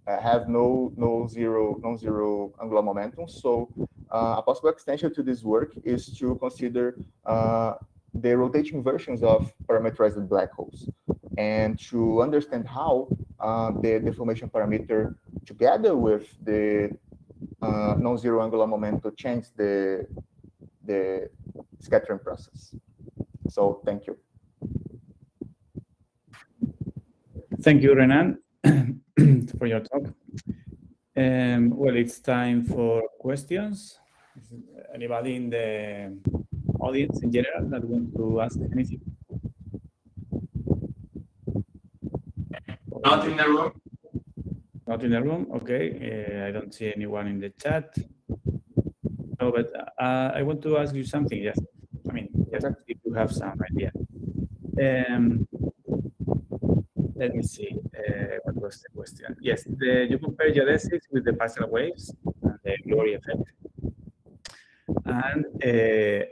K: have no no zero non zero angular momentum. So uh, a possible extension to this work is to consider uh, the rotating versions of parameterized black holes and to understand how uh, the deformation parameter together with the uh, non-zero angular momentum change the the scattering process. So thank you.
B: Thank you, Renan, for your talk. Um, well, it's time for questions. Anybody in the audience in general that want to ask anything?
C: Not in the room.
B: Not in the room, okay. Uh, I don't see anyone in the chat. No, but uh, I want to ask you something. Yes, I mean, just if you have some idea. Um, let me see. Uh, what was the question? Yes, the, you compare geodesics with the partial waves and the glory effect. And uh,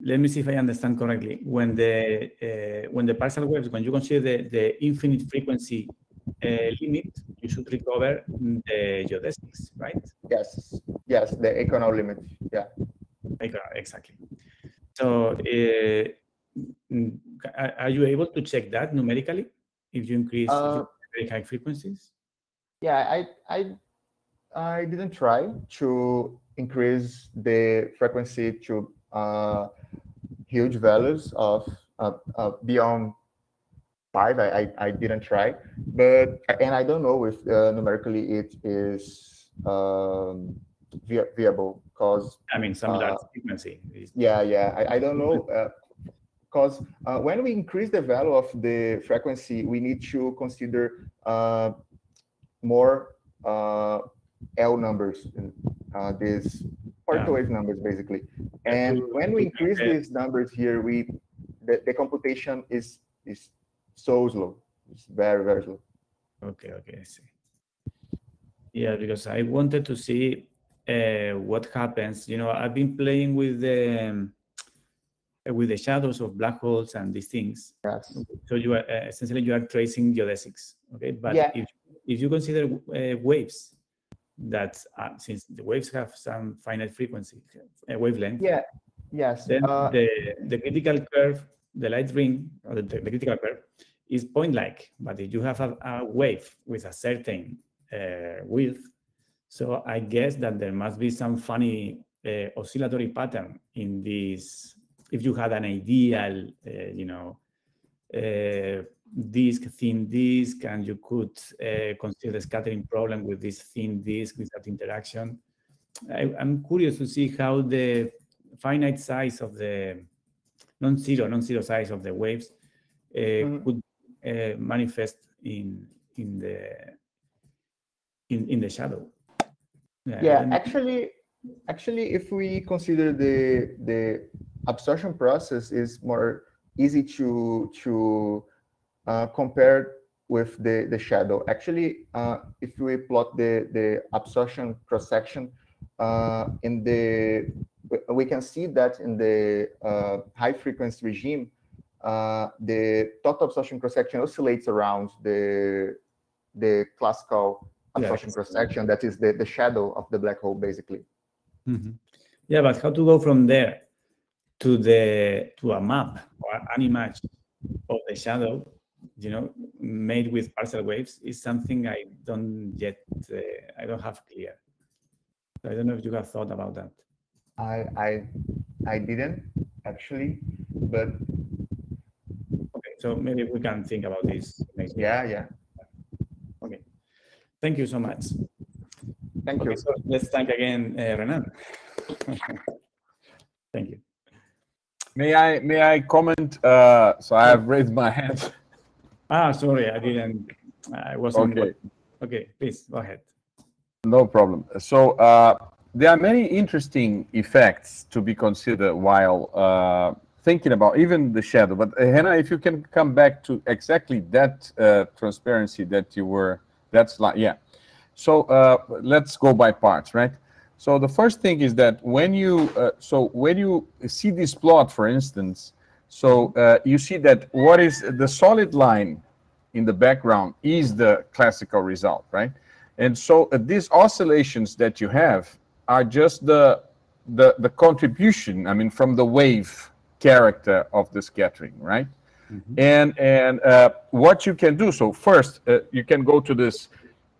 B: let me see if I understand correctly. When the uh, when the partial waves, when you consider the, the infinite frequency uh, limit, you should recover the geodesics, right?
K: Yes, yes, the eikonal limit. Yeah.
B: Exactly. So, uh, are you able to check that numerically if you increase
K: Uh,
B: very high frequencies?
K: Yeah, I I I didn't try to increase the frequency to huge values of uh, uh, beyond five. I, I I didn't try, but and I don't know if uh, numerically it is um, via- viable because
B: I mean, some
K: uh,
B: frequency.
K: yeah, yeah. I, I don't know. Because uh, when we increase the value of the frequency, we need to consider uh, more uh, L numbers, uh, partial wave numbers, basically. And when we increase these numbers here, we the, the computation is is so slow. It's very very slow.
B: Okay, okay, I see. Yeah, because I wanted to see uh, what happens. You know, I've been playing with the um, with the shadows of black holes and these things.
K: Yes.
B: So you are uh, essentially you are tracing geodesics. Okay, but
K: Yeah.
B: if if you consider uh, waves, that uh, since the waves have some finite frequency uh, wavelength,
K: Yeah. Yes.
B: then
K: uh,
B: the the critical curve, the light ring, or the, the critical curve, is point-like. But if you have a, a wave with a certain uh, width, so I guess that there must be some funny uh, oscillatory pattern in this. If you had an ideal, uh, you know, uh, disk, thin disk, and you could uh, consider the scattering problem with this thin disk with that interaction. I, I'm curious to see how the finite size of the non-zero, non-zero size of the waves uh,
K: Mhm.
B: could uh, manifest in in the in, in the shadow.
K: Yeah actually actually if we consider the the absorption process is more easy to to uh, compare with the the shadow. Actually uh, if we plot the the absorption cross section uh, in the we- can see that in the uh, high frequency regime uh, the total absorption cross section oscillates around the the classical absorption cross section that is the, the shadow of the black hole basically.
B: Mhm. Yeah, but how to go from there to the to a map or an image of the shadow, you know, made with partial waves is something I don't yet uh, I don't have clear. I don't know if you have thought about that.
K: I I I didn't actually, but
B: Okay, so maybe we can think about this next week.
K: yeah, yeah.
B: Okay. Thank you so much.
K: Thank
B: Okay,
K: you.
B: so let's thank again uh, Renan. Thank you.
J: May I may I comment? Uh, so I have raised my hand.
B: Ah, sorry, I didn't. I wasn't.
J: Okay.
B: Okay, please go ahead.
J: No problem. So uh, there are many interesting effects to be considered while uh, thinking about even the shadow. But uh, Renan, if you can come back to exactly that uh, transparency that you were, that's like, yeah. So uh, let's go by parts, right? So the first thing is that when you, uh, so when you see this plot, for instance, so uh, you see that what is the solid line in the background is the classical result, right? And so uh, these oscillations that you have are just the, the the contribution, I mean, from the wave character of the scattering, right? And and uh, what you can do. So first, uh, you can go to this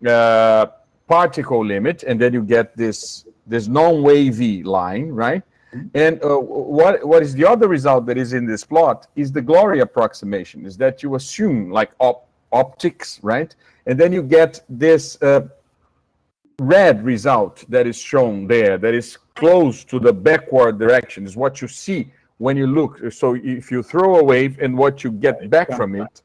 J: uh, particle limit, and then you get this this non-wavy line, right? And uh, what what is the other result that is in this plot is the Glory approximation. Is that you assume like op optics, right? And then you get this uh, red result that is shown there, that is close to the backward direction. Is what you see when you look. So if you throw a wave and what you get back from it,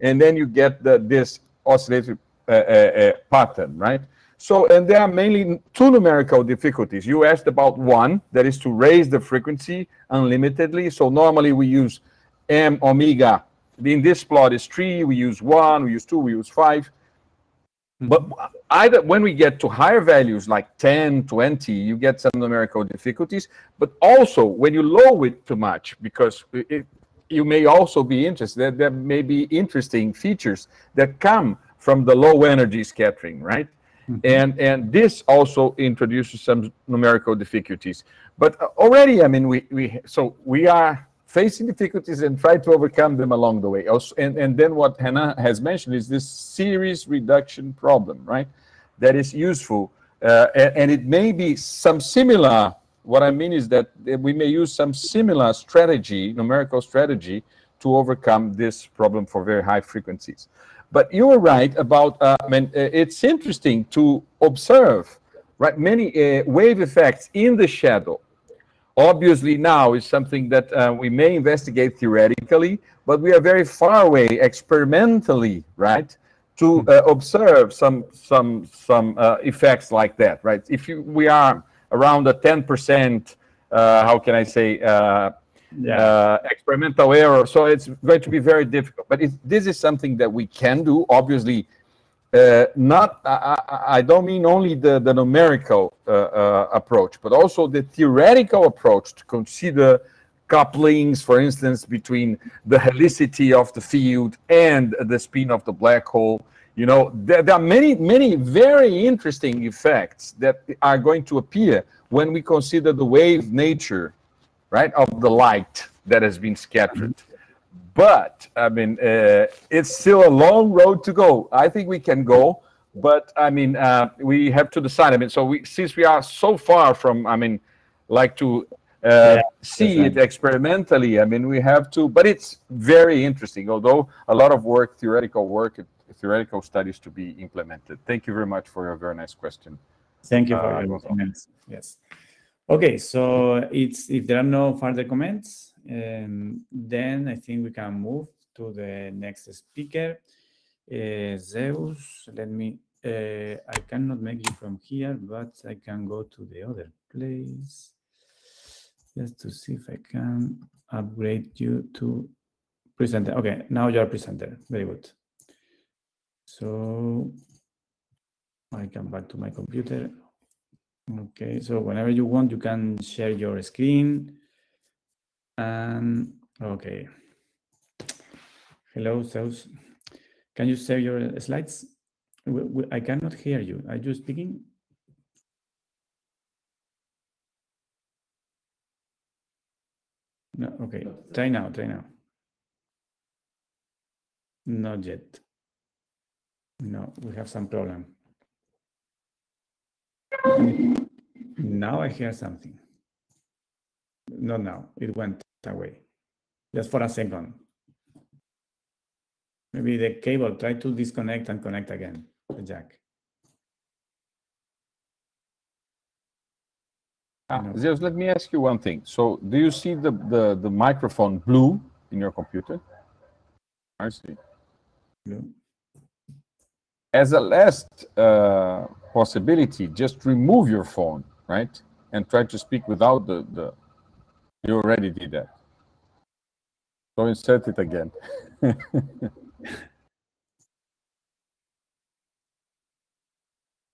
J: and then you get the this oscillator uh, uh, uh, pattern, right? So, and there are mainly two numerical difficulties. You asked about one, that is to raise the frequency unlimitedly. So normally we use m omega. In this plot is three, we use one, we use two, we use five. Hmm. But either when we get to higher values like 10, 20, you get some numerical difficulties. But also when you lower it too much, because it, you may also be interested, there may be interesting features that come from the low energy scattering, right? And and this also introduces some numerical difficulties. But uh, already, I mean, we we so we are facing difficulties and try to overcome them along the way. Also, and and then what Renan has mentioned is this series reduction problem, right? That is useful, uh, and, and it may be some similar. What I mean is that we may use some similar strategy, numerical strategy, to overcome this problem for very high frequencies. But you were right about, uh, I mean, uh, it's interesting to observe, right, many uh, wave effects in the shadow. Obviously now is something that uh, we may investigate theoretically, but we are very far away experimentally, right, to uh, observe some some some uh, effects like that, right? If you, we are around a 10%, how can I say,
B: Yeah.
J: uh, experimental error. So it's going to be very difficult. But it, this is something that we can do. Obviously, uh, not. I, I- don't mean only the the numerical uh, uh, approach, but also the theoretical approach to consider couplings, for instance, between the helicity of the field and the spin of the black hole. You know, there, there are many, many very interesting effects that are going to appear when we consider the wave nature right, of the light that has been scattered. But I mean, uh, it's still a long road to go. I think we can go, but I mean, uh, we have to decide. I mean, so we since we are so far from, I mean, like to uh, see it experimentally. I mean, we have to, but it's very interesting. Although a lot of work, theoretical work, theoretical studies to be implemented. Thank you very much for your very nice question.
B: Thank you for
J: Uh,
B: your comments. Yes. Okay, so it's if there are no further comments, um, then I think we can move to the next speaker. Uh, Zeus, let me. Uh, I cannot make you from here, but I can go to the other place just to see if I can upgrade you to presenter. Okay, now you are presenter. Very good. So I come back to my computer. Okay, so whenever you want, you can share your screen. And okay. Hello, Zeus. Can you share your slides? I cannot hear you. Are you speaking? No, okay. Try now, try now. Not yet. No, we have some problem. Now I hear something. Not now, it went away. Just for a second. Maybe the cable, try to disconnect and connect again, the jack.
J: Ah, Zeus, let me ask you one thing. So, do you see the, the, the microphone blue in your computer? I see.
B: Blue.
J: As a last uh, possibility, just remove your phone, right? And try to speak without the, the you already did that. So insert it again.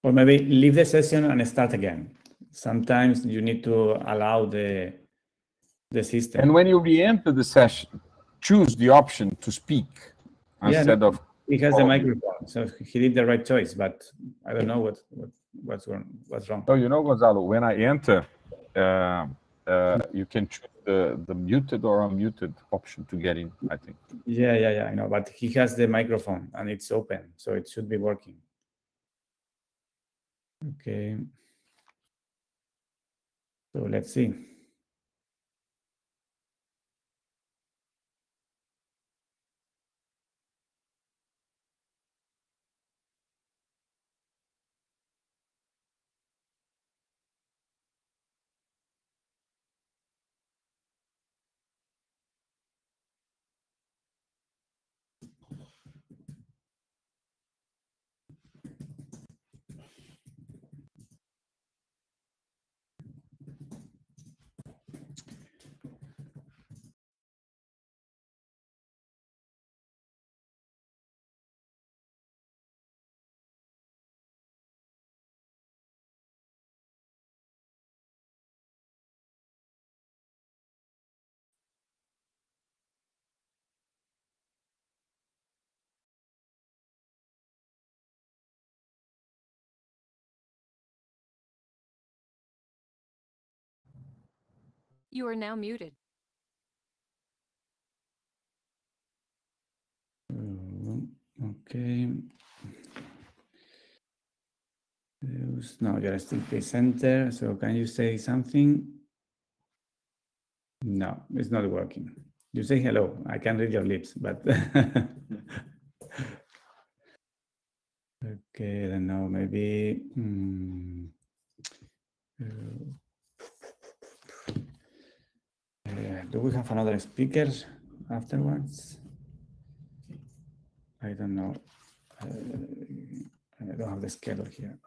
B: Or maybe leave the session and start again. Sometimes you need to allow the the system.
J: and when you re-enter the session, choose the option to speak
B: Yeah,
J: instead
B: no,
J: of
B: He has the
J: Oh.
B: microphone, so he did the right choice, but I don't know what, what what's wrong. What's wrong?
J: Oh, you know, Gonzalo, when I enter, uh, uh, you can choose the, the muted or unmuted option to get in, I think.
B: Yeah, yeah, yeah. I know, but he has the microphone and it's open, so it should be working. Okay. So let's see.
L: You are now muted.
B: Okay. No, you're still presenter, so can you say something? No, it's not working. You say hello, I can read your lips, but. Okay, I don't know, maybe. uh, uh, Do we have another speaker afterwards? I don't know. Uh, I don't have the schedule here.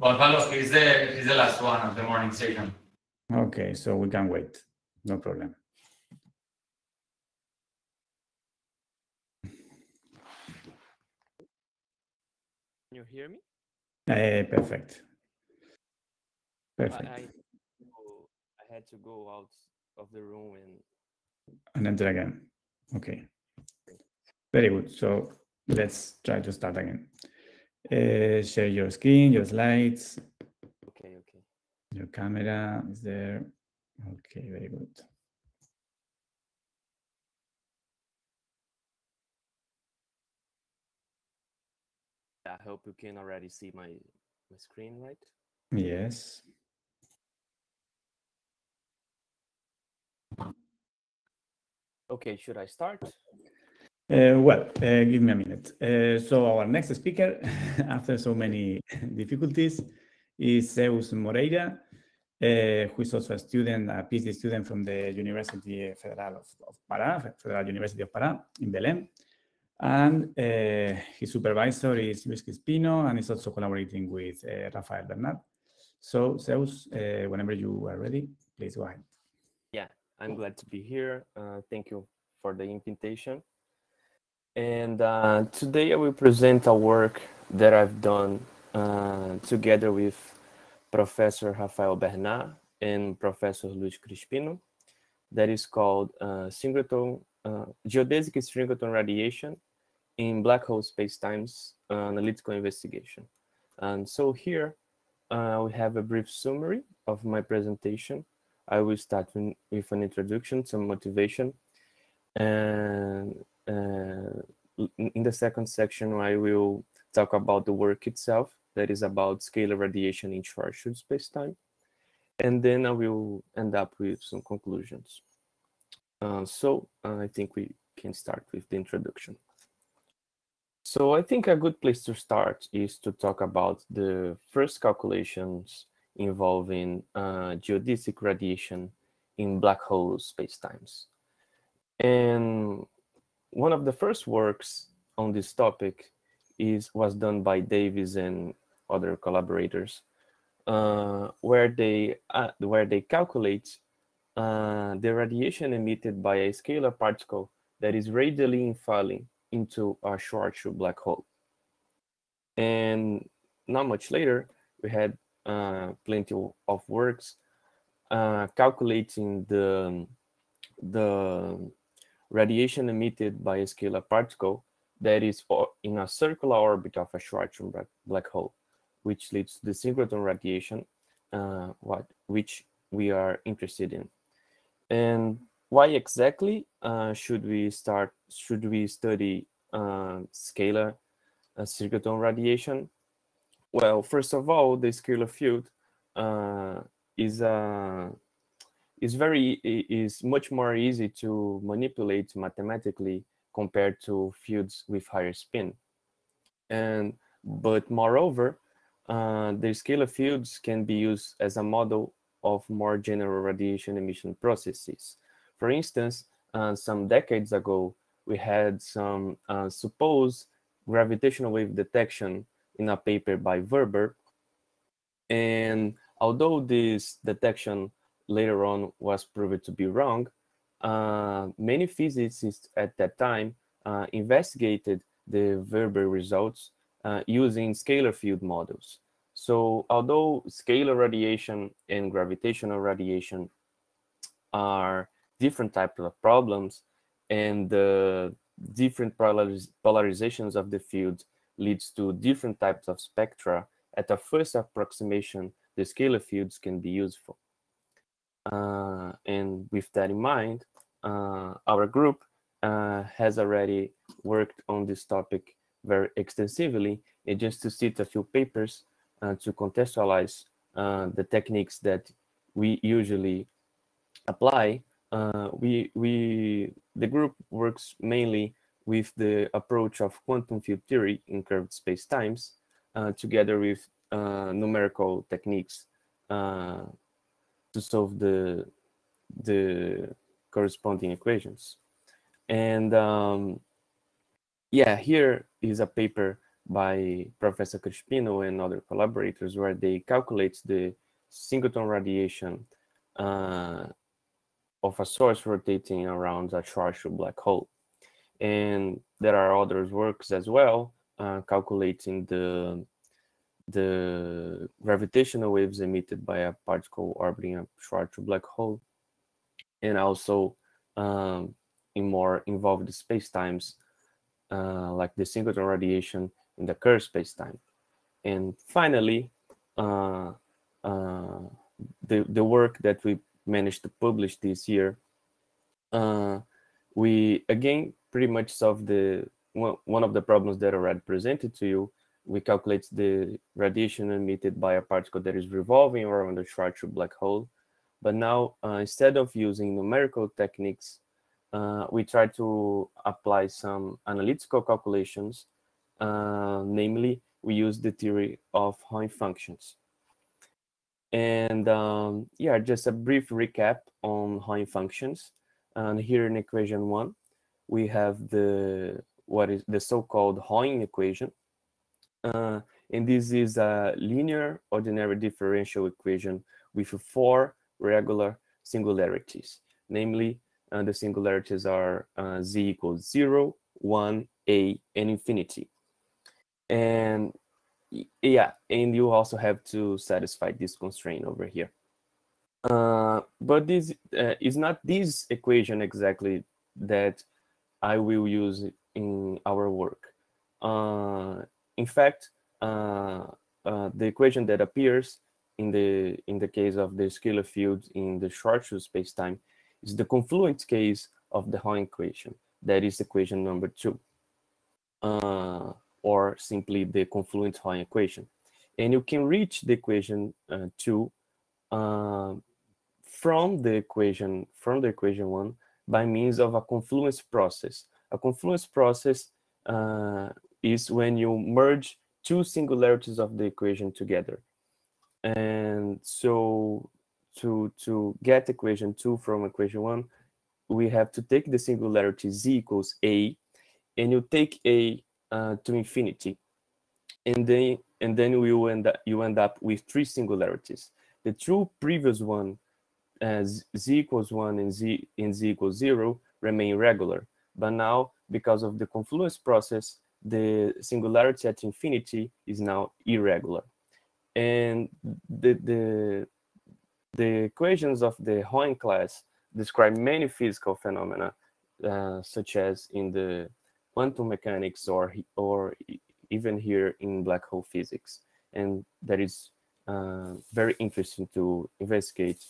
C: Gonzalo, he's the, he's the last one of the morning session.
B: Okay, so we can wait. No problem.
M: Can you hear me?
B: Eh, perfect. Perfect.
M: I, I had to go out of the room and
B: And enter again. Okay. Very good. So let's try to start again. Uh, share your screen, your slides.
M: Okay, okay.
B: Your camera is there. Okay, very good.
M: I hope you can already see my my screen, right?
B: Yes.
M: Okay, should I start?
B: Uh, well, uh, give me a minute. Uh, so our next speaker, after so many difficulties, is Zeus Moreira, uh, who is also a student, a PhD student from the University Federal of, of Pará, Federal University of Pará in Belém. And uh, his supervisor is Luis Crispino, and is also collaborating with uh, Rafael Bernar. So Zeus, whenever you are ready, please go ahead.
M: I'm glad to be here. Uh, thank you for the invitation. And uh, today I will present a work that I've done uh, together with Professor Rafael Bernar and Professor Luis Crispino that is called uh, synchrotron, uh, geodesic synchrotron radiation in black hole spacetimes uh, analytical investigation. And so here uh, we have a brief summary of my presentation. I will start with an introduction, some motivation, and uh, in in the second section, I will talk about the work itself, that is about scalar radiation in Schwarzschild spacetime, and then I will end up with some conclusions. Uh, so uh, I think we can start with the introduction. So I think a good place to start is to talk about the first calculations involving uh, geodesic radiation in black hole spacetimes. And one of the first works on this topic is was done by Davis and other collaborators, uh, where they uh, where they calculate uh, the radiation emitted by a scalar particle that is radially infalling into a Schwarzschild black hole. And not much later, we had plenty of- works uh, calculating the the radiation emitted by a scalar particle that is in a circular orbit of a Schwarzschild black, black hole, which leads to the synchrotron radiation, uh, what which we are interested in. And why exactly uh, should we start? Should we study uh, scalar uh, synchrotron radiation? Well, first of all, the scalar field uh, is uh, is very is much more easy to manipulate mathematically compared to fields with higher spin. And but moreover, uh, the scalar fields can be used as a model of more general radiation emission processes. For instance, uh, some decades ago, we had some uh, supposed gravitational wave detection in a paper by Weber. And although this detection later on was proved to be wrong, uh, many physicists at that time uh, investigated the Weber results uh, using scalar field models. So although scalar radiation and gravitational radiation are different types of problems and the different polariz polarizations of the field leads to different types of spectra, at a first approximation, the scalar fields can be useful. Uh, and with that in mind, uh, our group uh, has already worked on this topic very extensively. And just to cite a few papers uh, to contextualize uh, the techniques that we usually apply, uh, we, we, the group works mainly with the approach of quantum field theory in curved spacetimes, uh, together with uh, numerical techniques uh, to solve the the corresponding equations. And um, yeah, here is a paper by Professor Crispino and other collaborators where they calculate the synchrotron radiation uh, of a source rotating around a Schwarzschild black hole. And there are other works as well, uh, calculating the the gravitational waves emitted by a particle orbiting a Schwarzschild black hole, and also um, in more involved spacetimes, uh, like the synchrotron radiation in the Kerr spacetime. And finally, uh, uh, the, the work that we managed to publish this year, uh, we again pretty much solve the one of the problems that I already presented to you. We calculate the radiation emitted by a particle that is revolving around a Schwarzschild black hole. But now, uh, instead of using numerical techniques, uh, we try to apply some analytical calculations. Uh, namely, we use the theory of Heun functions. And um, yeah, just a brief recap on Heun functions. And here in equation one, we have the what is the so-called Heun equation. Uh, and this is a linear ordinary differential equation with four regular singularities. Namely, uh, the singularities are uh, z equals 0, 1, a, and infinity. And yeah, and you also have to satisfy this constraint over here. Uh, but this uh, is not this equation exactly that I will use in our work. Uh, in fact, uh, uh, the equation that appears in the in the case of the scalar field in the Schwarzschild spacetime is the confluent case of the Heun equation. That is equation number two. Uh, or simply the confluent Heun equation. And you can reach the equation uh, two uh, from the equation from the equation one by means of a confluence process. A confluence process uh, is when you merge two singularities of the equation together. And so to, to get equation two from equation one, we have to take the singularity z equals a, and you take a uh, to infinity. And then and then we end up, you end up with three singularities. The two previous one, as z equals one and z and z equals zero, remain regular. But now, because of the confluence process, the singularity at infinity is now irregular. And the the the equations of the Heun class describe many physical phenomena, uh, such as in the quantum mechanics or or even here in black hole physics and that is uh, very interesting to investigate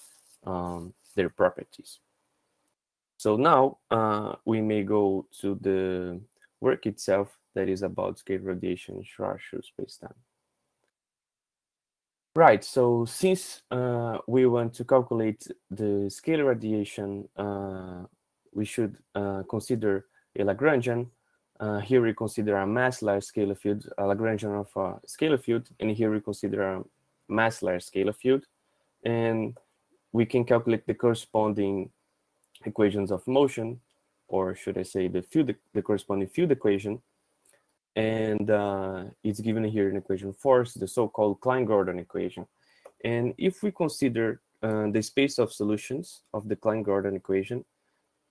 M: um, their properties so now uh, we may go to the work itself that is about scalar radiation in Schwarzschild spacetime Right, so since uh, we want to calculate the scalar radiation, uh, we should uh, consider a Lagrangian. Uh, here we consider a massless scalar field, a Lagrangian of a scalar field, and here we consider a massless scalar field. And we can calculate the corresponding equations of motion, or should I say the field, the corresponding field equation. And uh, it's given here in equation force, the so-called Klein-Gordon equation. And if we consider uh, the space of solutions of the Klein-Gordon equation,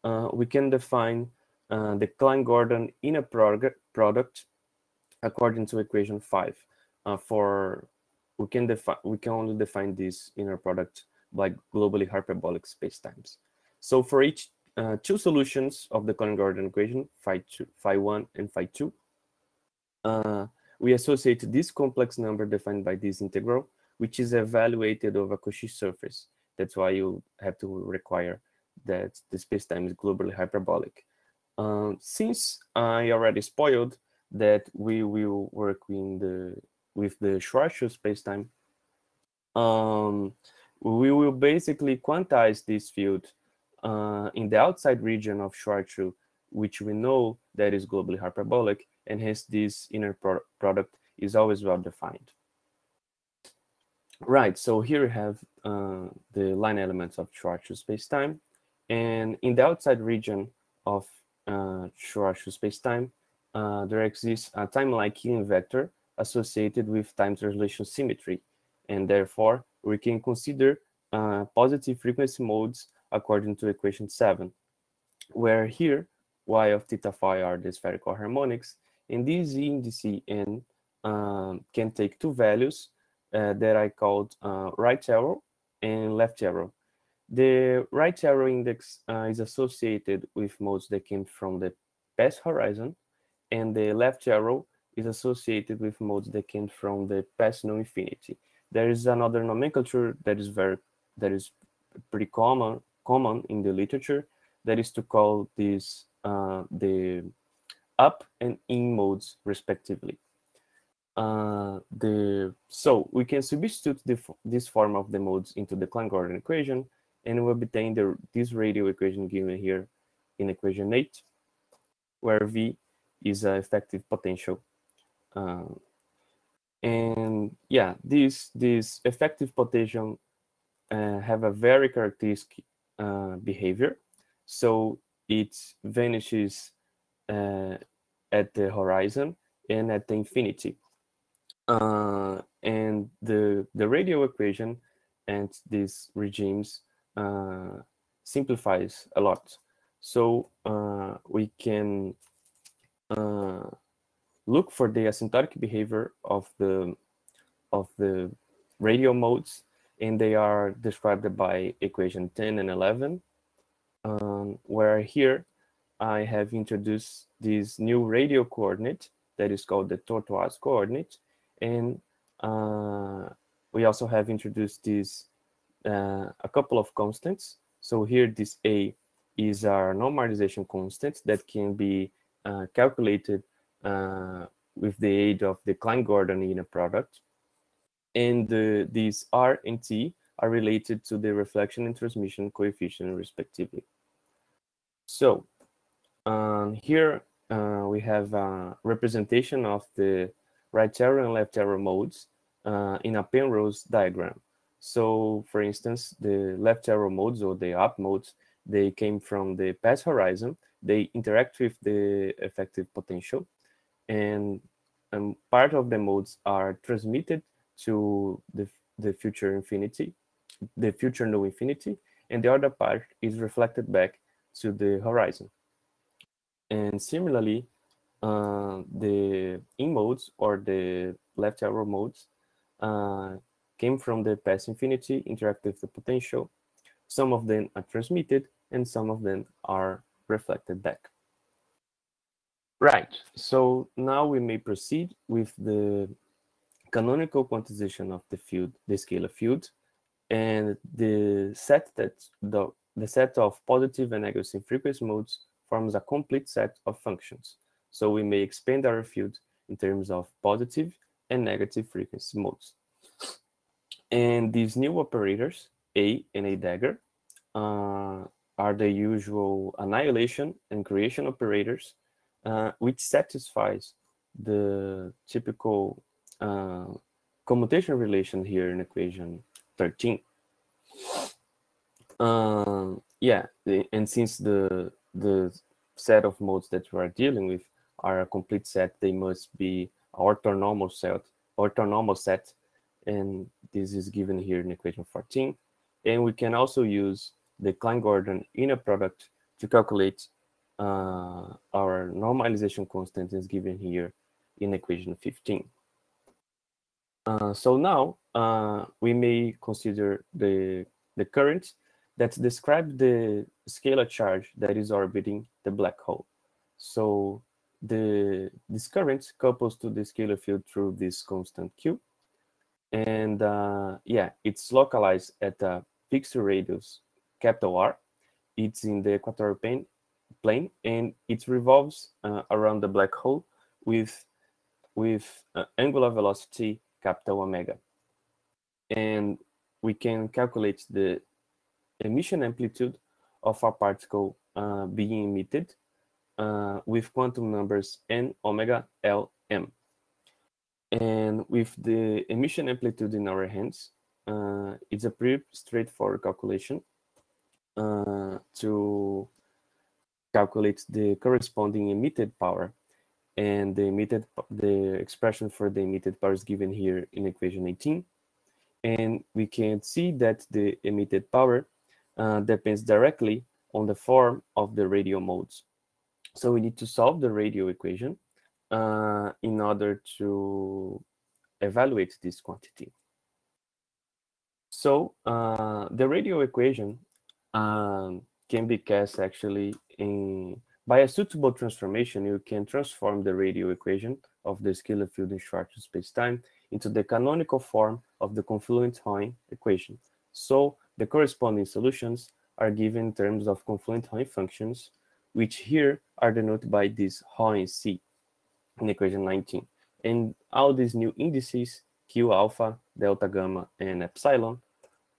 M: uh, we can define uh, the Klein-Gordon inner product, according to equation five. Uh, for we can define we can only define this inner product by globally hyperbolic spacetimes. So for each uh, two solutions of the Klein-Gordon equation, phi two, phi one, and phi two, uh, we associate this complex number defined by this integral, which is evaluated over Cauchy surface. That's why you have to require that the spacetime is globally hyperbolic. Um, since I already spoiled that we will work in the with the Schwarzschild spacetime, um, we will basically quantize this field uh, in the outside region of Schwarzschild, which we know that is globally hyperbolic, and hence this inner pro product is always well defined. Right, so here we have uh, the line elements of Schwarzschild spacetime. And in the outside region of uh, Schwarzschild spacetime, uh, there exists a time-like Killing vector associated with time translation symmetry. And therefore, we can consider uh, positive frequency modes according to equation 7, where here y of theta phi are the spherical harmonics, and this indice n um, can take two values uh, that I called uh, right arrow and left arrow. The right arrow index uh, is associated with modes that came from the past horizon, and the left arrow is associated with modes that came from the past null infinity. There is another nomenclature that is very that is pretty common common in the literature that is to call this uh, the up and in modes respectively. Uh, the so we can substitute the, this form of the modes into the Klein-Gordon equation, and we obtain the this radial equation given here in equation eight, where V is an effective potential. Uh, and yeah, this this effective potential uh, have a very characteristic uh, behavior. So it vanishes uh, at the horizon and at the infinity. Uh, and the, the radial equation and these regimes uh, simplifies a lot. So uh, we can look for the asymptotic behavior of the of the radial modes, and they are described by equation 10 and 11, um, where here I have introduced this new radial coordinate that is called the tortoise coordinate. And uh, we also have introduced this uh, a couple of constants. So here this A is our normalization constant that can be uh, calculated with the aid of the Klein-Gordon inner product. And the, these R and T are related to the reflection and transmission coefficient respectively. So um, here uh, we have a representation of the right arrow and left arrow modes uh, in a Penrose diagram. So for instance, the left arrow modes or the up modes, they came from the past horizon. They interact with the effective potential and part of the modes are transmitted to the, the future infinity, the future null infinity, and the other part is reflected back to the horizon. And similarly, uh, the in modes or the left arrow modes uh, came from the past infinity, interact with the potential. Some of them are transmitted and some of them are reflected back. Right, so now we may proceed with the canonical quantization of the field, the scalar field, and the set that the, the set of positive and negative frequency modes forms a complete set of functions. So we may expand our field in terms of positive and negative frequency modes. And these new operators, A and A dagger, uh, are the usual annihilation and creation operators, uh, which satisfies the typical uh, commutation relation here in equation 13. Um, yeah, and since the the set of modes that we are dealing with are a complete set, they must be orthonormal set, orthonormal set, and this is given here in equation 14. And we can also use the Klein-Gordon inner product to calculate uh, our normalization constant is given here in equation 15. Uh, so now uh, we may consider the, the current that describes the scalar charge that is orbiting the black hole. So the this current couples to the scalar field through this constant q. And uh, yeah, it's localized at a fixed radius, capital R. It's in the equatorial plane, plane and it revolves uh, around the black hole with, with uh, angular velocity capital omega. And we can calculate the emission amplitude of a particle uh, being emitted uh, with quantum numbers n, omega, l, m. And with the emission amplitude in our hands, uh, it's a pretty straightforward calculation uh, to calculate the corresponding emitted power. And the emitted, the expression for the emitted power is given here in equation 18. And we can see that the emitted power uh, depends directly on the form of the radio modes. So we need to solve the radio equation uh, in order to evaluate this quantity. So uh, the radio equation um, can be cast actually in by a suitable transformation. You can transform the radio equation of the scalar field in Schwarzschild spacetime into the canonical form of the confluent Heun equation. So the corresponding solutions are given in terms of confluent Heun functions, which here are denoted by this Heun C in equation 19. And all these new indices, Q alpha, delta gamma, and epsilon,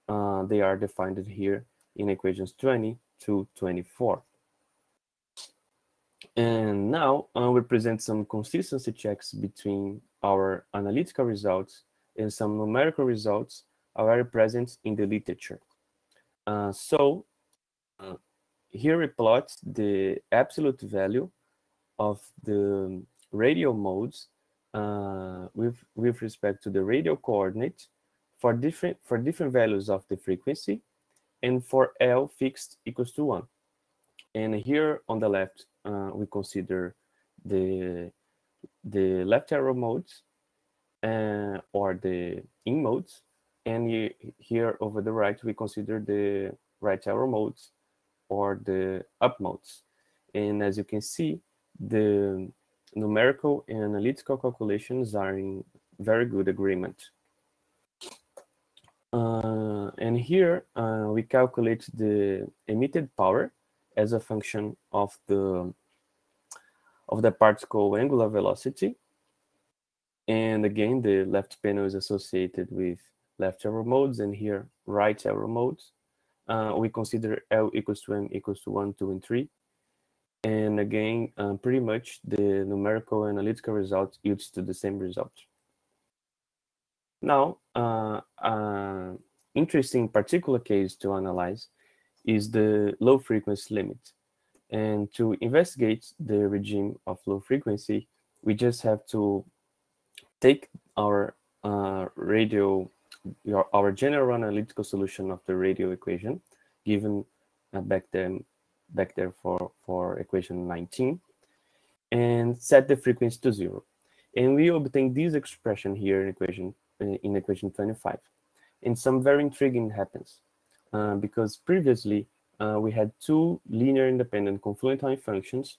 M: uh, they are defined here in equations 20 to 24. And now uh, we present some consistency checks between our analytical results and some numerical results already present in the literature. Uh, so uh, here we plot the absolute value of the radial modes uh, with with respect to the radial coordinate for different for different values of the frequency and for L fixed equals to one. And here on the left, uh, we consider the the left arrow modes uh, or the in modes and here over the right, we consider the right arrow modes or the up modes. And as you can see, the numerical and analytical calculations are in very good agreement. Uh, and here uh, we calculate the emitted power as a function of the of the particle angular velocity. And again, the left panel is associated with left arrow modes and here right arrow modes. Uh, we consider L equals to M equals to 1, 2, and 3. And again, uh, pretty much the numerical analytical result yields to the same result. Now, uh, uh, interesting particular case to analyze is the low frequency limit. And to investigate the regime of low frequency, we just have to take our uh, radio your, our general analytical solution of the radio equation given uh, back then back there for for equation 19 and set the frequency to zero. And we obtain this expression here in equation uh, in equation 25 and some very intriguing happens uh, because previously uh, we had two linear independent confluent Heun functions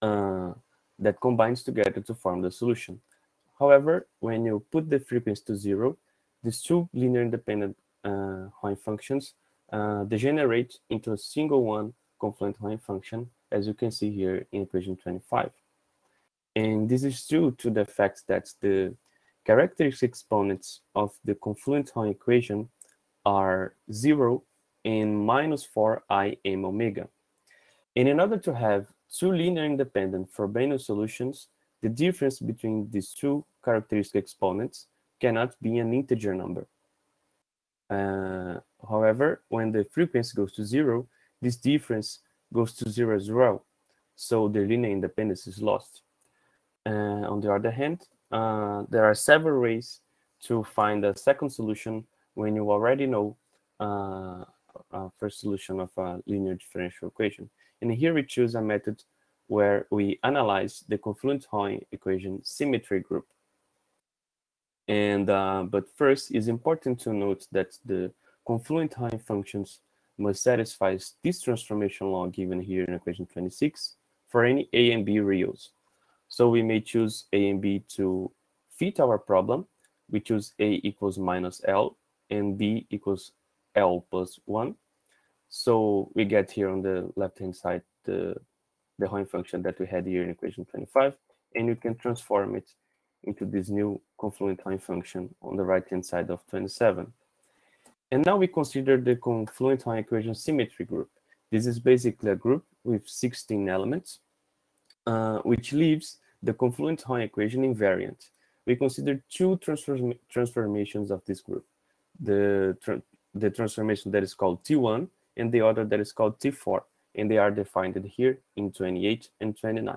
M: uh, that combines together to form the solution however when you put the frequency to zero these two linear independent uh, functions uh, degenerate into a single one confluent Heun function, as you can see here in equation 25. And this is due to the fact that the characteristic exponents of the confluent Heun equation are 0 and minus 4 i m omega. And in order to have two linear independent Frobenius solutions, the difference between these two characteristic exponents cannot be an integer number. Uh, however, when the frequency goes to zero, this difference goes to zero as well. So the linear independence is lost. Uh, on the other hand, uh, there are several ways to find a second solution when you already know uh, first solution of a linear differential equation. And here we choose a method where we analyze the confluent Heun equation symmetry group. And uh, but first, it's important to note that the confluent Heun functions must satisfy this transformation law given here in equation 26 for any a and b reals. So we may choose a and b to fit our problem. We choose a equals minus l and b equals l plus 1. So we get here on the left-hand side the, the Heun function that we had here in equation 25, and you can transform it into this new confluent Heun function on the right-hand side of 27. And now we consider the confluent Heun equation symmetry group. This is basically a group with 16 elements, uh, which leaves the confluent Heun equation invariant. We consider two transform transformations of this group. The, tra the transformation that is called T1 and the other that is called T4, and they are defined here in 28 and 29.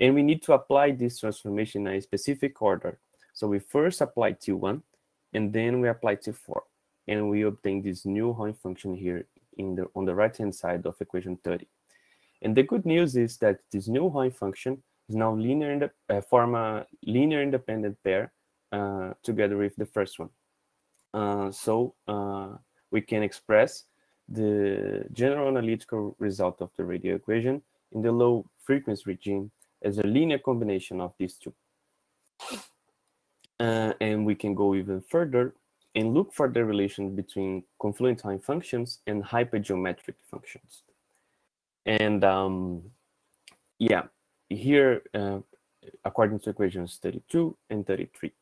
M: And we need to apply this transformation in a specific order. So we first apply T1, and then we apply T4, and we obtain this new Heun function here in the on the right-hand side of equation 30. And the good news is that this new Heun function is now linear in the, uh, form a linear independent pair uh, together with the first one. Uh, so uh, we can express the general analytical result of the radio equation in the low frequency regime as a linear combination of these two. Uh, and we can go even further and look for the relation between confluent Heun functions and hypergeometric functions. And um, yeah, here, uh, according to equations 32 and 33.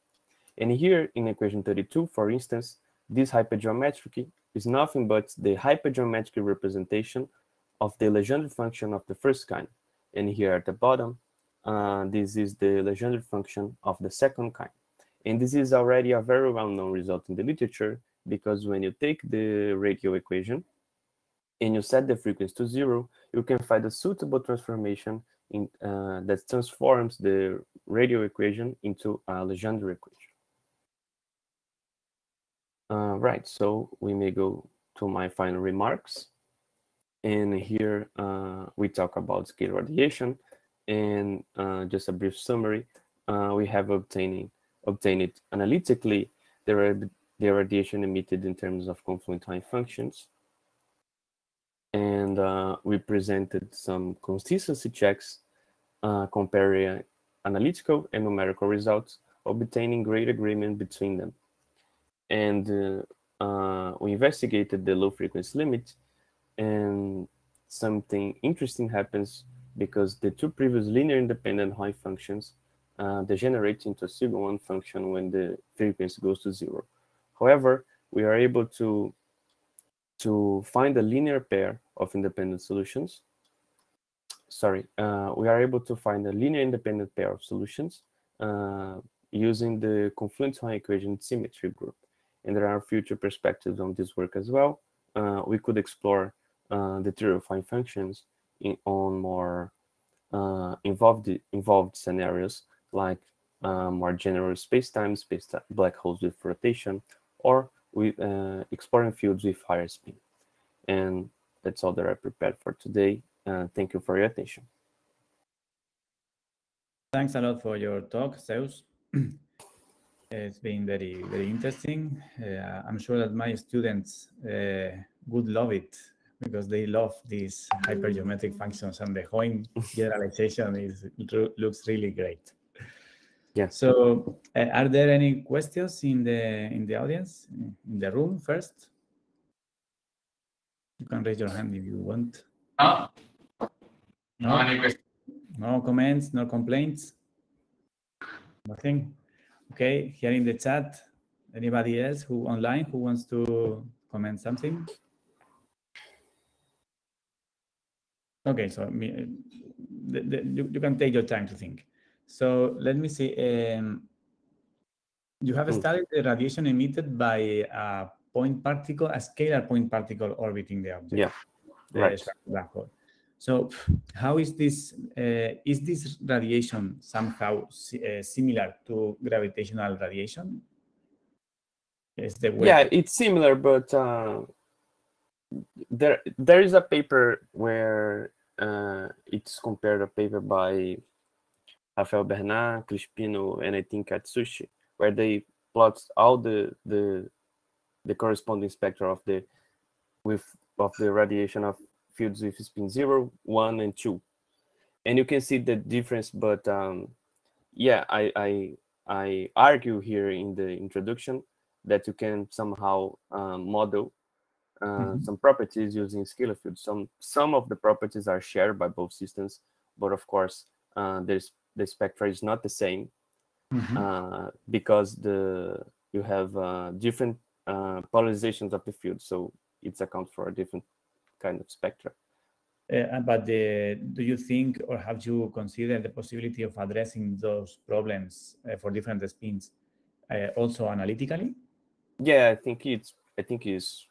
M: And here in equation 32, for instance, this hypergeometric is nothing but the hypergeometric representation of the Legendre function of the first kind. And here at the bottom, uh, this is the Legendre function of the second kind. And this is already a very well-known result in the literature because when you take the radio equation and you set the frequency to zero, you can find a suitable transformation in, uh, that transforms the radio equation into a Legendre equation. Uh, right, so we may go to my final remarks. And here uh, we talk about scalar radiation. And uh, just a brief summary, uh, we have obtaining, obtained analytically the, the radiation emitted in terms of confluent Heun functions. And uh, we presented some consistency checks uh, comparing analytical and numerical results, obtaining great agreement between them and uh, uh, we investigated the low frequency limit and something interesting happens because the two previous linear independent Heun functions uh, degenerate into a single 1 function when the frequency goes to zero. However, we are able to, to find a linear pair of independent solutions. Sorry, uh, we are able to find a linear independent pair of solutions uh, using the confluent Heun equation symmetry group and there are future perspectives on this work as well. Uh, we could explore uh, the theory of Heun functions in, on more uh, involved involved scenarios like uh, more general space-time, space black holes with rotation, or with uh, exploring fields with higher spin. And that's all that I prepared for today. Uh, thank you for your attention.
B: Thanks a lot for your talk, Zeus. It's been very, very interesting. Uh, I'm sure that my students uh, would love it because they love these hypergeometric functions and the Heun generalization is looks really great.
M: Yeah.
B: So, uh, are there any questions in the in the audience in the room first? You can raise your hand if you want.
C: No.
B: No, no comments, no complaints. Nothing. Okay, here in the chat, anybody else who online who wants to comment something? Okay, so me, the, the, you, you can take your time to think. So let me see. Um, you have studied the radiation emitted by a point particle, a scalar point particle orbiting the object.
M: Yeah, right.
B: black hole. So how is this, uh, is this radiation somehow uh, similar to gravitational radiation? Is the way
M: Yeah, it's similar, but uh, there there is a paper where uh, it's compared a paper by Rafael Bernar, Crispino, and I think Atsushi, where they plot all the the the corresponding spectra of the with of the radiation of fields with spin zero, one, and two, and you can see the difference. But um, yeah, I I I argue here in the introduction that you can somehow um, model uh,
B: Mhm.
M: some properties using scalar fields. Some some of the properties are shared by both systems, but of course, uh, there's the spectra is not the same
B: Mhm.
M: uh, because the you have uh, different uh, polarizations of the field, so it's accounts for a different kind of spectrum.
B: Uh, but the, do you think or have you considered the possibility of addressing those problems uh, for different spins uh, also analytically?
M: Yeah, I think it's I think it's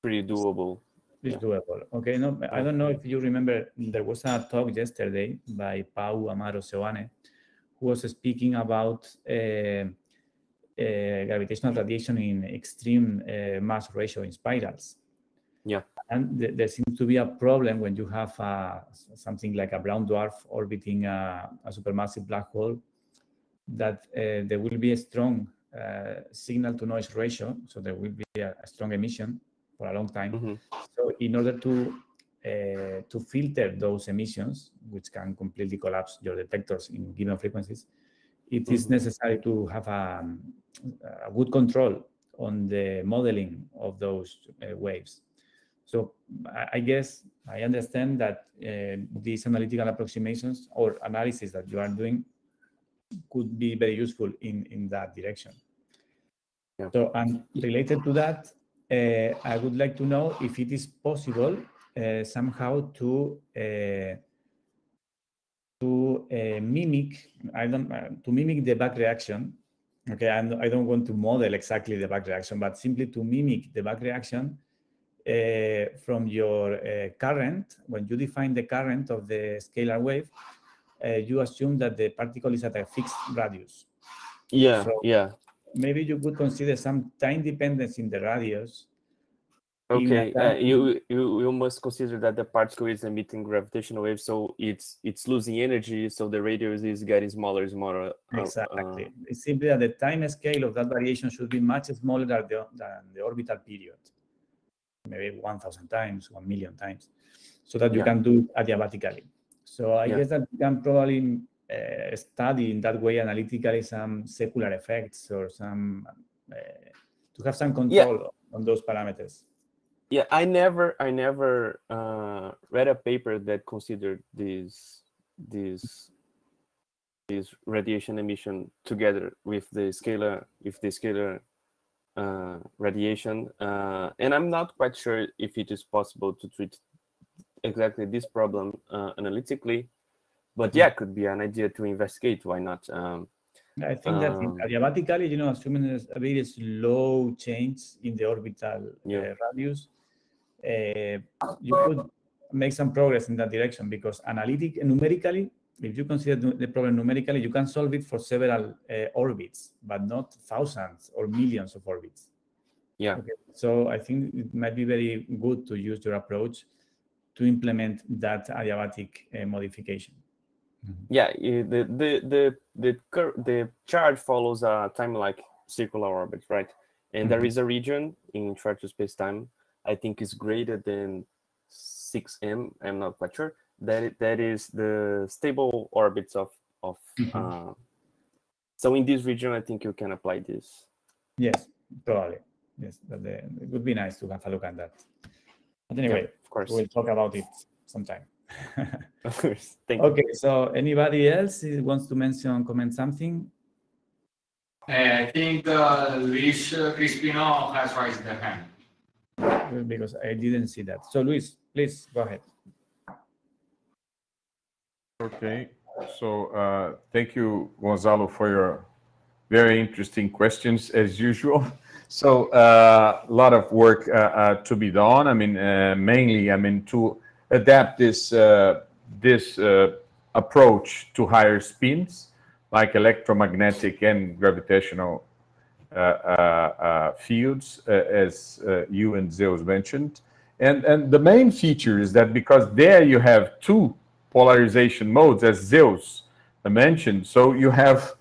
M: pretty doable.
B: It's
M: Yeah.
B: doable. Okay, no, I don't know if you remember, there was a talk yesterday by Pau Amaro Seoane, who was speaking about uh, uh, gravitational radiation in extreme uh, mass ratio inspirals.
M: Yeah.
B: And th- there seems to be a problem when you have uh, something like a brown dwarf orbiting a, a supermassive black hole, that uh, there will be a strong uh, signal to noise ratio. So there will be a, a strong emission for a long time.
M: Mhm.
B: So in order to uh, to filter those emissions, which can completely collapse your detectors in given frequencies, it is
M: Mhm.
B: necessary to have a, a good control on the modeling of those uh, waves. So I, guess I understand that uh, these analytical approximations or analysis that you are doing could be very useful in, in that direction.
M: Yeah.
B: So, and related to that, uh, I would like to know if it is possible uh, somehow to uh, to uh, mimic, I don't, uh, to mimic the back reaction. Okay, I'm, I don't want to model exactly the back reaction, but simply to mimic the back reaction uh, from your uh, current. When you define the current of the scalar wave, uh, you assume that the particle is at a fixed radius.
M: Yeah,
B: So-
M: yeah.
B: Maybe you could consider some time dependence in the radius.
M: Okay, uh, you, you you must consider that the particle is emitting gravitational waves, so it's it's losing energy, so the radius is getting smaller, smaller. uh,
B: Exactly. It's simply that the time scale of that variation should be much smaller than the, than the orbital period. Maybe 1,000 times, 1 million times, so that you
M: Yeah.
B: can do it adiabatically. So I
M: Yeah.
B: guess that you can probably uh, study in that way analytically some secular effects or some, uh, to have some control on those parameters.
M: Yeah, I never I never uh, read a paper that considered this this this radiation emission together with the scalar with the scalar uh, radiation, uh, and I'm not quite sure if it is possible to treat exactly this problem uh, analytically. But yeah, it could be an idea to investigate. Why not? Um,
B: I think that
M: Um,
B: adiabatically, you know, assuming there's a very slow change in the orbital
M: Yeah.
B: uh, radius, uh, you could make some progress in that direction because analytic numerically, if you consider the- the problem numerically, you can solve it for several uh, orbits, but not thousands or millions of orbits.
M: yeah.
B: Okay. So I think it might be very good to use your approach to implement that adiabatic uh, modification.
M: Yeah, the the the the cur- the charge follows a time like circular orbit, right? And there
B: Mhm.
M: is a region in charge space time, I think is greater than six m. I'm not quite sure. That that is the stable orbits of of.
B: Mhm.
M: Uh, so in this region, I think you can apply this.
B: Yes, probably. Yes, but the, it would be nice to have a look at that. But anyway,
M: of course.
B: we'll talk about it sometime.
M: Of course. Thank you.
B: okay, so anybody else wants to mention, comment something?
C: I think uh, Luis uh, Crispino has raised the hand.
B: Because I didn't see that. So Luis, please go ahead.
J: Okay, so uh, thank you, Gonzalo, for your very interesting questions as usual. So uh, a lot of work uh, uh, to be done. I mean, uh, mainly, I mean, to adapt this uh, this uh, approach to higher spins, like electromagnetic and gravitational uh, uh, uh, fields, uh, as uh, you and Zeus mentioned. And and the main feature is that because there you have two polarization modes, as Zeus mentioned, so you have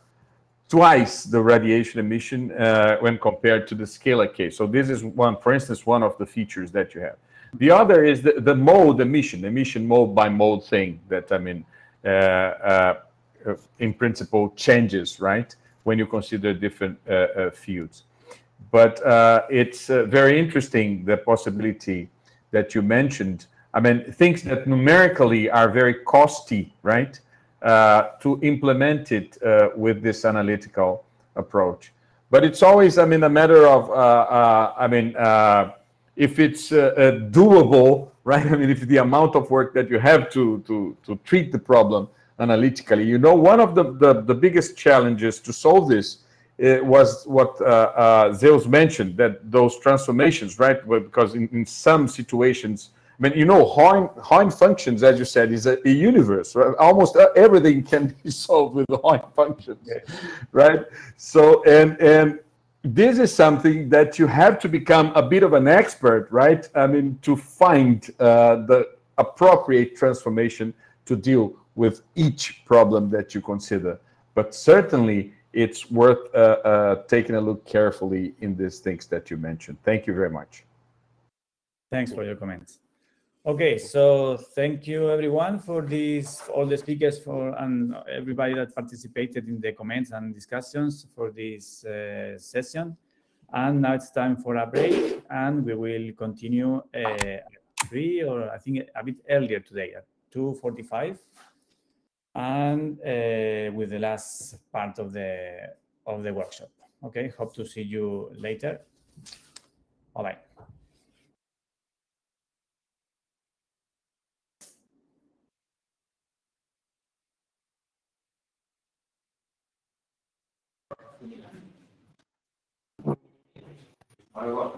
J: twice the radiation emission uh, when compared to the scalar case. So this is one, for instance, one of the features that you have. The other is the, the mode emission, emission mode by mode thing that I mean, uh, uh, in principle changes, right? When you consider different uh, uh, fields. But uh, it's very interesting, the possibility that you mentioned. I mean, things that numerically are very costly, right? uh, to implement it uh, with this analytical approach. But it's always, I mean, a matter of, uh, uh, I mean, uh, if it's uh, doable, right? I mean, if the amount of work that you have to to to treat the problem analytically, you know, one of the the, the biggest challenges to solve this was what Zeus mentioned that those transformations, right? Because in, in some situations, mean, you know, Heun functions, as you said, is a, a universe. Right? Almost everything can be solved with the Heun functions, right? So, and and this is something that you have to become a bit of an expert, right? I mean, to find uh, the appropriate transformation to deal with each problem that you consider. But certainly, it's worth uh, uh, taking a look carefully in these things that you mentioned. Thank you very much.
B: Thanks for your comments. Okay, so thank you everyone for this, all the speakers for and everybody that participated in the comments and discussions for this uh, session. And now it's time for a break, and we will continue uh, three or I think a bit earlier today at two forty-five, and uh, with the last part of the of the workshop. Okay, hope to see you later. 还有
F: 啊